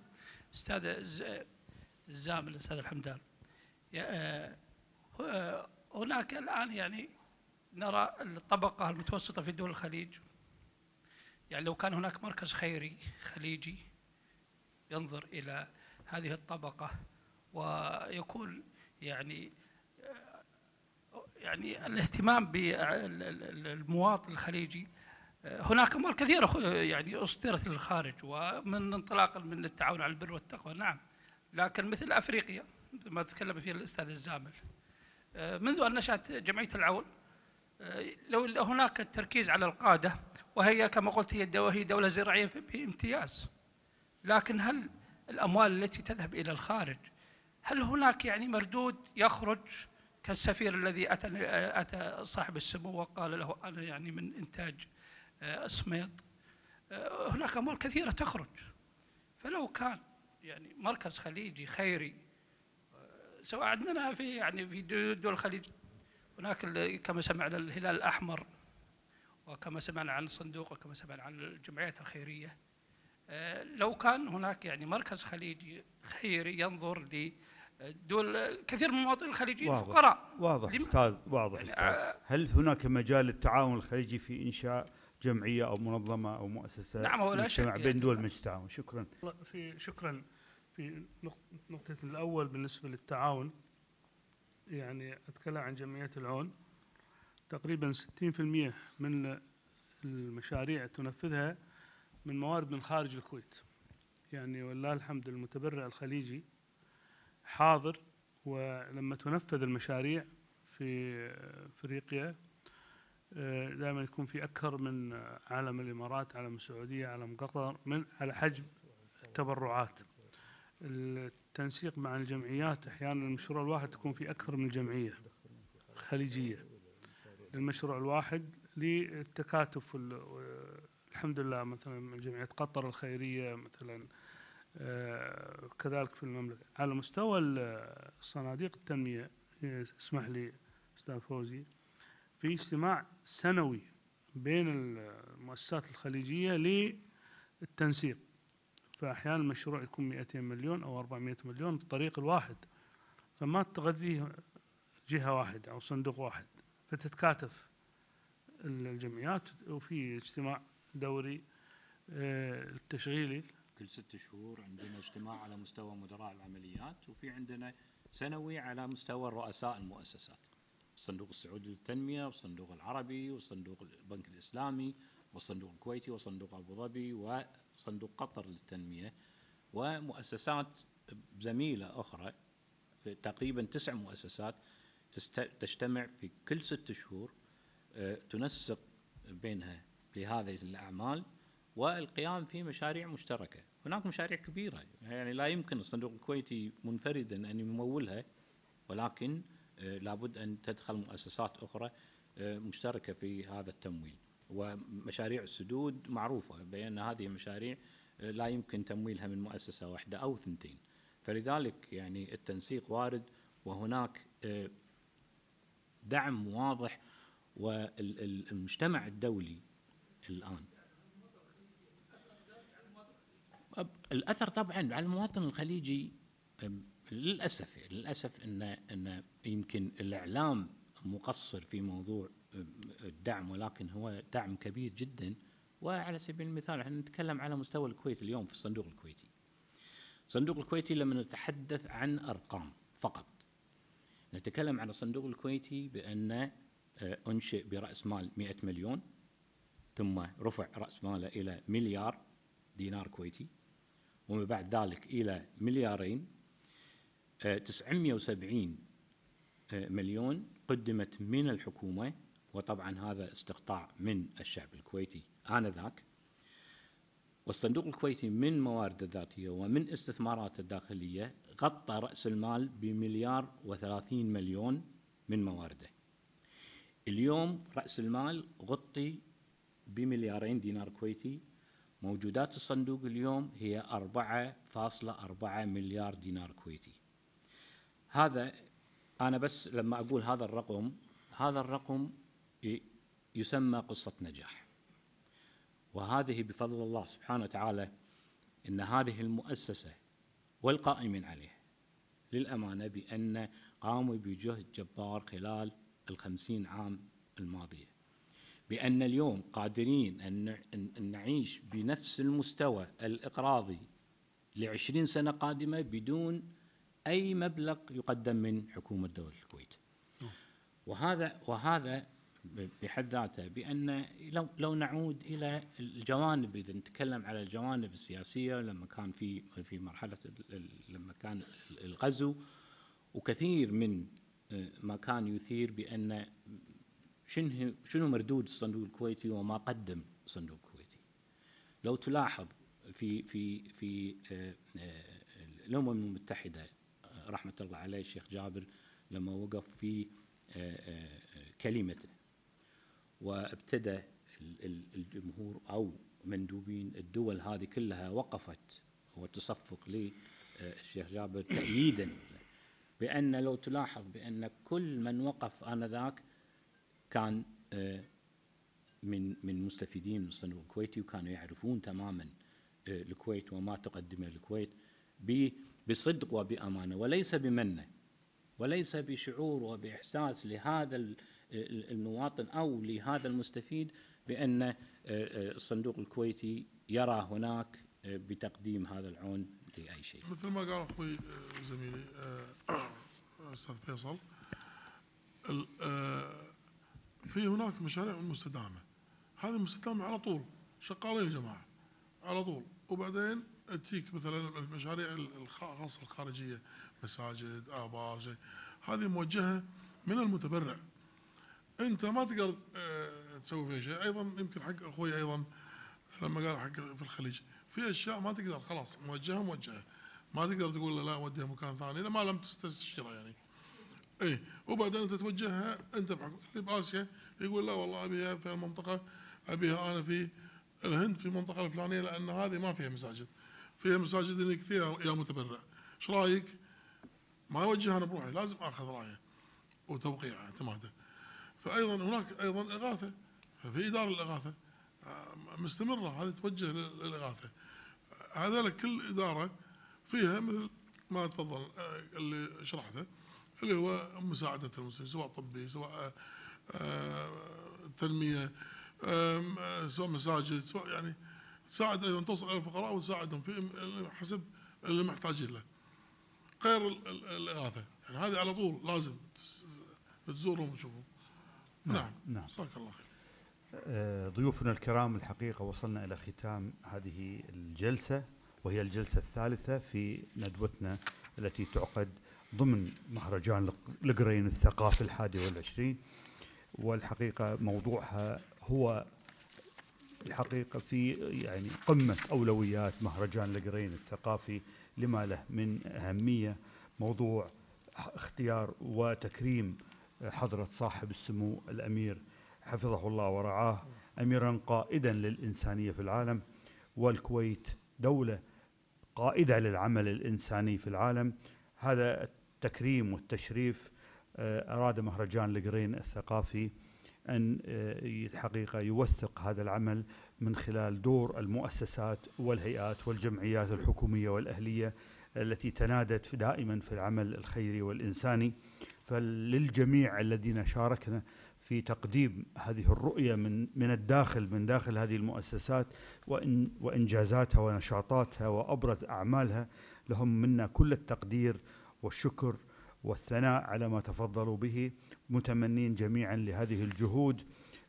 أستاذ الزامل الأستاذ الحمدان آه، هناك الآن يعني نرى الطبقة المتوسطة في دول الخليج. يعني لو كان هناك مركز خيري خليجي ينظر إلى هذه الطبقة ويكون يعني يعني الاهتمام بالمواطن الخليجي هناك امور كثيره يعني اصدرت للخارج ومن انطلاقا من التعاون على البر والتقوى. نعم. لكن مثل أفريقيا ما تكلم فيه الأستاذ الزامل منذ أن نشأت جمعية العون لو هناك التركيز على القادة وهي كما قلت هي هي دولة زراعية بامتياز لكن هل الأموال التي تذهب إلى الخارج هل هناك يعني مردود يخرج كالسفير الذي أتى أتى صاحب السمو وقال له أنا يعني من إنتاج أسميط؟ آه، هناك أموال كثيرة تخرج. فلو كان يعني مركز خليجي خيري آه، سواء عندنا في يعني في دول الخليج هناك كما سمعنا الهلال الأحمر وكما سمعنا عن الصندوق وكما سمعنا عن الجمعيات الخيرية. آه، لو كان هناك يعني مركز خليجي خيري ينظر ل دول كثير من المواطنين الخليجيين واضح فقراء. واضح أستاذ واضح يعني أستاذ. هل هناك مجال للتعاون الخليجي في إنشاء جمعية أو منظمة أو مؤسسة نعم ولا شك بين يعني. دول مجلس التعاون شكرا. في شكرا في نقطة الأول بالنسبة للتعاون. يعني أتكلم عن جمعية العون. تقريبا 60% من المشاريع تنفذها من موارد من خارج الكويت. يعني والله الحمد المتبرع الخليجي حاضر ولما تنفذ المشاريع في أفريقيا آه، دائما يكون في أكثر من عالم الإمارات عالم السعودية عالم قطر من على حجم التبرعات التنسيق مع الجمعيات أحيانا المشروع الواحد تكون في أكثر من جمعية خليجية. المشروع الواحد للتكاتف الحمد لله مثلا جمعية قطر الخيرية مثلا آه، كذلك في المملكة. على مستوى صناديق التنمية اسمح لي أستاذ فوزي في اجتماع سنوي بين المؤسسات الخليجية للتنسيق. فأحيانا المشروع يكون 200 مليون أو 400 مليون بالطريق الواحد فما تغذيه جهة واحدة أو صندوق واحد فتتكاتف الجمعيات. وفي اجتماع دوري آه، التشغيلي. كل ست شهور عندنا اجتماع على مستوى مدراء العمليات وفي عندنا سنوي على مستوى رؤساء المؤسسات. الصندوق السعودي للتنمية والصندوق العربي والصندوق البنك الإسلامي والصندوق الكويتي وصندوق أبو ظبي وصندوق قطر للتنمية ومؤسسات زميلة أخرى تقريبا تسع مؤسسات تجتمع في كل ست شهور آه، تنسق بينها لهذه الأعمال والقيام في مشاريع مشتركة، هناك مشاريع كبيرة يعني لا يمكن الصندوق الكويتي منفردا أن يمولها ولكن آه، لابد أن تدخل مؤسسات أخرى آه، مشتركة في هذا التمويل. ومشاريع السدود معروفة بأن هذه المشاريع لا يمكن تمويلها من مؤسسة واحدة أو ثنتين. فلذلك يعني التنسيق وارد وهناك دعم واضح والمجتمع الدولي الآن. الأثر طبعا على المواطن الخليجي للأسف للأسف أن أن يمكن الإعلام مقصر في موضوع الدعم ولكن هو دعم كبير جدا وعلى سبيل المثال إحنا نتكلم على مستوى الكويت اليوم في الصندوق الكويتي. الصندوق الكويتي لما نتحدث عن أرقام فقط نتكلم عن الصندوق الكويتي بأن آه، أنشئ برأس مال 100 مليون ثم رفع رأس ماله إلى مليار دينار كويتي ومن بعد ذلك إلى مليارين 970 آه، آه، مليون قدمت من الحكومة وطبعا هذا استقطاع من الشعب الكويتي. آنذاك والصندوق الكويتي من موارده الذاتية ومن استثماراته الداخلية غطى رأس المال بمليار وثلاثين مليون من موارده. اليوم رأس المال غطي بمليارين دينار كويتي. موجودات الصندوق اليوم هي 4.4 مليار دينار كويتي. هذا أنا بس لما أقول هذا الرقم هذا الرقم يسمى قصة نجاح. وهذه بفضل الله سبحانه وتعالى إن هذه المؤسسة والقائمين عليها للأمانة بأن قاموا بجهد جبار خلال الخمسين عام الماضية. بأن اليوم قادرين أن نعيش بنفس المستوى الإقراضي لعشرين سنة قادمة بدون أي مبلغ يقدم من حكومة دولة الكويت. وهذا وهذا بحد ذاته بأن لو لو نعود إلى الجوانب إذا نتكلم على الجوانب السياسية لما كان في في مرحلة لما كان الغزو وكثير من آه، ما كان يثير بأن شنو شنو مردود الصندوق الكويتي وما قدم الصندوق الكويتي. لو تلاحظ في في في آه، آه، الأمم المتحدة رحمة الله عليه الشيخ جابر لما وقف في كلمته وابتدى الجمهور أو مندوبين الدول هذه كلها وقفت وتصفق للشيخ جابر تأييدا. بأن لو تلاحظ بأن كل من وقف آنذاك كان آه، من من مستفيدين من الصندوق الكويتي وكانوا يعرفون تماما آه، الكويت وما تقدمه الكويت بصدق وبأمانة وليس بمنة وليس بشعور وبإحساس لهذا المواطن أو لهذا المستفيد بأن آه، آه، الصندوق الكويتي يرى هناك آه، بتقديم هذا العون لأي شيء. مثل ما قال أخوي زميلي أستاذ فيصل في هناك مشاريع مستدامة. هذه مستدامه على طول شغالين الجماعه على طول. وبعدين تجيك مثلا المشاريع الخاصة الخارجية مساجد ابار هذه موجهة من المتبرع. أنت ما تقدر آه، تسوي فيها شيء. أيضا يمكن حق أخوي أيضا لما قال حق في الخليج في أشياء ما تقدر خلاص موجهة موجهة. ما تقدر تقول له لا وديها مكان ثاني ما لم تستشيره يعني. اي وبعدين أنت توجهها أنت بحكم اللي بآسيا يقول لا والله أبيها في المنطقة أبيها أنا في الهند في المنطقة الفلانية لأن هذه ما فيها مساجد. فيها مساجد كثير يا متبرع. إيش رأيك؟ ما اوجه أنا بروحي لازم آخذ رأيه وتوقيع اعتماده. فايضا هناك أيضا إغاثة ففي إدارة الاغاثه مستمرة هذه توجه للإغاثة. هذا كل إدارة فيها مثل ما تفضل آه، اللي شرحته اللي هو مساعدة المسلمين سواء طبي سواء آه، تنمية سواء مساجد سواء يعني تساعد أيضا توصل إلى الفقراء وتساعدهم في حسب اللي محتاجين له. غير الإغاثة. يعني هذه على طول لازم تزورهم وتشوفهم. نعم. نعم, نعم. جزاك الله خير. آه، ضيوفنا الكرام الحقيقة وصلنا إلى ختام هذه الجلسة وهي الجلسة الثالثة في ندوتنا التي تعقد ضمن مهرجان القرين الثقافي الحادي والعشرين. والحقيقة موضوعها هو الحقيقة في يعني قمة أولويات مهرجان القرين الثقافي لما له من أهمية موضوع اختيار وتكريم حضرة صاحب السمو الأمير حفظه الله ورعاه اميرا قائدا للإنسانية في العالم والكويت دولة قائدة للعمل الإنساني في العالم. هذا التكريم والتشريف آه، أراد مهرجان القرين الثقافي أن آه، الحقيقة يوثق هذا العمل من خلال دور المؤسسات والهيئات والجمعيات الحكومية والأهلية التي تنادت دائما في العمل الخيري والإنساني. فللجميع الذين شاركنا في تقديم هذه الرؤية من من الداخل من داخل هذه المؤسسات وإن وإنجازاتها ونشاطاتها وأبرز أعمالها. لهم منا كل التقدير والشكر والثناء على ما تفضلوا به. متمنين جميعا لهذه الجهود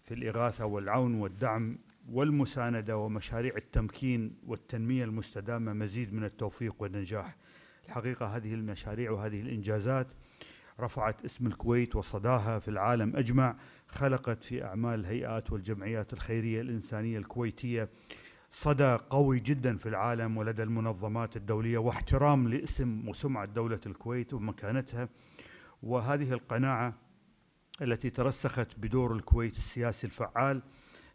في الإغاثة والعون والدعم والمساندة ومشاريع التمكين والتنمية المستدامة. مزيد من التوفيق والنجاح. الحقيقة هذه المشاريع وهذه الإنجازات رفعت اسم الكويت وصداها في العالم أجمع خلقت في أعمال الهيئات والجمعيات الخيرية الإنسانية الكويتية صدى قوي جدا في العالم ولدى المنظمات الدولية واحترام لاسم وسمعة دولة الكويت ومكانتها. وهذه القناعة التي ترسخت بدور الكويت السياسي الفعال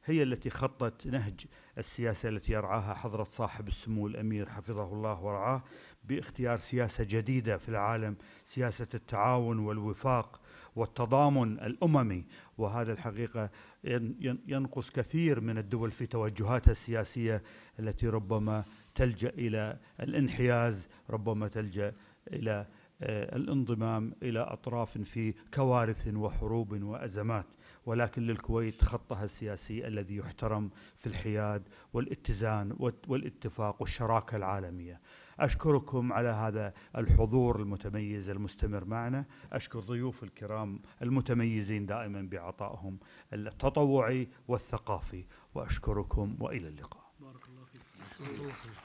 هي التي خطت نهج السياسة التي يرعاها حضرة صاحب السمو الأمير حفظه الله ورعاه باختيار سياسة جديدة في العالم سياسة التعاون والوفاق والتضامن الأممي وهذا الحقيقة ينقص كثير من الدول في توجهاتها السياسية التي ربما تلجأ إلى الانحياز ربما تلجأ إلى آه، الانضمام إلى أطراف في كوارث وحروب وأزمات ولكن للكويت خطها السياسي الذي يحترم في الحياد والاتزان والاتفاق والشراكة العالمية. أشكركم على هذا الحضور المتميز المستمر معنا، أشكر ضيوف الكرام المتميزين دائما بعطائهم التطوعي والثقافي وأشكركم وإلى اللقاء. بارك الله فيك.